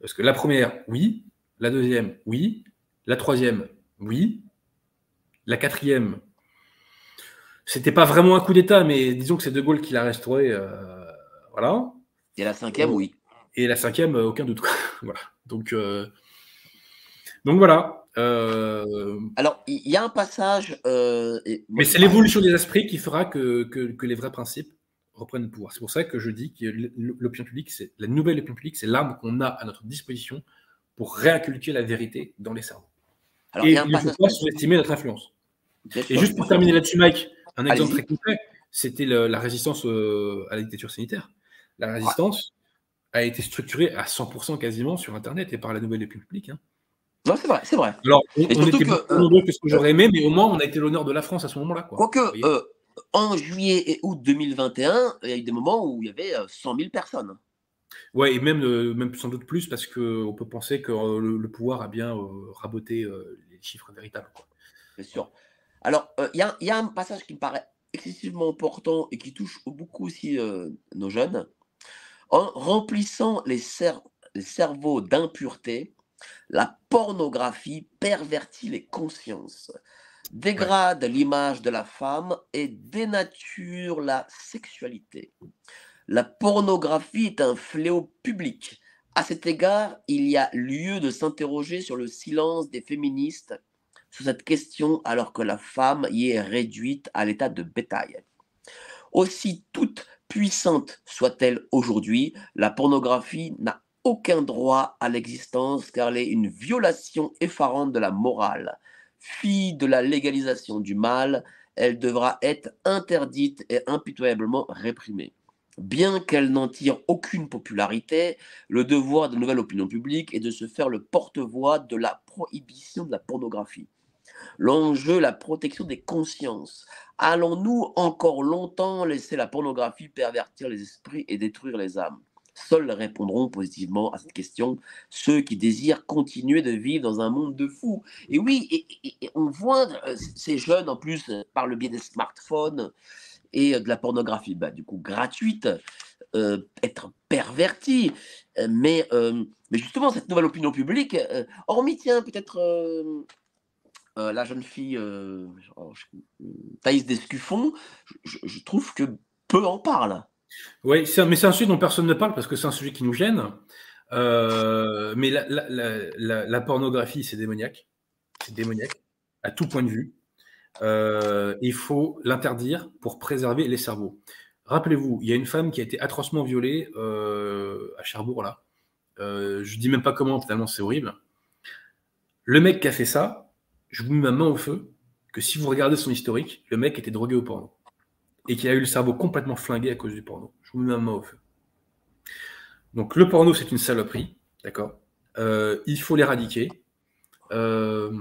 Parce que la première, oui. La deuxième, oui. La troisième, oui. La quatrième, c'était pas vraiment un coup d'État, mais disons que c'est De Gaulle qui l'a restauré. Euh, voilà. Et la cinquième, oui. Et la cinquième, euh, aucun doute. voilà. Donc, euh, donc voilà. Alors, il y a un passage. mais c'est l'évolution des esprits qui fera que, que, les vrais principes reprennent le pouvoir. C'est pour ça que je dis que l'opinion publique, c'est la nouvelle opinion publique, c'est l'arme qu'on a à notre disposition pour réinculquer la vérité dans les cerveaux. Alors, et il ne faut pas sous-estimer notre influence. et juste pour terminer là-dessus, Mike, un exemple très concret, c'était la résistance euh, à la dictature sanitaire. La résistance a été structurée à 100% quasiment sur Internet et par la nouvelle publique. Hein. Non, c'est vrai, c'est vrai. Alors, on, était beaucoup plus nombreux que ce que j'aurais aimé, mais au moins, on a été l'honneur de la France à ce moment-là. Quoique, euh, en juillet et août 2021, il y a eu des moments où il y avait 100 euh, 000 personnes. Ouais, et même, même sans doute plus, parce qu'on peut penser que le, pouvoir a bien raboté les chiffres véritables. Bien sûr. Alors, euh, il y, a un passage qui me paraît excessivement important et qui touche beaucoup aussi euh, nos jeunes. En remplissant les, cerveaux d'impureté, la pornographie pervertit les consciences, dégrade l'image de la femme et dénature la sexualité. La pornographie est un fléau public. À cet égard, il y a lieu de s'interroger sur le silence des féministes sur cette question alors que la femme y est réduite à l'état de bétail. Aussi toute puissante soit-elle aujourd'hui, la pornographie n'a aucun droit à l'existence car elle est une violation effarante de la morale. Fille de la légalisation du mal, elle devra être interdite et impitoyablement réprimée. Bien qu'elle n'en tire aucune popularité, le devoir de nouvelle opinion publique est de se faire le porte-voix de la prohibition de la pornographie. L'enjeu, la protection des consciences. Allons-nous encore longtemps laisser la pornographie pervertir les esprits et détruire les âmes? Seuls répondront positivement à cette question ceux qui désirent continuer de vivre dans un monde de fous. Et oui, on voit euh, ces jeunes, en plus, euh, par le biais des smartphones et de la pornographie, bah, du coup, gratuite, euh, être pervertis. Mais, mais justement, cette nouvelle opinion publique, hormis, tiens, peut-être euh, la jeune fille euh, oh, Thaïs Descuffon, je, trouve que peu en parle. Oui, mais c'est un sujet dont personne ne parle parce que c'est un sujet qui nous gêne. Euh, mais la, pornographie, c'est démoniaque. C'est démoniaque, à tout point de vue. il faut l'interdire pour préserver les cerveaux. Rappelez-vous, il y a une femme qui a été atrocement violée à Cherbourg, là. je dis même pas comment, tellement c'est horrible. Le mec qui a fait ça, je vous mets ma main au feu que si vous regardez son historique, le mec était drogué au porno. Et qu'il a eu le cerveau complètement flingué à cause du porno. Je vous mets ma main au feu. Donc le porno, c'est une saloperie, d'accord? Euh, Il faut l'éradiquer. Euh,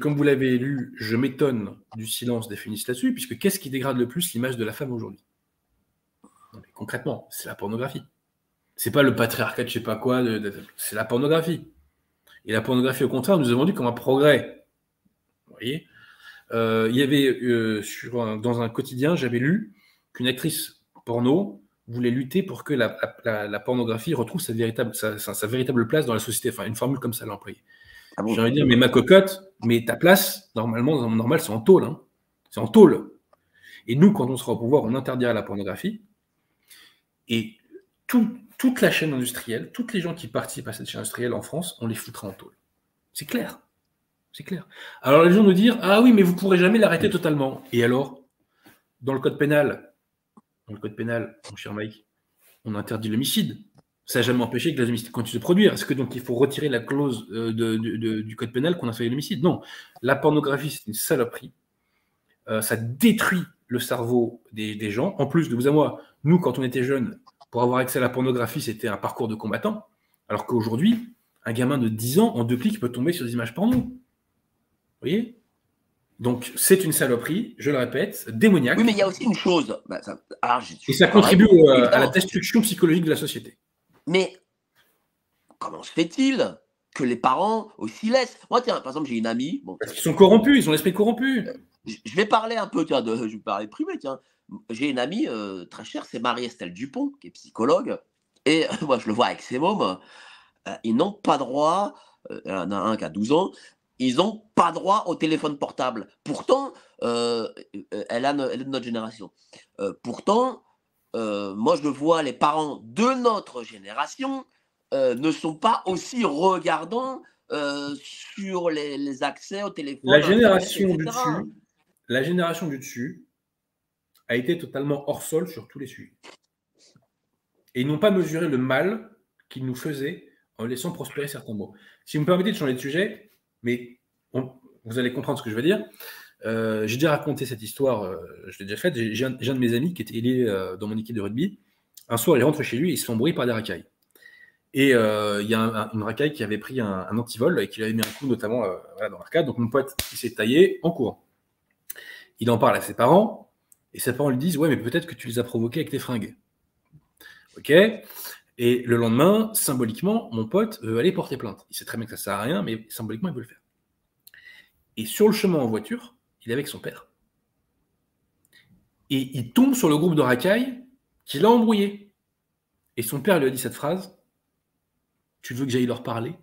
comme vous l'avez lu, je m'étonne du silence des féministes là-dessus, puisque qu'est-ce qui dégrade le plus l'image de la femme aujourd'hui? Concrètement, c'est la pornographie. C'est pas le patriarcat je sais pas quoi, c'est la pornographie. Et la pornographie, au contraire, nous a vendu comme un progrès. Vous voyez euh, Il y avait, euh, sur dans un quotidien, j'avais lu qu'une actrice porno voulait lutter pour que la, pornographie retrouve sa véritable, sa, véritable place dans la société. Enfin, une formule comme ça, l'a employée. Ah J'ai envie de dire, mais ma cocotte, mais ta place, normalement, dans monde normal, c'est en tôle. Hein. C'est en tôle. Et nous, quand on sera au pouvoir, on interdira la pornographie. Et tout, toute la chaîne industrielle, toutes les gens qui participent à cette chaîne industrielle en France, on les foutra en tôle. C'est clair. C'est clair. Alors les gens nous disent Ah oui, mais vous ne pourrez jamais l'arrêter totalement. Et alors Dans le code pénal, dans le code pénal, mon cher Mike, on interdit l'homicide. Ça n'a jamais empêché que l'homicide continue de se produire. Est-ce que donc il faut retirer la clause euh, du code pénal qu'on a fait l'homicide? Non. La pornographie, c'est une saloperie. Euh, ça détruit le cerveau des, des, gens. En plus de vous à moi, nous, quand on était jeunes, pour avoir accès à la pornographie, c'était un parcours de combattant. Alors qu'aujourd'hui, un gamin de 10 ans, en deux clics, peut tomber sur des images porno. Vous voyez? Donc, c'est une saloperie, je le répète, démoniaque. Oui, mais il y a aussi une chose. bah, ça- ah, Et ça contribue euh, à la destruction psychologique de la société. Mais comment se fait-il que les parents aussi laissent? Moi, tiens, par exemple, j'ai une amie. Bon, Parce qu'ils sont corrompus, ils ont l'esprit corrompu. je je vais parler un peu, tiens, de, je vais parler privé, tiens. J'ai une amie euh, très chère, c'est Marie-Estelle Dupont, qui est psychologue. Et moi, je le vois avec ses mômes. euh, ils n'ont pas droit, euh, il y en a un qui a 12 ans, ils n'ont pas droit au téléphone portable. Pourtant, elle, a no- elle est de notre génération. Pourtant, moi, je le vois, les parents de notre génération ne sont pas aussi regardants sur les, les accès au téléphone. La génération du dessus, la génération du dessus a été totalement hors sol sur tous les sujets. Et ils n'ont pas mesuré le mal qu'ils nous faisaient en laissant prospérer certains mots. Si vous me permettez de changer de sujet, mais vous allez comprendre ce que je veux dire. Euh, j'ai déjà raconté cette histoire, euh, je l'ai déjà faite. J'ai un, de mes amis qui était euh, dans mon équipe de rugby. Un soir, il rentre chez lui et il se fait embrouiller par des racailles. Et il y a un- un- une racaille qui avait pris un, antivol et qui lui avait mis un coup, notamment dans l'arcade. Donc mon pote, il s'est taillé en cours. Il en parle à ses parents et ses parents lui disent Ouais, mais peut-être que tu les as provoqués avec tes fringues. Ok Et le lendemain, symboliquement, mon pote veut aller porter plainte. Il sait très bien que ça sert à rien, mais symboliquement, il veut le faire. Et sur le chemin en voiture, il est avec son père. Et il tombe sur le groupe de racailles qui l'a embrouillé. Et son père lui a dit cette phrase Tu veux que j'aille leur parler?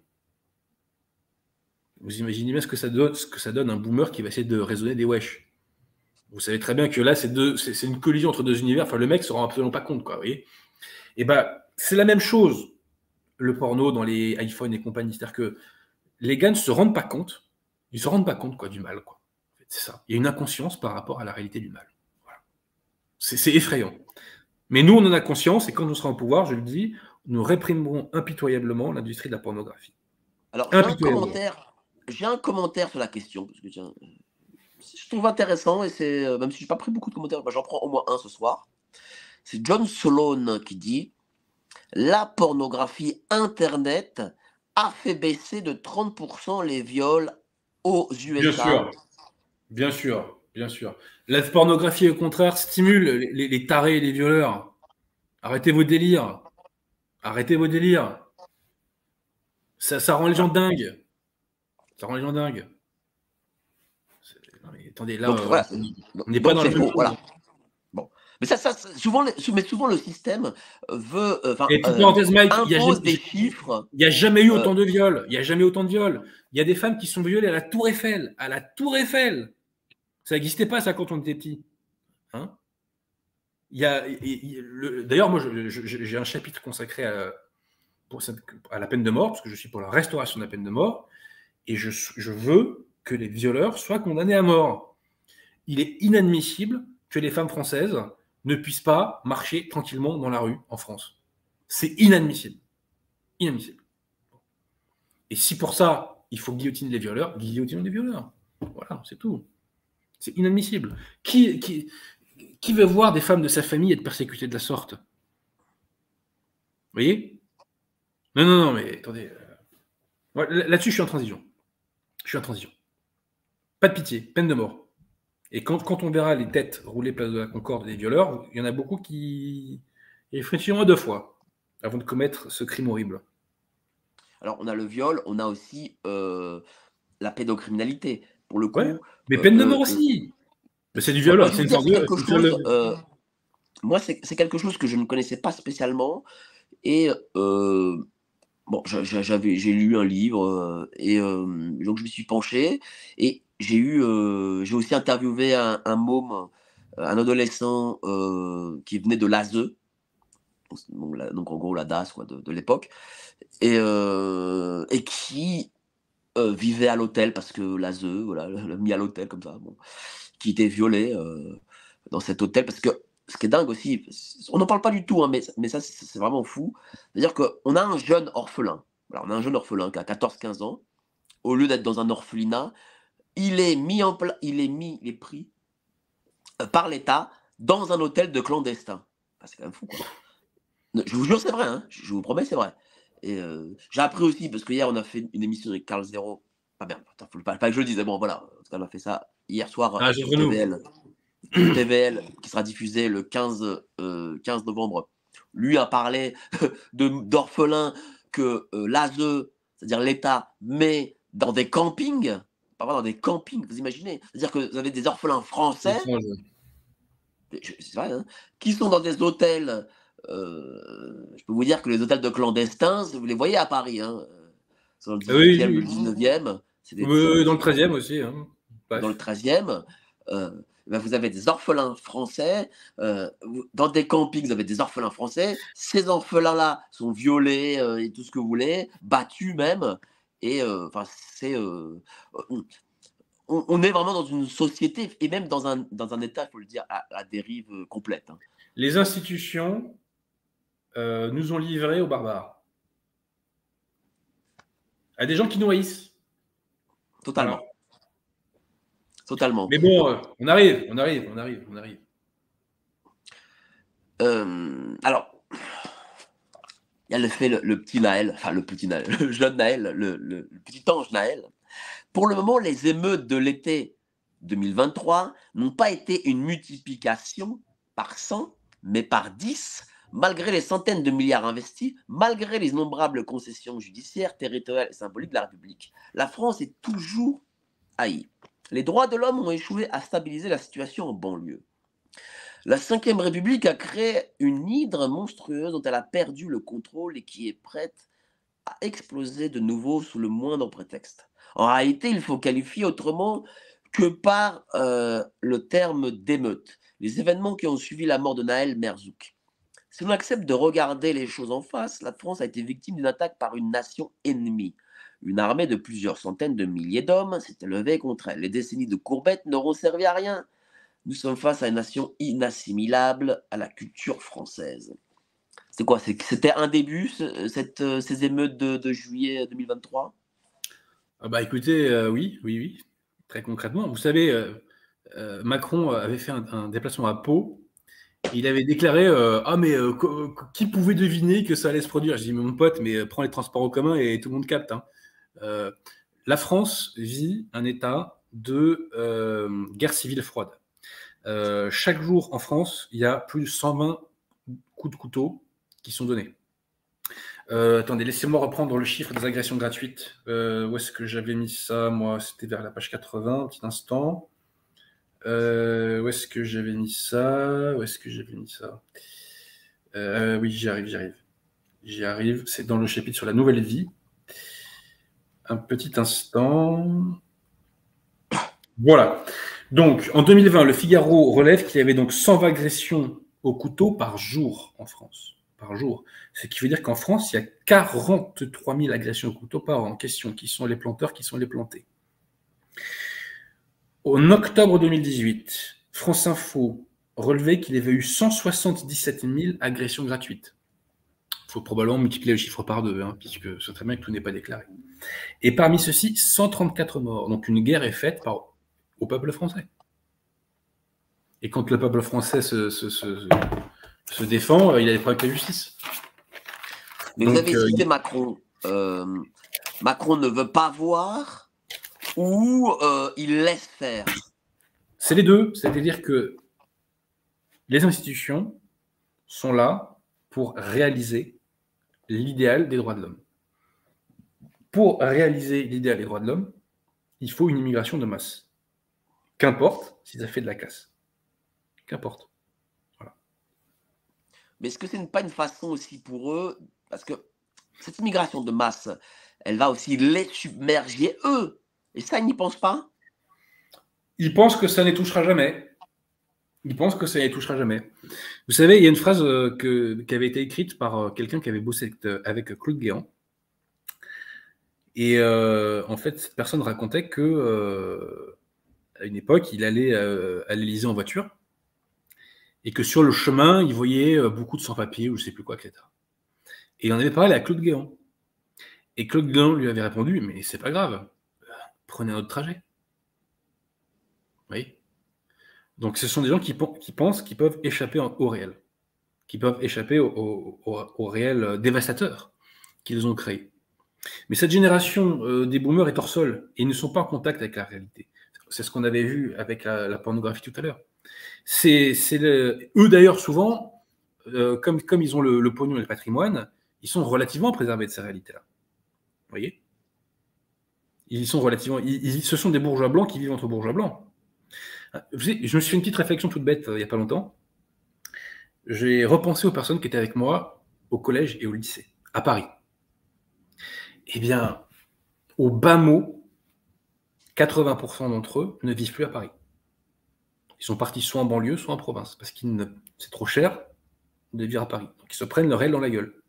Vous imaginez bien ce que ça donne, ce que ça donne un boomer qui va essayer de raisonner des wesh. Vous savez très bien que là, c'est deux- c'est c'est une collision entre deux univers. Enfin, le mec se rend absolument pas compte, quoi. Vous voyez Et ben, c'est la même chose, le porno dans les iPhones et compagnie. C'est-à-dire que les gars ne se rendent pas compte, ils se rendent pas compte quoi, du mal. Quoi. En fait, c'est ça. Il y a une inconscience par rapport à la réalité du mal. Voilà. C'est c'est effrayant. Mais nous, on en a conscience et quand on sera au pouvoir, je le dis, nous réprimerons impitoyablement l'industrie de la pornographie. Alors, j'ai un commentaire. J'ai un commentaire sur la question parce que je trouve intéressant et c'est euh, même si j'ai pas pris beaucoup de commentaires, bah, j'en prends au moins un ce soir. C'est John Solone qui dit la pornographie internet a fait baisser de 30% les viols aux USA. Bien sûr. Bien sûr, bien sûr. La pornographie, au contraire, stimule les tarés et les violeurs. Arrêtez vos délires. Arrêtez vos délires. Ça, ça rend les gens dingues. Ça rend les gens dingues. Mais attendez, là, Donc, euh, voilà, on n'est pas dans le même voilà. Bon, mais ça, ça souvent, mais souvent le système veut, euh, Et petite euh, parenthèse, Mike, il n'y a, jamais- des chiffres. il y a jamais eu autant de viols. Il n'y a jamais autant de viols. Il y a des femmes qui sont violées à la Tour Eiffel. À la Tour Eiffel. Ça n'existait pas, ça, quand on était petit. Hein y D'ailleurs, moi, j'ai un chapitre consacré à, pour cette- à la peine de mort, parce que je suis pour la restauration de la peine de mort, et je, je veux que les violeurs soient condamnés à mort. Il est inadmissible que les femmes françaises ne puissent pas marcher tranquillement dans la rue en France. C'est inadmissible. Inadmissible. Et si pour ça, il faut guillotiner les violeurs, guillotinons les violeurs. Voilà, c'est tout. C'est inadmissible. Qui, qui, qui veut voir des femmes de sa famille être persécutées de la sorte? Vous voyez? Non, non, non, mais attendez. euh, Là-dessus, je suis en transition. Je suis en transition. Pas de pitié, peine de mort. Et quand, quand on verra les têtes rouler place de la Concorde des violeurs, il y en a beaucoup qui réfléchiront deux fois avant de commettre ce crime horrible. Alors, on a le viol, on a aussi euh, la pédocriminalité. Pour le coup, Ouais, Mais Euh, peine de euh, mort euh, aussi. Mais c'est du viol, c'est une sorte de. euh, moi, c'est quelque chose que je ne connaissais pas spécialement. Et euh, bon, j'a- j'a- j'avais, j'ai lu un livre euh, et euh, donc je me suis penché et j'ai eu, euh, aussi interviewé un, un môme, un adolescent euh, qui venait de l'ASE, donc, en gros la DAS de, l'époque, et, euh, qui euh, vivait à l'hôtel parce que l'ASE, voilà, l'a mis à l'hôtel comme ça, qui était violé euh, dans cet hôtel parce que ce qui est dingue aussi, on n'en parle pas du tout, hein, mais, ça c'est vraiment fou. C'est-à-dire qu'on a un jeune orphelin, voilà, on a un jeune orphelin qui a 14-15 ans, au lieu d'être dans un orphelinat, il est mis en pla- il est mis, il est pris euh, par l'État dans un hôtel de clandestins. Enfin, c'est quand même fou, quoi. Je vous jure, c'est vrai. Hein. Je vous promets, c'est vrai. Et euh, j'ai appris aussi, parce que hier, on a fait une émission avec Carl Zero. Pas bien, il faut pas, que je le dise. Bon, voilà. En tout cas, on a fait ça hier soir ah, sur TVL. TVL, qui sera diffusé le 15, 15 novembre. Lui a parlé d'orphelins que euh, l'ASE, c'est-à-dire l'État, met dans des campings. Pas dans des campings, vous imaginez? C'est-à-dire que vous avez des orphelins français. Vrai, hein, qui sont dans des hôtels euh, je peux vous dire que les hôtels de clandestins, vous les voyez à Paris, hein, dans le 18e, le 19e. oui, dans le 13e aussi. Hein. Dans le 13e. Euh, ben vous avez des orphelins français. Euh, dans des campings, vous avez des orphelins français. Ces orphelins-là sont violés et tout ce que vous voulez, battus même. Et enfin, c'est. On, est vraiment dans une société et même dans un, dans un état, il faut le dire, à, à dérive complète. Hein. Les institutions euh, nous ont livrés aux barbares. À des gens qui nous haïssent. Totalement. Totalement. Mais bon, euh, on arrive, on arrive, on arrive, on arrive. Euh, alors, il y a le fait le, petit Naël, enfin le petit Naël, le jeune Naël, le, le, petit ange Naël. Pour le moment, les émeutes de l'été 2023 n'ont pas été une multiplication par 100, mais par 10 malgré les centaines de milliards investis, malgré les innombrables concessions judiciaires, territoriales et symboliques de la République. La France est toujours haïe. Les droits de l'homme ont échoué à stabiliser la situation en banlieue. La Ve République a créé une hydre monstrueuse dont elle a perdu le contrôle et qui est prête à exploser de nouveau sous le moindre prétexte. En réalité, il faut qualifier autrement que par euh, le terme d'émeute. Les événements qui ont suivi la mort de Naël Merzouk. Si l'on accepte de regarder les choses en face, la France a été victime d'une attaque par une nation ennemie. Une armée de plusieurs centaines de milliers d'hommes s'était levée contre elle. Les décennies de courbettes n'auront servi à rien. Nous sommes face à une nation inassimilable à la culture française. C'est quoi? C'était un début, cette, euh, ces émeutes de, juillet 2023 ah bah écoutez, euh, oui, oui, oui, très concrètement. Vous savez, euh, Macron avait fait un déplacement à Pau il avait déclaré euh, Ah, mais euh, qui pouvait deviner que ça allait se produire Je dis Mais mon pote, mais euh, prends les transports en commun et tout le monde capte. Hein. la France vit un état de guerre civile froide. Chaque jour en France, il y a plus de 120 coups de couteau qui sont donnés. attendez, laissez-moi reprendre le chiffre des agressions gratuites. où est-ce que j'avais mis ça Moi, c'était vers la page 80, un petit instant. Euh, où est-ce que j'avais mis ça? Où est-ce que j'avais mis ça? Euh, Oui, j'y arrive, j'y arrive. J'y arrive. C'est dans le chapitre sur la nouvelle vie. Un petit instant. Voilà. Donc, en 2020, le Figaro relève qu'il y avait donc 120 agressions au couteau par jour en France. Par jour. Ce qui veut dire qu'en France, il y a 43 000 agressions au couteau par an en question. Qui sont les planteurs, qui sont les plantés en octobre 2018, France Info relevait qu'il y avait eu 177 000 agressions gratuites. Il faut probablement multiplier le chiffre par deux, hein, puisque c'est très bien que tout n'est pas déclaré. Et parmi ceux-ci, 134 morts. Donc une guerre est faite par, au peuple français. Et quand le peuple français se, se, défend, il a des problèmes avec la justice. Mais vous avez euh, cité Macron. Euh, Macron ne veut pas voir ou euh, il laisse faire C'est les deux. C'est-à-dire que les institutions sont là pour réaliser l'idéal des droits de l'homme. Pour réaliser l'idéal des droits de l'homme, il faut une immigration de masse. Qu'importe si ça fait de la casse. Qu'importe. Voilà. Mais est-ce que ce n'est pas une façon aussi pour eux, parce que cette immigration de masse, elle va aussi les submerger, eux, et ça, ils n'y pensent pas? Ils pensent que ça ne touchera jamais. Ils pensent que ça ne touchera jamais. Vous savez, il y a une phrase euh, qui avait été écrite par euh, quelqu'un qui avait bossé avec Claude Guéant. Et euh, en fait, cette personne racontait que à une époque, il allait à l'Élysée en voiture et que sur le chemin, il voyait beaucoup de sans-papiers ou je ne sais plus quoi, etc. Et il en avait parlé à Claude Guéant. Et Claude Guéant lui avait répondu Mais c'est pas grave, prenez un autre trajet. Oui. Donc ce sont des gens qui, pensent qu'ils peuvent échapper au réel. qui peuvent échapper au, réels dévastateurs qu'ils ont créés. Mais cette génération euh, des boomers est hors sol et ils ne sont pas en contact avec la réalité. C'est ce qu'on avait vu avec la, pornographie tout à l'heure. C'est eux d'ailleurs souvent, euh, comme, comme ils ont le, pognon et le patrimoine, ils sont relativement préservés de ces réalités-là. Vous voyez? Ils sont relativement, ils, ce sont des bourgeois blancs qui vivent entre bourgeois blancs. Je me suis fait une petite réflexion toute bête euh, il n'y a pas longtemps. J'ai repensé aux personnes qui étaient avec moi au collège et au lycée, à Paris. Eh bien, au bas mot, 80% d'entre eux ne vivent plus à Paris. Ils sont partis soit en banlieue, soit en province, parce que c'est trop cher de vivre à Paris. Donc ils se prennent leur aile dans la gueule.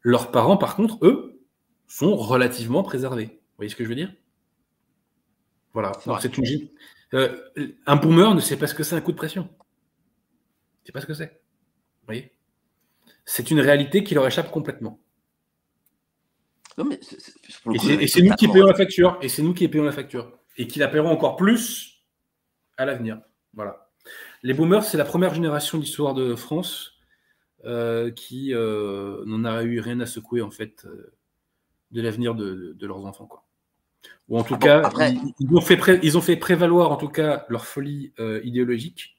Leurs parents, par contre, eux, sont relativement préservés. Vous voyez ce que je veux dire? Voilà. C'est une euh, un boomer ne sait pas ce que c'est un coup de pression. Il ne sait pas ce que c'est. Vous voyez? C'est une réalité qui leur échappe complètement. Et c'est nous qui payons la facture. Et c'est nous qui payons la facture. Et qui la paieront encore plus à l'avenir. Voilà. Les boomers, c'est la première génération d'histoire de France euh, qui euh, n'en a eu rien à secouer en fait de l'avenir de, leurs enfants. Quoi. Ou en tout ah cas, ils, ont fait ils, ont fait prévaloir en tout cas leur folie euh, idéologique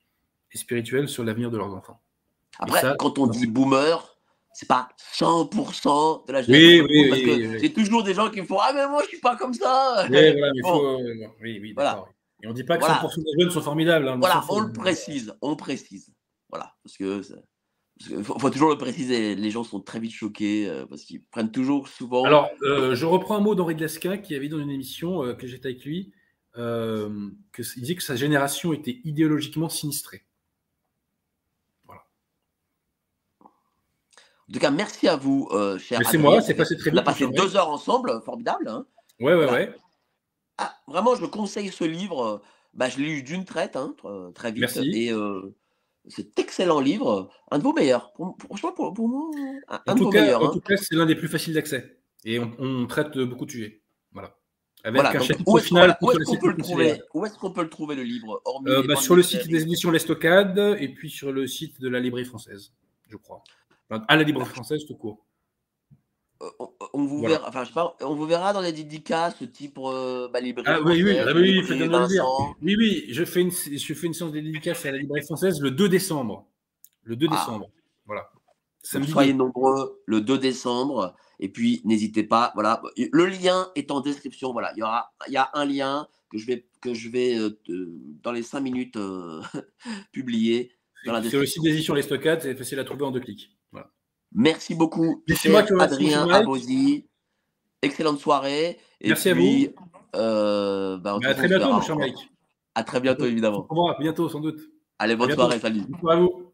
et spirituelle sur l'avenir de leurs enfants. Après, quand on dit boomer, c'est pas 100% de la génération. Oui, oui, parce que c'est toujours des gens qui me font Ah, mais moi, je suis pas comme ça. Oui, voilà, mais faut, oui, oui, voilà. Et on dit pas que 100% des jeunes sont formidables. Hein, voilà, on le précise, on précise. Voilà, parce que il faut, toujours le préciser, les gens sont très vite choqués euh, parce qu'ils prennent toujours souvent. Alors, euh, je reprends un mot d'Henri Glasca qui avait dit dans une émission euh, que j'étais avec lui, que, il disait que sa génération était idéologiquement sinistrée. Voilà. En tout cas, merci à vous, cher. C'est moi, c'est passé très vite. On a passé deux heures ensemble, formidable. Hein ouais, ouais, ouais. Ah, vraiment, je conseille ce livre. Bah, je l'ai lu d'une traite, hein, très vite. Merci. Et cet excellent livre, un de vos meilleurs. Pour, pour, pour, moi, un, en de vos meilleurs. En hein. tout cas, c'est l'un des plus faciles d'accès. Et on, traite beaucoup de sujets. Voilà. Avec un chapitre où final. Où est-ce qu'on peut, le trouver? Où est-ce qu'on peut le trouver, le livre euh, bah, Sur le site des éditions L'Estocade et puis sur le site de la Librairie française, je crois. À la Librairie française, tout court. Euh, on, vous verra, enfin, je pas, on vous verra dans les dédicaces, type euh, bah, librairie ah, oui, oui, ah, oui, oui, oui, je fais une, je fais une séance de dédicaces à la librairie française le 2 décembre. Le 2 ah. décembre, voilà. soyez nombreux le 2 décembre. Et puis, n'hésitez pas, voilà. Le lien est en description, voilà. Il y aura, il y a un lien que je vais, que je vais euh, dans les 5 minutes publier. Sur le site d'édition Les Stockades, c'est facile à trouver en deux clics. Merci beaucoup, Adrien Abosi. Excellente soirée. Et Merci à vous. Euh, bah, à très bientôt, mon cher Mike. À très bientôt, évidemment. Au revoir, à bientôt, sans doute. Allez, bonne soirée, salut. À vous.